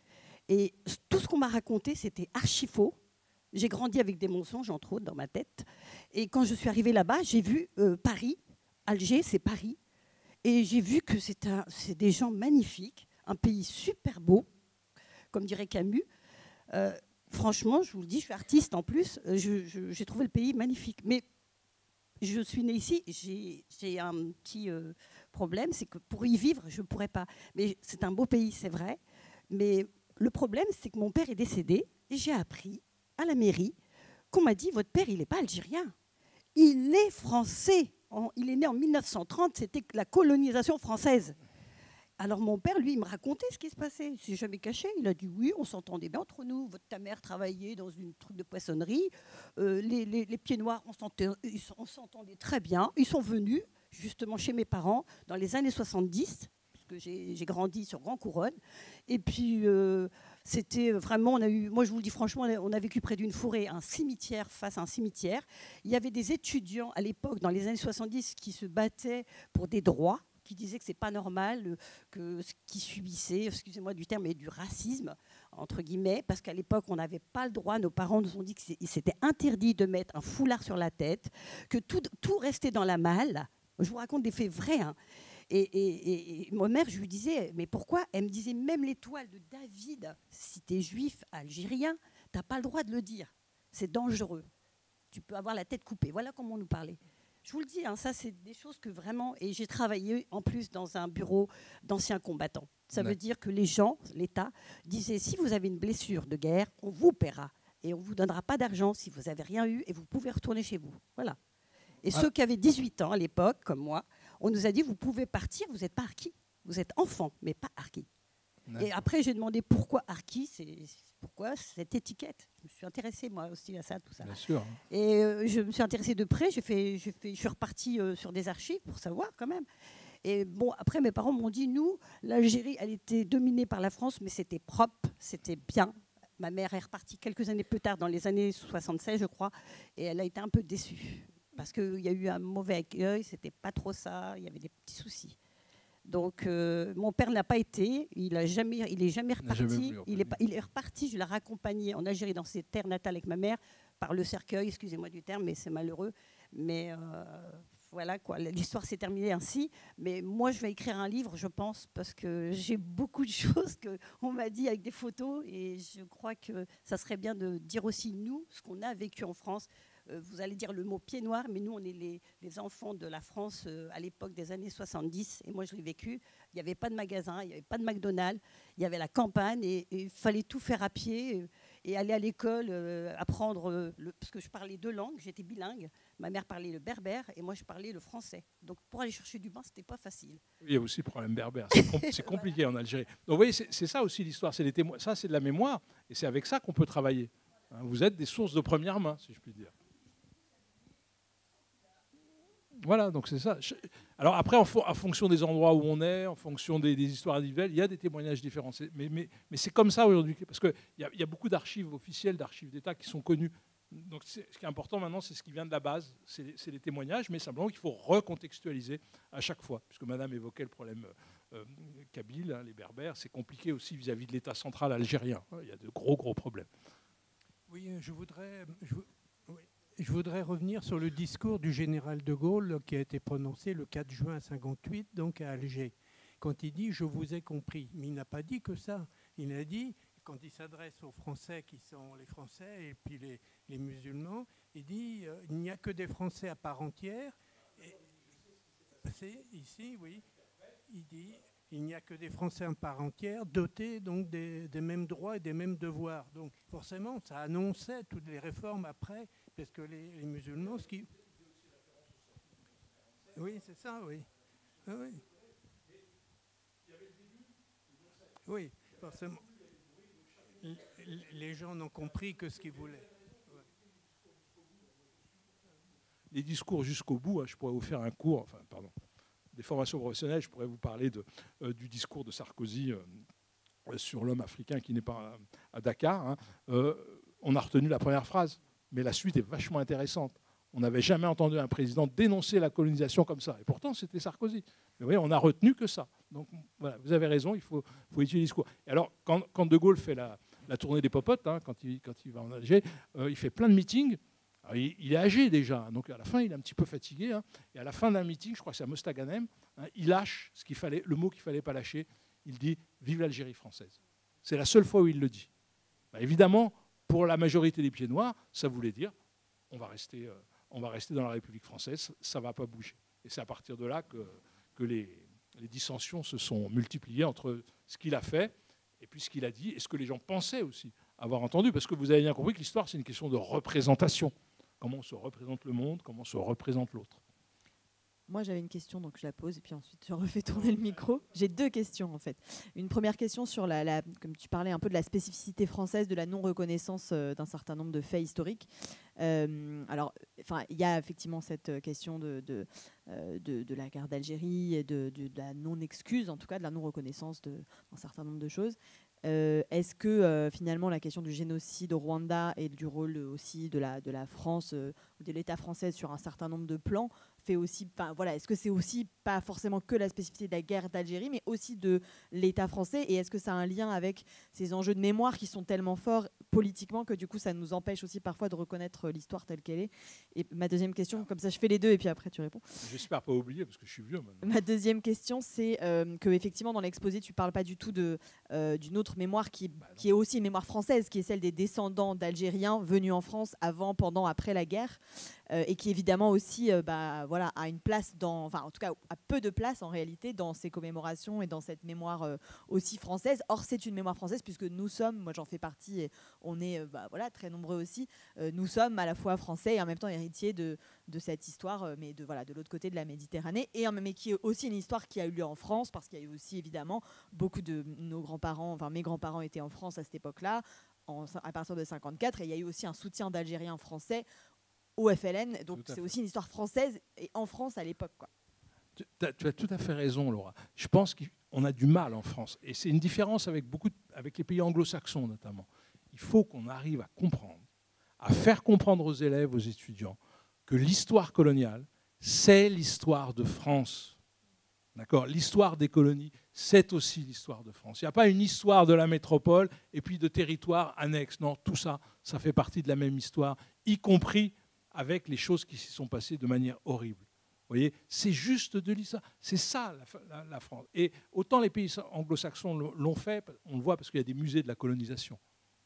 Et tout ce qu'on m'a raconté, c'était archi faux. J'ai grandi avec des mensonges, entre autres, dans ma tête. Et quand je suis arrivée là-bas, j'ai vu euh, Paris. Alger, c'est Paris. Et j'ai vu que c'est des gens magnifiques, un pays super beau, comme dirait Camus. Euh, franchement, je vous le dis, je suis artiste en plus. Euh, j'ai trouvé le pays magnifique. Mais je suis née ici, j'ai un petit problème, c'est que pour y vivre, je ne pourrais pas. Mais c'est un beau pays, c'est vrai. Mais le problème, c'est que mon père est décédé et j'ai appris à la mairie qu'on m'a dit votre père, il n'est pas algérien. Il est français. il est né en 1930, c'était la colonisation française. Alors mon père, lui, il me racontait ce qui se passait. Il s'est jamais caché. Il a dit oui, on s'entendait bien entre nous. Votre ta mère travaillait dans une truc de poissonnerie. Euh, les, pieds noirs, on s'entendait très bien. Ils sont venus justement chez mes parents dans les années 70 j'ai grandi sur Grand Couronne. Et puis, euh, c'était vraiment, on a eu, moi je vous le dis franchement, on a, vécu près d'une forêt, un cimetière face à un cimetière. Il y avait des étudiants à l'époque, dans les années 70, qui se battaient pour des droits qui disaient que c'est pas normal euh, que ce qui subissait, excusez-moi du terme, mais du racisme entre guillemets, parce qu'à l'époque on n'avait pas le droit. Nos parents nous ont dit que c'était interdit de mettre un foulard sur la tête, que tout, tout restait dans la malle. Je vous raconte des faits vrais. Hein. Et, ma mère, je lui disais, mais pourquoi? Elle me disait, même l'étoile de David, si tu es juif algérien, tu n'as pas le droit de le dire. C'est dangereux. Tu peux avoir la tête coupée. Voilà comment on nous parlait. Je vous le dis, hein, ça, c'est des choses que vraiment. Et j'ai travaillé en plus dans un bureau d'anciens combattants. Ça veut dire que les gens, l'État, disaient si vous avez une blessure de guerre, on vous paiera. Et on ne vous donnera pas d'argent si vous n'avez rien eu et vous pouvez retourner chez vous. Voilà. Et ah. ceux qui avaient 18 ans à l'époque, comme moi, on nous a dit vous pouvez partir, vous n'êtes pas archi. Vous êtes enfant, mais pas archi. Et après, j'ai demandé pourquoi c'est pourquoi cette étiquette? Je me suis intéressée moi aussi à ça, tout ça. Bien sûr. Et euh, je me suis intéressée de près. J'ai fait, fait, je suis repartie euh, sur des archives pour savoir quand même. Et bon, après, mes parents m'ont dit nous, l'Algérie, elle était dominée par la France, mais c'était propre, c'était bien. Ma mère est repartie quelques années plus tard, dans les années 76, je crois, et elle a été un peu déçue parce qu'il y a eu un mauvais accueil, c'était pas trop ça, il y avait des petits soucis. Donc euh, mon père n'a pas été, il a jamais, il est jamais reparti. il, est, il est reparti, je l'ai raccompagné en Algérie dans ses terres natales avec ma mère par le cercueil, excusez-moi du terme, mais c'est malheureux. Mais euh, voilà quoi, l'histoire s'est terminée ainsi. Mais moi, je vais écrire un livre, je pense, parce que j'ai beaucoup de choses qu'on m'a dit avec des photos, et je crois que ça serait bien de dire aussi nous ce qu'on a vécu en France. Euh, vous allez dire le mot pied noir, mais nous, on est les, enfants de la France euh, à l'époque des années 70, et moi, je l'ai vécu. Il n'y avait pas de magasin, il n'y avait pas de McDonald's, il y avait la campagne, et il fallait tout faire à pied, euh, et aller à l'école, apprendre, le, parce que je parlais deux langues, j'étais bilingue. Ma mère parlait le berbère, et moi, je parlais le français. Donc, pour aller chercher du bain, c'était pas facile. il y a aussi le problème berbère. C'est compliqué en Algérie. Donc, vous voyez, c'est ça aussi l'histoire. C'est Ça, c'est de la mémoire, et c'est avec ça qu'on peut travailler. Hein, vous êtes des sources de première main, si je puis dire. Voilà, donc c'est ça. Alors après, en, fonction des endroits où on est, en fonction des, histoires individuelles, il y a des témoignages différents. Mais, c'est comme ça aujourd'hui, parce qu'il y, y, a beaucoup d'archives officielles, d'archives d'État qui sont connues. Donc ce qui est important maintenant, c'est ce qui vient de la base, c'est les témoignages, mais simplement qu'il faut recontextualiser à chaque fois, puisque Madame évoquait le problème euh, kabyle, hein, les Berbères, c'est compliqué aussi vis-à-vis de l'État central algérien. Il y a de gros, gros problèmes. Oui, je voudrais, voudrais revenir sur le discours du général de Gaulle qui a été prononcé le 4 juin 1958, donc à Alger, quand il dit « je vous ai compris ». Mais il n'a pas dit que ça. Il a dit quand il s'adresse aux Français qui sont les Français et puis les, musulmans, il dit euh, il n'y a que des Français à part entière. C'est ici, oui. Il dit il n'y a que des Français à part entière, dotés donc des, mêmes droits et des mêmes devoirs. Donc forcément, ça annonçait toutes les réformes après, parce que les, musulmans, ce qui... Oui, c'est ça, oui. Ah oui. Forcément les gens n'ont compris que ce qu'ils voulaient. Les discours jusqu'au bout, hein, je pourrais vous faire un cours, enfin, pardon, des formations professionnelles, je pourrais vous parler euh, du discours de Sarkozy euh, sur l'homme africain qui n'est pas à, Dakar. Hein. Euh, on a retenu la première phrase, mais la suite est vachement intéressante. On n'avait jamais entendu un président dénoncer la colonisation comme ça. Et pourtant, c'était Sarkozy. Mais voyez, on n'a retenu que ça. Donc, voilà, vous avez raison, il faut, faut étudier le discours. Et alors, quand, De Gaulle fait la, tournée des popotes, hein, quand, il, va en Alger, euh, il fait plein de meetings. il, est âgé déjà, donc à la fin, il est un petit peu fatigué. Hein. et à la fin d'un meeting, je crois que c'est à Mostaganem, hein, il lâche ce qu'il fallait, le mot qu'il fallait pas lâcher. Il dit Vive l'Algérie française. C'est la seule fois où il le dit. Bah, évidemment, pour la majorité des pieds noirs, ça voulait dire on va rester, euh, on va rester dans la République française, ça ne va pas bouger. Et c'est à partir de là que, que les, les dissensions se sont multipliées entre ce qu'il a fait et puis ce qu'il a dit, et ce que les gens pensaient aussi avoir entendu, parce que vous avez bien compris que l'histoire, c'est une question de représentation. Comment on se représente le monde, comment on se représente l'autre. Moi, j'avais une question, donc je la pose, et puis ensuite je refais tourner le micro. J'ai deux questions, en fait. Une première question sur, la, comme tu parlais un peu de la spécificité française, de la non-reconnaissance euh, d'un certain nombre de faits historiques. Euh, alors, enfin, il y a effectivement cette question de, de, euh, de, la guerre d'Algérie et de, la non-excuse, en tout cas de la non-reconnaissance d'un certain nombre de choses. Est-ce que finalement la question du génocide au Rwanda et du rôle aussi de la, de la France, de l'État français sur un certain nombre de plans fait aussi, voilà, est-ce que c'est aussi pas forcément que la spécificité de la guerre d'Algérie, mais aussi de l'État français? Et est-ce que ça a un lien avec ces enjeux de mémoire qui sont tellement forts politiquement que du coup ça nous empêche aussi parfois de reconnaître l'histoire telle qu'elle est Et ma deuxième question, comme ça je fais les deux et puis après tu réponds. J'espère pas oublier parce que je suis vieux maintenant. Ma deuxième question, c'est euh, que effectivement dans l'exposé tu parles pas du tout de euh, d'une autre mémoire qui, bah qui est aussi une mémoire française, qui est celle des descendants d'Algériens venus en France avant, pendant, après la guerre. Euh, et qui évidemment aussi euh, bah, voilà, a une place dans, enfin en tout cas a peu de place en réalité dans ces commémorations et dans cette mémoire euh, aussi française. Or c'est une mémoire française puisque nous sommes, moi j'en fais partie et on est bah, voilà, très nombreux aussi, nous sommes à la fois français et en même temps héritiers de, de cette histoire, mais de voilà de l'autre côté de la Méditerranée et mais qui est aussi une histoire qui a eu lieu en France parce qu'il y a eu aussi évidemment beaucoup de nos grands-parents, enfin mes grands-parents étaient en France à cette époque-là. à partir de 54 et il y a eu aussi un soutien d'Algériens français au FLN. Donc c'est aussi une histoire française et en France à l'époque. Tu, tu, as tout à fait raison, Laura. Je pense qu'on a du mal en France. Et c'est une différence avec, beaucoup avec les pays anglo-saxons notamment. Il faut qu'on arrive à comprendre, à faire comprendre aux élèves, aux étudiants, que l'histoire coloniale, c'est l'histoire de France. D'accord? L'histoire des colonies, c'est aussi l'histoire de France. Il n'y a pas une histoire de la métropole et puis de territoires annexes. Non, tout ça, ça fait partie de la même histoire, y compris avec les choses qui s'y sont passées de manière horrible. Vous voyez, c'est juste de l'histoire. C'est ça la, France. Et autant les pays anglo-saxons l'ont fait, on le voit parce qu'il y a des musées de la colonisation.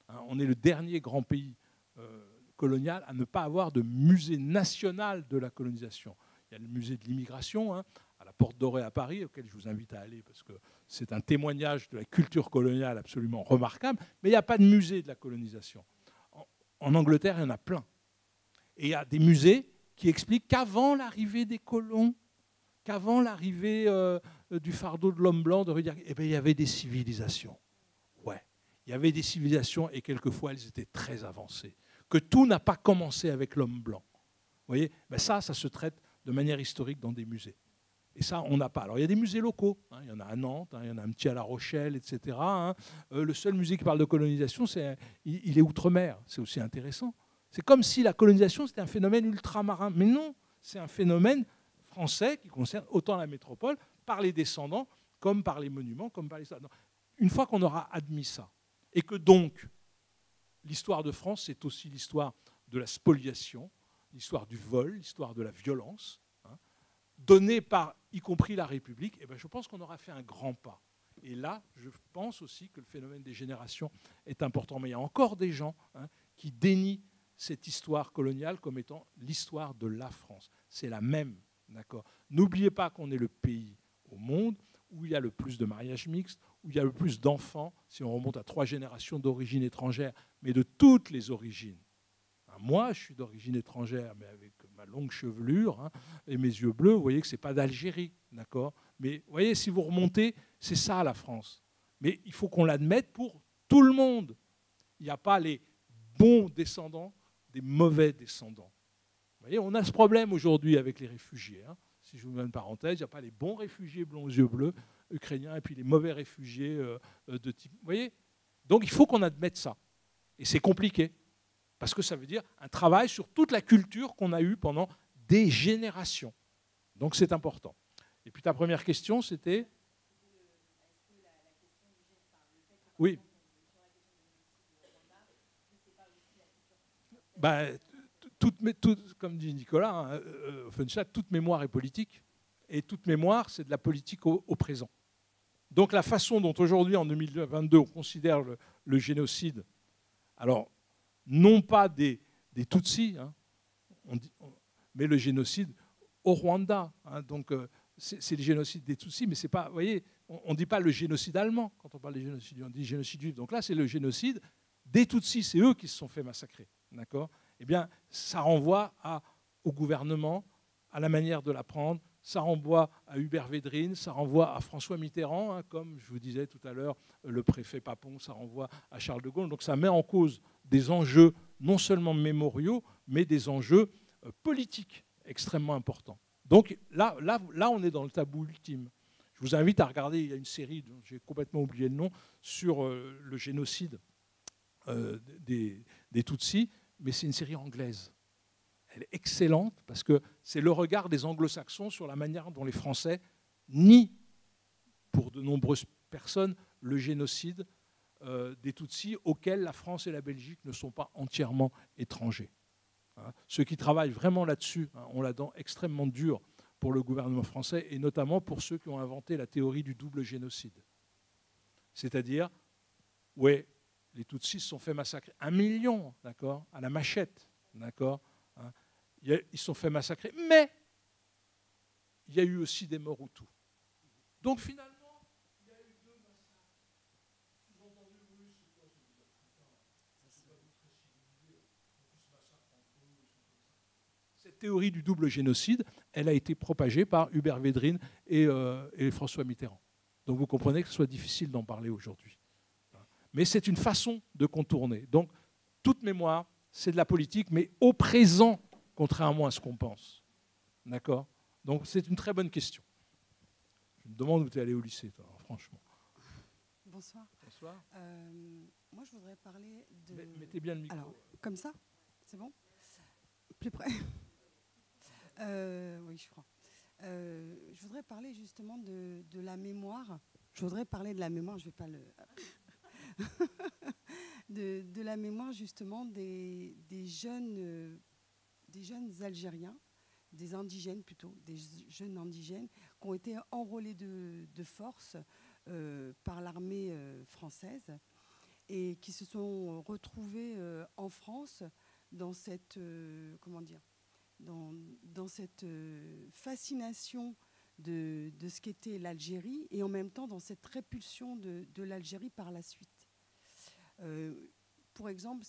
Hein, on est le dernier grand pays euh, colonial à ne pas avoir de musée national de la colonisation. Il y a le musée de l'immigration hein, à la Porte Dorée à Paris, auquel je vous invite à aller parce que c'est un témoignage de la culture coloniale absolument remarquable, mais il n'y a pas de musée de la colonisation. en Angleterre, il y en a plein. Et il y a des musées qui expliquent qu'avant l'arrivée des colons, qu'avant l'arrivée euh, du fardeau de l'homme blanc, eh bien, il y avait des civilisations. Ouais, il y avait des civilisations et quelquefois elles étaient très avancées. Que tout n'a pas commencé avec l'homme blanc. Vous voyez? Ben Ça, ça se traite de manière historique dans des musées. Et ça, on n'a pas. Alors, il y a des musées locaux. Hein. il y en a à Nantes, hein. il y en a un petit à La Rochelle, etc. Hein. Euh, le seul musée qui parle de colonisation, c'est, il est outre-mer. C'est aussi intéressant C'est comme si la colonisation, c'était un phénomène ultramarin. Mais non, c'est un phénomène français qui concerne autant la métropole par les descendants comme par les monuments, comme par les... Une fois qu'on aura admis ça, et que donc l'histoire de France, c'est aussi l'histoire de la spoliation, l'histoire du vol, l'histoire de la violence, hein, donnée par y compris la République, eh ben je pense qu'on aura fait un grand pas. Et là, je pense aussi que le phénomène des générations est important. Mais il y a encore des gens hein, qui dénient cette histoire coloniale comme étant l'histoire de la France. C'est la même, d'accord? N'oubliez pas qu'on est le pays au monde où il y a le plus de mariages mixtes, où il y a le plus d'enfants, si on remonte à trois générations d'origine étrangère, mais de toutes les origines. Moi, je suis d'origine étrangère, mais avec ma longue chevelure hein, et mes yeux bleus, vous voyez que ce n'est pas d'Algérie, d'accord? Mais vous voyez, si vous remontez, c'est ça la France. Mais il faut qu'on l'admette pour tout le monde. Il n'y a pas les bons descendants des mauvais descendants. Vous voyez, on a ce problème aujourd'hui avec les réfugiés. Hein. Si je vous mets une parenthèse, il n'y a pas les bons réfugiés blonds aux yeux bleus ukrainiens et puis les mauvais réfugiés euh, euh, de type. Vous voyez Donc il faut qu'on admette ça. Et c'est compliqué. Parce que ça veut dire un travail sur toute la culture qu'on a eue pendant des générations. Donc c'est important. Et puis ta première question, c'était? Oui. Bah, comme dit Nicolas, hein, euh, toute mémoire est politique. Et toute mémoire, c'est de la politique au, présent. Donc la façon dont aujourd'hui, en 2022, on considère le, génocide, alors non pas des, Tutsis, hein, mais le génocide au Rwanda. Hein, donc euh, c'est le génocide des Tutsis, mais c'est pas, vous voyez, on ne dit pas le génocide allemand quand on parle des génocides, on dit génocide. Donc là, c'est le génocide des Tutsis, c'est eux qui se sont fait massacrer. D'accord? Eh bien, ça renvoie au gouvernement, à la manière de l'apprendre, ça renvoie à Hubert Védrine, ça renvoie à François Mitterrand, hein, comme je vous disais tout à l'heure, le préfet Papon, ça renvoie à Charles de Gaulle. Donc ça met en cause des enjeux non seulement mémoriaux, mais des enjeux euh, politiques extrêmement importants. Donc là, on est dans le tabou ultime. Je vous invite à regarder, il y a une série, dont j'ai complètement oublié le nom, sur euh, le génocide euh, des, des Tutsis, mais c'est une série anglaise. Elle est excellente parce que c'est le regard des anglo-saxons sur la manière dont les Français nient, pour de nombreuses personnes, le génocide euh, des Tutsis auxquels la France et la Belgique ne sont pas entièrement étrangers. Hein. Ceux qui travaillent vraiment là-dessus hein, ont la dent extrêmement dure pour le gouvernement français et notamment pour ceux qui ont inventé la théorie du double génocide. C'est-à-dire, ouais, les Tutsis se sont fait massacrer. Un million, d'accord, à la machette, d'accord. Hein. ils se sont fait massacrer, mais il y a eu aussi des morts Hutus. Donc finalement, il y a eu deux massacres. Cette théorie du double génocide, elle a été propagée par Hubert Védrine et, euh, et François Mitterrand. Donc vous comprenez que ce soit difficile d'en parler aujourd'hui mais c'est une façon de contourner. Donc, toute mémoire, c'est de la politique, mais au présent, contrairement à ce qu'on pense. D'accord? Donc, c'est une très bonne question. Je me demande où tu es allé au lycée, toi, franchement. Bonsoir. Bonsoir. Euh, moi, je voudrais parler de. Mettez bien le micro. Alors, comme ça C'est bon? Plus près euh, Oui, je crois. Euh, je voudrais parler justement de, de, la mémoire. Je voudrais parler de la mémoire, je ne vais pas le. de, la mémoire justement des, jeunes, euh, des jeunes Algériens, des indigènes plutôt, des jeunes indigènes qui ont été enrôlés de, force euh, par l'armée euh, française et qui se sont retrouvés en France dans cette, comment dire, dans, cette fascination de, ce qu'était l'Algérie et en même temps dans cette répulsion de l'Algérie par la suite. Euh, pour exemple,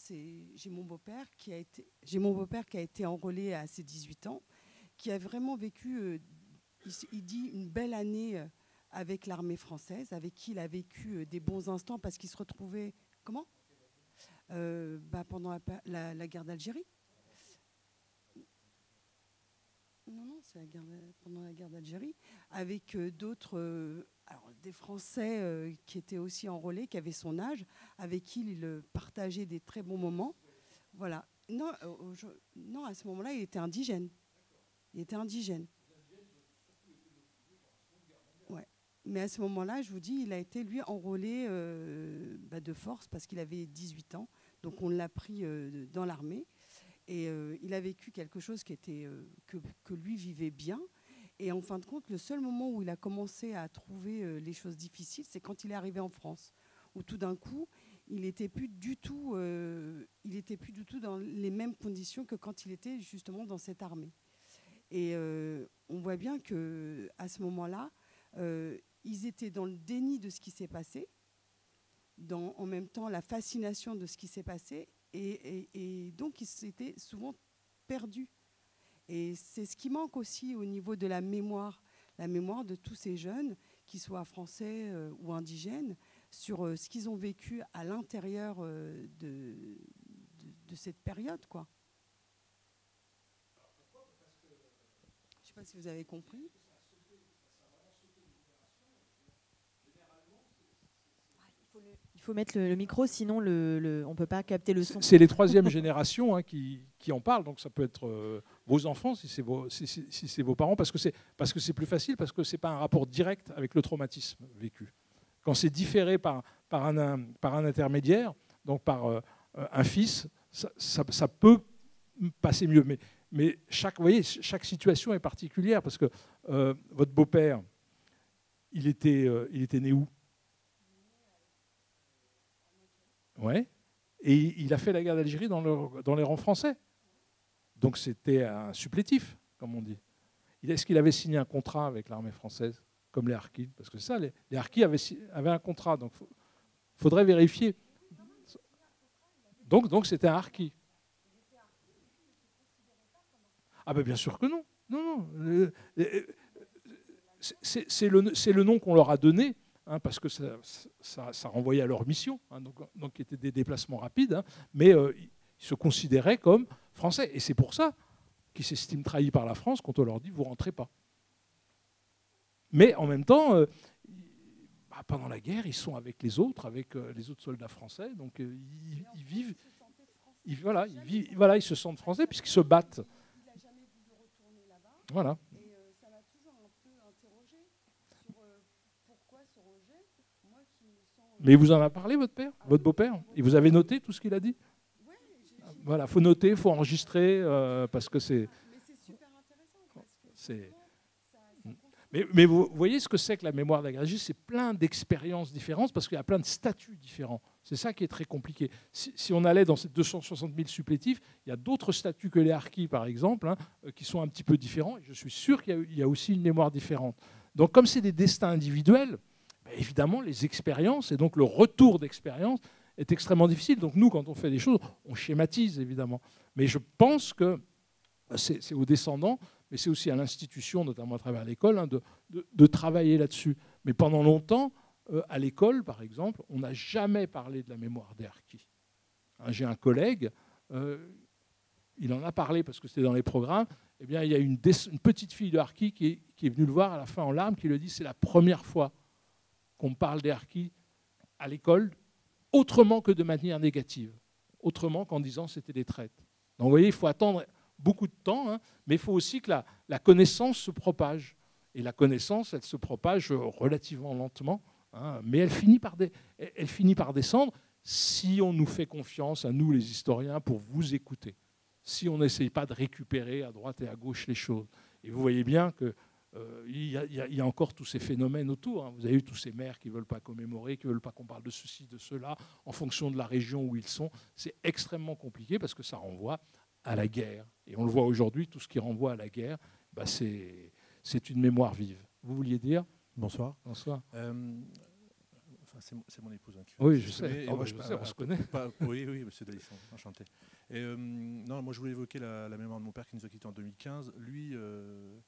j'ai mon beau-père qui a été, enrôlé à ses 18 ans, qui a vraiment vécu, euh, il, dit, une belle année euh, avec l'armée française, avec qui il a vécu des bons instants parce qu'il se retrouvait, comment? Bah, Pendant la, guerre d'Algérie. Non, non, c'est pendant la guerre d'Algérie, avec d'autres alors, des Français euh, qui étaient aussi enrôlés, qui avaient son âge, avec qui il partageait des très bons moments. Voilà. non, non, à ce moment-là, il était indigène. Il était indigène. Mais à ce moment-là, je vous dis, il a été, lui, enrôlé euh, bah, de force parce qu'il avait 18 ans. Donc on l'a pris euh, dans l'armée. Et euh, il a vécu quelque chose qui était, que, lui vivait bien. Et en fin de compte, le seul moment où il a commencé à trouver les choses difficiles, c'est quand il est arrivé en France. Où tout d'un coup, il n'était plus du tout, il était plus du tout dans les mêmes conditions que quand il était justement dans cette armée. Et on voit bien que à ce moment-là, ils étaient dans le déni de ce qui s'est passé, en même temps la fascination de ce qui s'est passé, et, donc ils s'étaient souvent perdus. Et c'est ce qui manque aussi au niveau de la mémoire, la mémoire de tous ces jeunes, qu'ils soient français euh, ou indigènes, sur euh, ce qu'ils ont vécu à l'intérieur euh, de, cette période. Quoi. Je ne sais pas si vous avez compris. Faut mettre le, micro, sinon le, on ne peut pas capter le son. C'est les troisièmes générations hein, qui, en parlent, donc ça peut être euh, vos enfants si c'est vos, parents, parce que c'est plus facile, parce que ce n'est pas un rapport direct avec le traumatisme vécu. Quand c'est différé par, un, par un intermédiaire, donc par euh, un fils, ça, peut passer mieux. Mais, chaque, vous voyez, chaque situation est particulière, parce que euh, votre beau-père, il il était né où? Ouais. Et il a fait la guerre d'Algérie dans, dans, les rangs français. Donc c'était un supplétif, comme on dit. Est-ce qu'il avait signé un contrat avec l'armée française, comme les Harkis? Parce que ça, les, les Harkis avaient, avaient, un contrat, donc il faudrait vérifier. Donc donc c'était un Harki. Ah ben bien sûr que non. Non, non. C'est le, le, nom qu'on leur a donné Hein, parce que ça, ça, renvoyait à leur mission, hein, donc, donc qui étaient des déplacements rapides, hein, mais euh, ils se considéraient comme français. Et c'est pour ça qu'ils s'estiment trahis par la France quand on leur dit vous rentrez pas. Mais en même temps, euh, bah, pendant la guerre, ils sont avec les autres, avec euh, les autres soldats français, donc ils, vivent. Ils, voilà, ils vivent, voilà, ils se sentent français puisqu'ils se battent. Voilà. Mais vous en a parlé, votre père, votre beau-père? Et vous avez noté tout ce qu'il a dit? Voilà, il faut noter, il faut enregistrer, euh, parce que c'est... C'est... Mais, mais, vous voyez ce que c'est que la mémoire d'agrégé C'est plein d'expériences différentes parce qu'il y a plein de statuts différents. C'est ça qui est très compliqué. Si, on allait dans ces 260 000 supplétifs, il y a d'autres statuts que les harkis, par exemple, hein, euh, qui sont un petit peu différents. Et je suis sûr qu'il y, y, a aussi une mémoire différente. Donc, comme c'est des destins individuels, évidemment, les expériences et donc le retour d'expérience est extrêmement difficile. Donc nous, quand on fait des choses, on schématise évidemment. Mais je pense que c'est aux descendants, mais c'est aussi à l'institution, notamment à travers l'école, hein, de, travailler là-dessus. Mais pendant longtemps, euh, à l'école, par exemple, on n'a jamais parlé de la mémoire des harkis. Hein, j'ai un collègue, euh, il en a parlé parce que c'était dans les programmes. Eh bien, il y a une, petite fille de qui est, qui est venue le voir à la fin en larmes, qui le dit c'est la première fois qu'on parle des à l'école autrement que de manière négative, autrement qu'en disant c'était des traites. Donc vous voyez, il faut attendre beaucoup de temps, hein, mais il faut aussi que la, connaissance se propage. Et la connaissance, elle se propage relativement lentement, hein, mais elle finit, par elle finit par descendre si on nous fait confiance, à nous les historiens, pour vous écouter. Si on n'essaye pas de récupérer à droite et à gauche les choses. Et vous voyez bien que euh, il, y a, encore tous ces phénomènes autour. Hein. Vous avez eu tous ces maires qui ne veulent pas commémorer, qui ne veulent pas qu'on parle de ceci, de cela, en fonction de la région où ils sont. C'est extrêmement compliqué parce que ça renvoie à la guerre. Et on le voit aujourd'hui, tout ce qui renvoie à la guerre, bah c'est une mémoire vive. Vous vouliez dire? Bonsoir. Bonsoir. Euh, c'est mon épouse hein, qui Oui, je sais. Oh, bah, je sais on se connaît. oui, oui, monsieur Dalisson, enchanté. Et, euh, non, moi, je voulais évoquer la, mémoire de mon père qui nous a quittés en 2015. Lui, euh,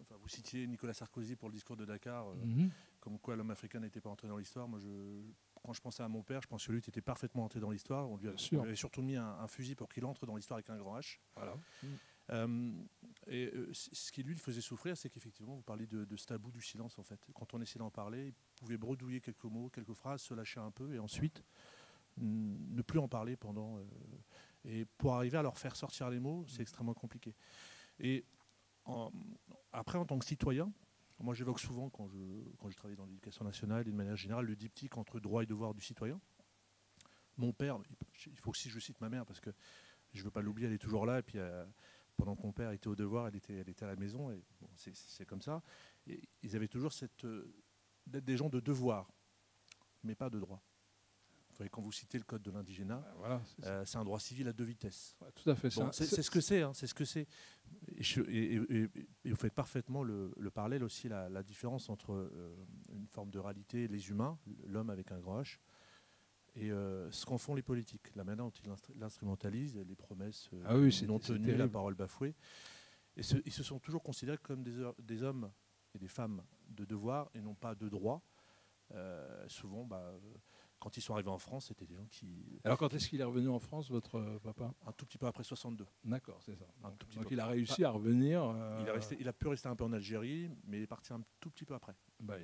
enfin, vous citiez Nicolas Sarkozy pour le discours de Dakar, euh, mhm. comme quoi l'homme africain n'était pas entré dans l'histoire. Moi, je, quand je pensais à mon père, je pense que lui était parfaitement entré dans l'histoire. On lui, avait surtout mis un, fusil pour qu'il entre dans l'histoire avec un grand H. Voilà. Euh, et ce qui lui le faisait souffrir, c'est qu'effectivement, vous parlez de, ce tabou du silence en fait. Quand on essayait d'en parler, il pouvait bredouiller quelques mots, quelques phrases, se lâcher un peu, et ensuite ne plus en parler pendant Et pour arriver à leur faire sortir les mots, c'est extrêmement compliqué. Et après, en tant que citoyen, moi j'évoque souvent quand je, quand je travaille dans l'éducation nationale et de manière générale le diptyque entre droit et devoir du citoyen. Mon père, il faut aussi que je cite ma mère parce que je ne veux pas l'oublier, elle est toujours là. Et puis euh, pendant que mon père était au devoir, elle était, elle était à la maison. Et c'est comme ça. Et ils avaient toujours cette euh, d'être des gens de devoir, mais pas de droit. Quand vous citez le code de l'indigénat, euh, c'est un droit civil à deux vitesses. tout à fait. c'est ce que c'est. Hein, c'est ce que c'est. Et, vous faites parfaitement le, parallèle aussi la, différence entre une forme de réalité, les humains, l'homme avec un H, et euh, ce qu'en font les politiques, la manière dont ils l'instrumentalisent, les promesses euh, ah non tenues, la parole bafouée. Et ils se sont toujours considérés comme des, hommes et des femmes de devoir et non pas de droit. Euh, souvent, bah, quand ils sont arrivés en France, c'était des gens qui. Alors, quand est-ce qu'il est revenu en France, votre papa? Un tout petit peu après 62. D'accord, c'est ça. Donc, il a réussi à revenir. Il, a pu rester un peu en Algérie, mais il est parti un tout petit peu après. Bah,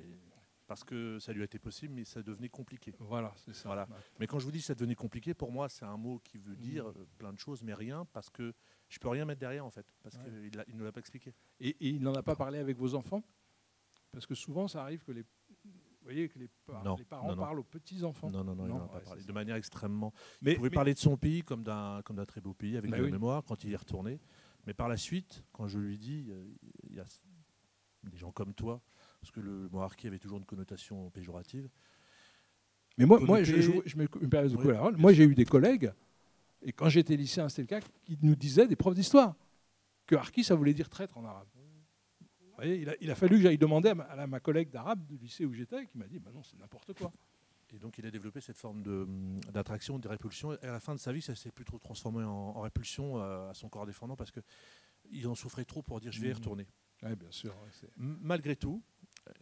parce que ça lui a été possible, mais ça devenait compliqué. Voilà, c'est ça. Voilà. Mais quand je vous dis que ça devenait compliqué, pour moi, c'est un mot qui veut dire mm. euh, plein de choses, mais rien, parce que je peux rien mettre derrière, en fait, parce qu'il ne nous l'a pas expliqué. Et, il n'en a pas parlé avec vos enfants? Parce que souvent, ça arrive que les, voyez, que les, parents parlent aux petits-enfants. Non, non, non, il n'en a pas parlé. De manière extrêmement... Mais, il pouvait parler de son pays comme d'un très beau pays, avec bah de la mémoire, quand il y est retourné. Mais par la suite, quand je lui dis, il y a des gens comme toi parce que le mot avait toujours une connotation péjorative. Mais moi, moi je, me permets de couper la parole. Moi, j'ai eu des collègues, et quand j'étais lycéen, c'était le cas, qui nous disaient, des profs d'histoire, que harki, ça voulait dire traître en arabe. Voyez, il, a, fallu que j'aille demander à ma, collègue d'arabe du lycée où j'étais, qui m'a dit, bah non, c'est n'importe quoi. Et donc, il a développé cette forme d'attraction, de, répulsion. Et à la fin de sa vie, ça s'est plutôt transformé en, répulsion euh, à, son corps défendant parce qu'il en souffrait trop pour dire je vais y mmh. retourner. Oui, bien sûr. Malgré tout,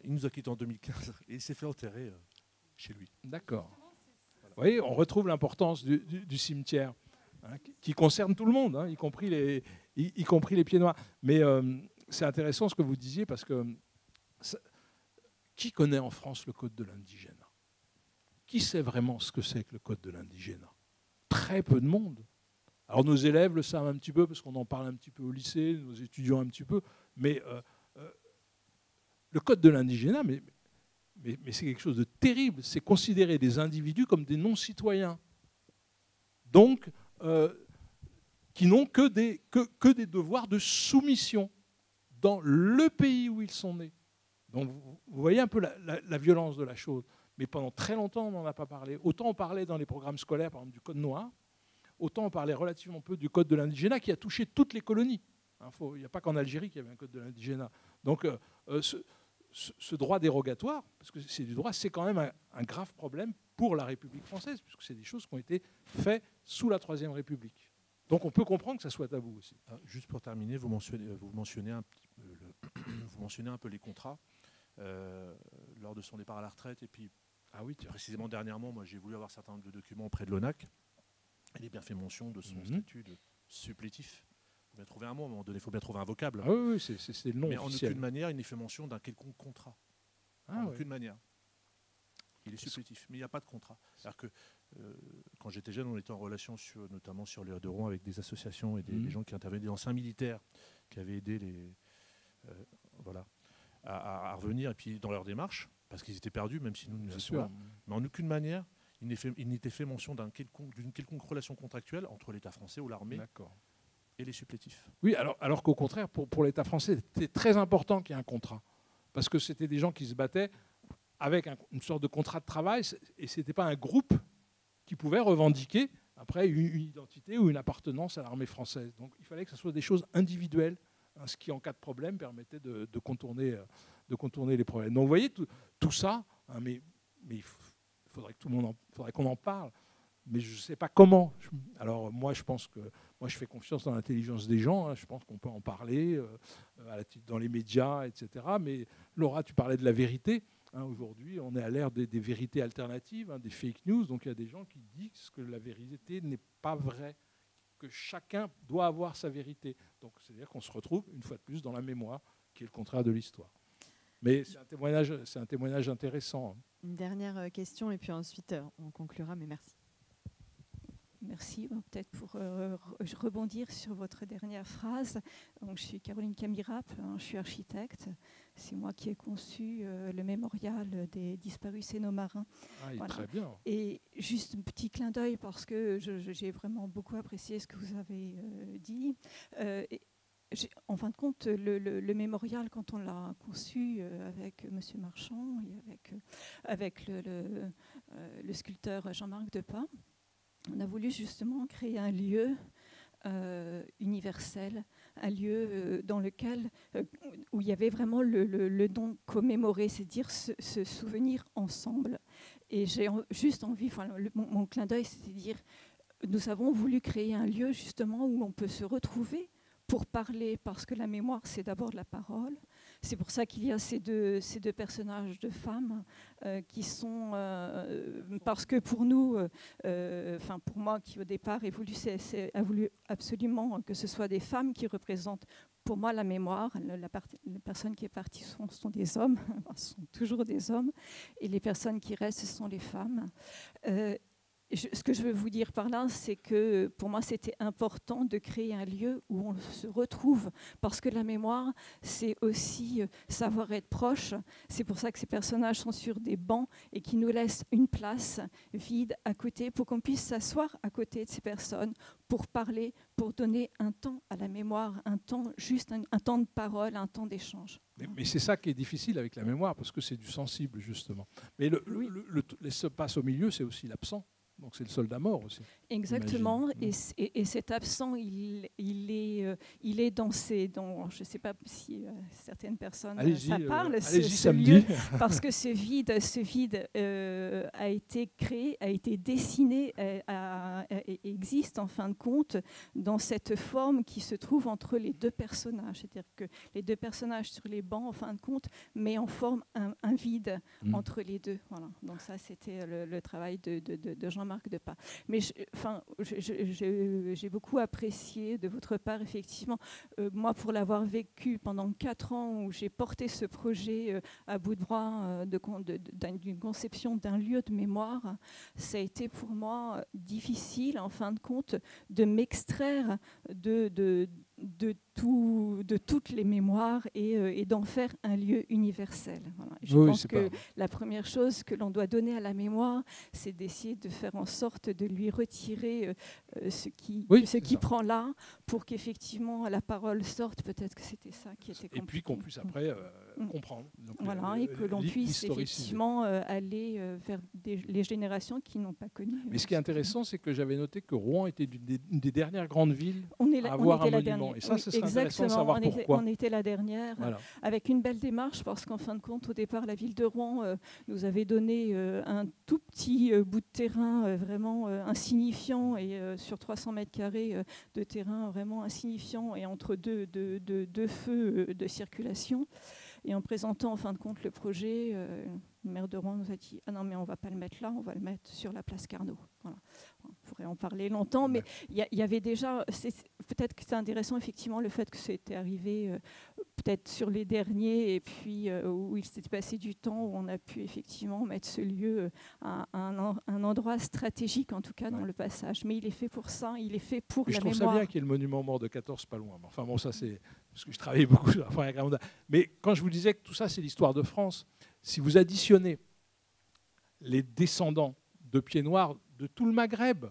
il nous a quittés en 2015 et il s'est fait enterrer euh, chez lui. D'accord. Vous voyez, on retrouve l'importance du, cimetière, hein, qui, concerne tout le monde, hein, y, compris les, y, compris les pieds noirs. Mais euh, c'est intéressant ce que vous disiez, parce que qui connaît en France le code de l'indigène? Qui sait vraiment ce que c'est que le code de l'indigène? Très peu de monde. Alors nos élèves le savent un petit peu, parce qu'on en parle un petit peu au lycée, nos étudiants un petit peu, mais euh, le code de l'indigénat, mais, c'est quelque chose de terrible. C'est considérer des individus comme des non-citoyens. Donc, euh, qui n'ont que des, que, des devoirs de soumission dans le pays où ils sont nés. Donc, vous, voyez un peu la, violence de la chose. Mais pendant très longtemps, on n'en a pas parlé. Autant on parlait dans les programmes scolaires, par exemple, du Code noir, autant on parlait relativement peu du Code de l'indigénat qui a touché toutes les colonies. Il n'y a pas qu'en Algérie qu'il y avait un Code de l'indigénat. Donc, euh, euh, ce, droit dérogatoire, parce que c'est du droit, c'est quand même un, grave problème pour la République française, puisque c'est des choses qui ont été faites sous la Troisième République. Donc on peut comprendre que ça soit vous aussi. Ah, juste pour terminer, vous mentionnez, vous mentionnez, un, vous mentionnez un peu les contrats euh, lors de son départ à la retraite. Et puis, ah oui, précisément dernièrement, moi j'ai voulu avoir un certain nombre de documents auprès de l'ONAC. Il est bien fait mention de son mhm. statut de supplétif bien trouver un mot, à un moment donné, il faut bien trouver un vocable. Ah oui, c'est le nom. Mais en aucune manière, il n'est fait mention d'un quelconque contrat. Ah en aucune manière. Il est supplétif, mais il n'y a pas de contrat. C'est-à-dire que euh, quand j'étais jeune, on était en relation sur, notamment sur les de Rouen avec des associations et des, mhm. gens qui intervenaient, des anciens militaires qui avaient aidé les, voilà, à, revenir et puis dans leur démarche, parce qu'ils étaient perdus, même si nous nous assurons. Mais en aucune manière, il n'était fait, mention d'une quelconque, quelconque relation contractuelle entre l'État français ou l'armée et les supplétifs. Oui, alors, alors qu'au contraire, pour, pour l'État français, c'était très important qu'il y ait un contrat. Parce que c'était des gens qui se battaient avec une sorte de contrat de travail, et ce n'était pas un groupe qui pouvait revendiquer après une, identité ou une appartenance à l'armée française. Donc il fallait que ce soit des choses individuelles, ce qui, en cas de problème, permettait de, contourner, euh, de contourner les problèmes. Donc vous voyez, tout, ça, hein, mais, il faudrait qu'on en parle mais je ne sais pas comment. Alors moi, je pense que moi, je fais confiance dans l'intelligence des gens. Hein. Je pense qu'on peut en parler euh, dans les médias, etc. Mais Laura, tu parlais de la vérité. Hein. Aujourd'hui, on est à l'ère des, vérités alternatives, hein, des fake news. Donc il y a des gens qui disent que la vérité n'est pas vraie, que chacun doit avoir sa vérité. Donc c'est-à-dire qu'on se retrouve une fois de plus dans la mémoire, qui est le contraire de l'histoire. Mais c'est un témoignage, c'est un témoignage intéressant. Une dernière euh, question et puis ensuite euh, on conclura. Mais merci. Merci. Peut-être pour rebondir sur votre dernière phrase. Donc, je suis Caroline Camirap, hein, je suis architecte. C'est moi qui ai conçu le mémorial des disparus sénomarins. Ah, Très bien. Et juste un petit clin d'œil parce que j'ai vraiment beaucoup apprécié ce que vous avez dit. Et, en fin de compte, le, mémorial, quand on l'a conçu euh, avec M. Marchand et avec, euh, avec le, euh, le, sculpteur Jean-Marc Depas, on a voulu justement créer un lieu universel, un lieu dans lequel, où il y avait vraiment le, don commémoré, c'est-à-dire se, souvenir ensemble. Et j'ai juste envie, enfin, mon, mon clin d'œil, c'est-à-dire, nous avons voulu créer un lieu justement où on peut se retrouver pour parler, parce que la mémoire, c'est d'abord la parole. C'est pour ça qu'il y a ces deux, ces deux personnages de femmes euh, qui sont, euh, parce que pour nous, euh, enfin pour moi qui au départ a voulu, absolument que ce soit des femmes qui représentent pour moi la mémoire. La, les personnes qui sont parties sont, sont des hommes, sont toujours des hommes, et les personnes qui restent, ce sont les femmes ce que je veux vous dire par là, c'est que pour moi, c'était important de créer un lieu où on se retrouve, parce que la mémoire, c'est aussi euh, savoir être proche. C'est pour ça que ces personnages sont sur des bancs et qui nous laissent une place vide à côté pour qu'on puisse s'asseoir à côté de ces personnes pour parler, pour donner un temps à la mémoire, un temps juste, un, temps de parole, un temps d'échange. Mais, c'est ça qui est difficile avec la mémoire, parce que c'est du sensible, justement. Mais le, le passe au milieu, c'est aussi l'absent. Donc c'est le soldat mort aussi. Exactement. Et, et, cet absent, il, il, est, euh, il est dans ces. Dans, je ne sais pas si euh, certaines personnes euh, ça parle, ce, ce lieu, parce que ce vide, ce vide a été créé, a été dessiné, et existe en fin de compte dans cette forme qui se trouve entre les deux personnages. C'est-à-dire que les deux personnages sur les bancs, en fin de compte, met en forme un, vide mm. entre les deux. Voilà. Donc ça, c'était le, travail de, de, de Jean marque de pas. Mais enfin, j'ai beaucoup apprécié de votre part, effectivement, euh, moi pour l'avoir vécu pendant quatre ans où j'ai porté ce projet euh, à bout de bras euh, d'une conception d'un lieu de mémoire, ça a été pour moi difficile, en fin de compte, de m'extraire de, de de, tout, de toutes les mémoires et, euh, et d'en faire un lieu universel. Je pense que la première chose que l'on doit donner à la mémoire, c'est d'essayer de faire en sorte de lui retirer euh, euh, ce qui, ce qui prend là pour qu'effectivement la parole sorte. Peut-être que c'était ça qui était compliqué. Et puis qu'on puisse après mm. comprendre. voilà, et que l'on puisse effectivement aller vers les générations qui n'ont pas connu. Mais ce qui est intéressant, c'est que j'avais noté que Rouen était une des, dernières grandes villes on est à avoir un monument. Et ça, ce exactement. savoir on, pourquoi. Était, on était la dernière, avec une belle démarche, parce qu'en fin de compte, au départ, la ville de Rouen euh, nous avait donné euh, un tout petit euh, bout de terrain vraiment insignifiant, et sur 300 mètres carrés de terrain vraiment insignifiant, et entre deux, deux, deux feux de circulation. Et en présentant en fin de compte le projet, le maire de Rouen nous a dit Ah non, mais on ne va pas le mettre là, on va le mettre sur la place Carnot. Voilà. On pourrait en parler longtemps, mais il y, avait déjà. Peut-être que c'est intéressant, effectivement, le fait que c'était arrivé euh, peut-être sur les derniers, et puis euh, où il s'était passé du temps, où on a pu effectivement mettre ce lieu euh, à un, endroit stratégique, en tout cas, dans le passage. Mais il est fait pour ça, il est fait pour la je mémoire. Je trouve ça bien qu'il y ait le monument mort de 14 pas loin. Enfin bon, ça c'est. Parce que je travaillais beaucoup sur la Grande. Mais quand je vous disais que tout ça, c'est l'histoire de France, si vous additionnez les descendants de pieds noirs de tout le Maghreb,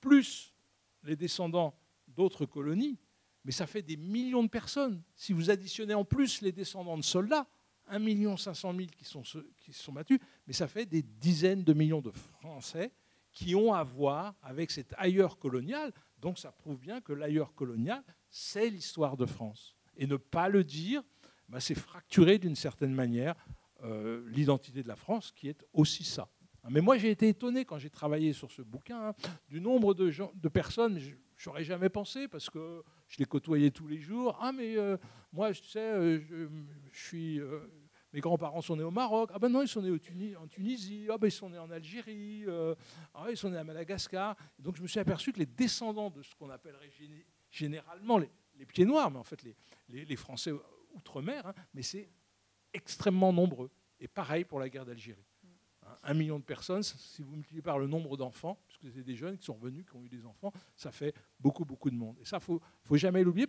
plus les descendants d'autres colonies, mais ça fait des millions de personnes. Si vous additionnez en plus les descendants de soldats, 1 500 000 qui sont, qui se sont battus, mais ça fait des dizaines de millions de Français qui ont à voir avec cet ailleurs colonial. Donc ça prouve bien que l'ailleurs colonial, c'est l'histoire de France. Et ne pas le dire, bah, c'est fracturer d'une certaine manière euh, l'identité de la France, qui est aussi ça. Mais moi, j'ai été étonné quand j'ai travaillé sur ce bouquin hein, du nombre de, gens, de personnes, je n'aurais jamais pensé parce que je les côtoyais tous les jours. Ah, mais euh, moi, je sais, euh, je, suis. mes grands-parents sont nés au Maroc. Ah ben non, ils sont nés en Tunisie. Ah ben ils sont nés en Algérie. ah ils sont nés à Madagascar. donc je me suis aperçu que les descendants de ce qu'on appellerait généralement les, pieds noirs, mais en fait les, les, Français outre-mer, hein, mais c'est extrêmement nombreux. Et pareil pour la guerre d'Algérie. Un million de personnes, si vous multipliez par le nombre d'enfants, puisque c'est des jeunes qui sont venus, qui ont eu des enfants, ça fait beaucoup, beaucoup de monde. Et ça, il ne faut jamais l'oublier.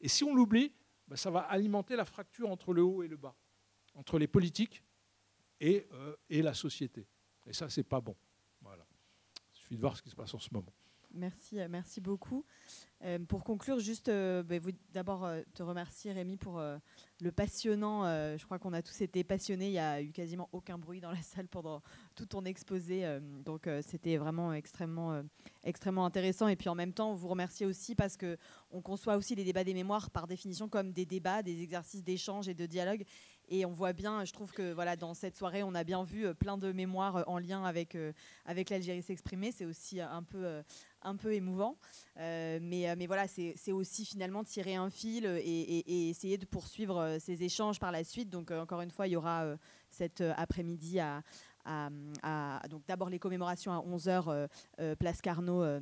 Et si on l'oublie, ben, ça va alimenter la fracture entre le haut et le bas, entre les politiques et, euh, et la société. Et ça, c'est pas bon. Voilà. Il suffit de voir ce qui se passe en ce moment. Merci, euh, merci beaucoup. Euh, pour conclure, juste euh, bah, d'abord te remercier Rémi pour le passionnant. je crois qu'on a tous été passionnés. Il n'y a eu quasiment aucun bruit dans la salle pendant tout ton exposé. donc c'était vraiment extrêmement, extrêmement intéressant. Et puis en même temps, vous remercier aussi parce que on conçoit aussi les débats des mémoires par définition comme des débats, des exercices d'échange et de dialogue. Et on voit bien, je trouve que voilà, dans cette soirée, on a bien vu plein de mémoires en lien avec, avec l'Algérie s'exprimer. C'est aussi un peu, un peu émouvant. Euh, mais, euh, mais voilà, c'est aussi finalement tirer un fil et, essayer de poursuivre euh, ces échanges par la suite. Donc encore une fois, il y aura cet après-midi à, d'abord les commémorations à 11h, place Carnot euh,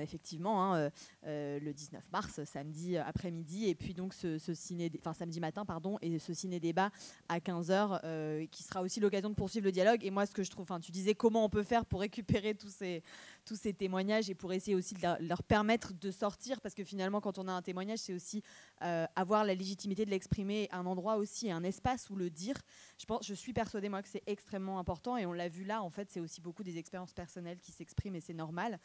effectivement, hein, euh, euh, le 19 mars, samedi après-midi, et puis donc ce, ciné, enfin samedi matin, pardon, et ce ciné-débat à 15h, qui sera aussi l'occasion de poursuivre le dialogue. Et moi, ce que je trouve, enfin, tu disais comment on peut faire pour récupérer tous ces, tous ces témoignages et pour essayer aussi de leur, permettre de sortir, parce que finalement, quand on a un témoignage, c'est aussi avoir la légitimité de l'exprimer, un endroit aussi, un espace où le dire. Je, pense, je suis persuadée, moi, que c'est extrêmement important, et on l'a vu là, en fait, c'est aussi beaucoup des expériences personnelles qui s'expriment, et c'est normal.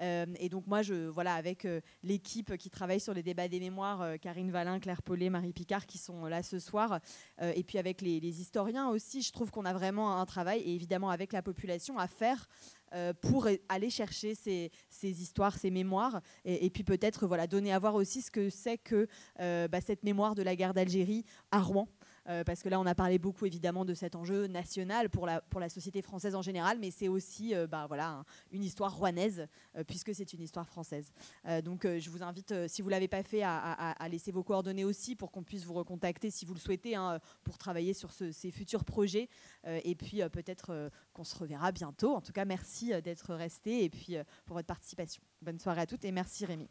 Euh, et donc moi, je, voilà, avec euh, l'équipe qui travaille sur les débats des mémoires, euh, Karine Valin, Claire Paulet, Marie Picard, qui sont là ce soir, et puis avec les, historiens aussi, je trouve qu'on a vraiment un travail, et évidemment avec la population, à faire pour aller chercher ces, histoires, ces mémoires, et, puis peut-être voilà, donner à voir aussi ce que c'est que bah, cette mémoire de la guerre d'Algérie à Rouen. Euh, parce que là, on a parlé beaucoup évidemment de cet enjeu national pour la, société française en général, mais c'est aussi euh, bah, voilà, une histoire rouennaise, euh, puisque c'est une histoire française. donc, je vous invite, si vous ne l'avez pas fait, à, laisser vos coordonnées aussi pour qu'on puisse vous recontacter si vous le souhaitez, hein, pour travailler sur ces futurs projets. et puis, peut-être qu'on se reverra bientôt. En tout cas, merci d'être resté et puis pour votre participation. Bonne soirée à toutes et merci Rémi.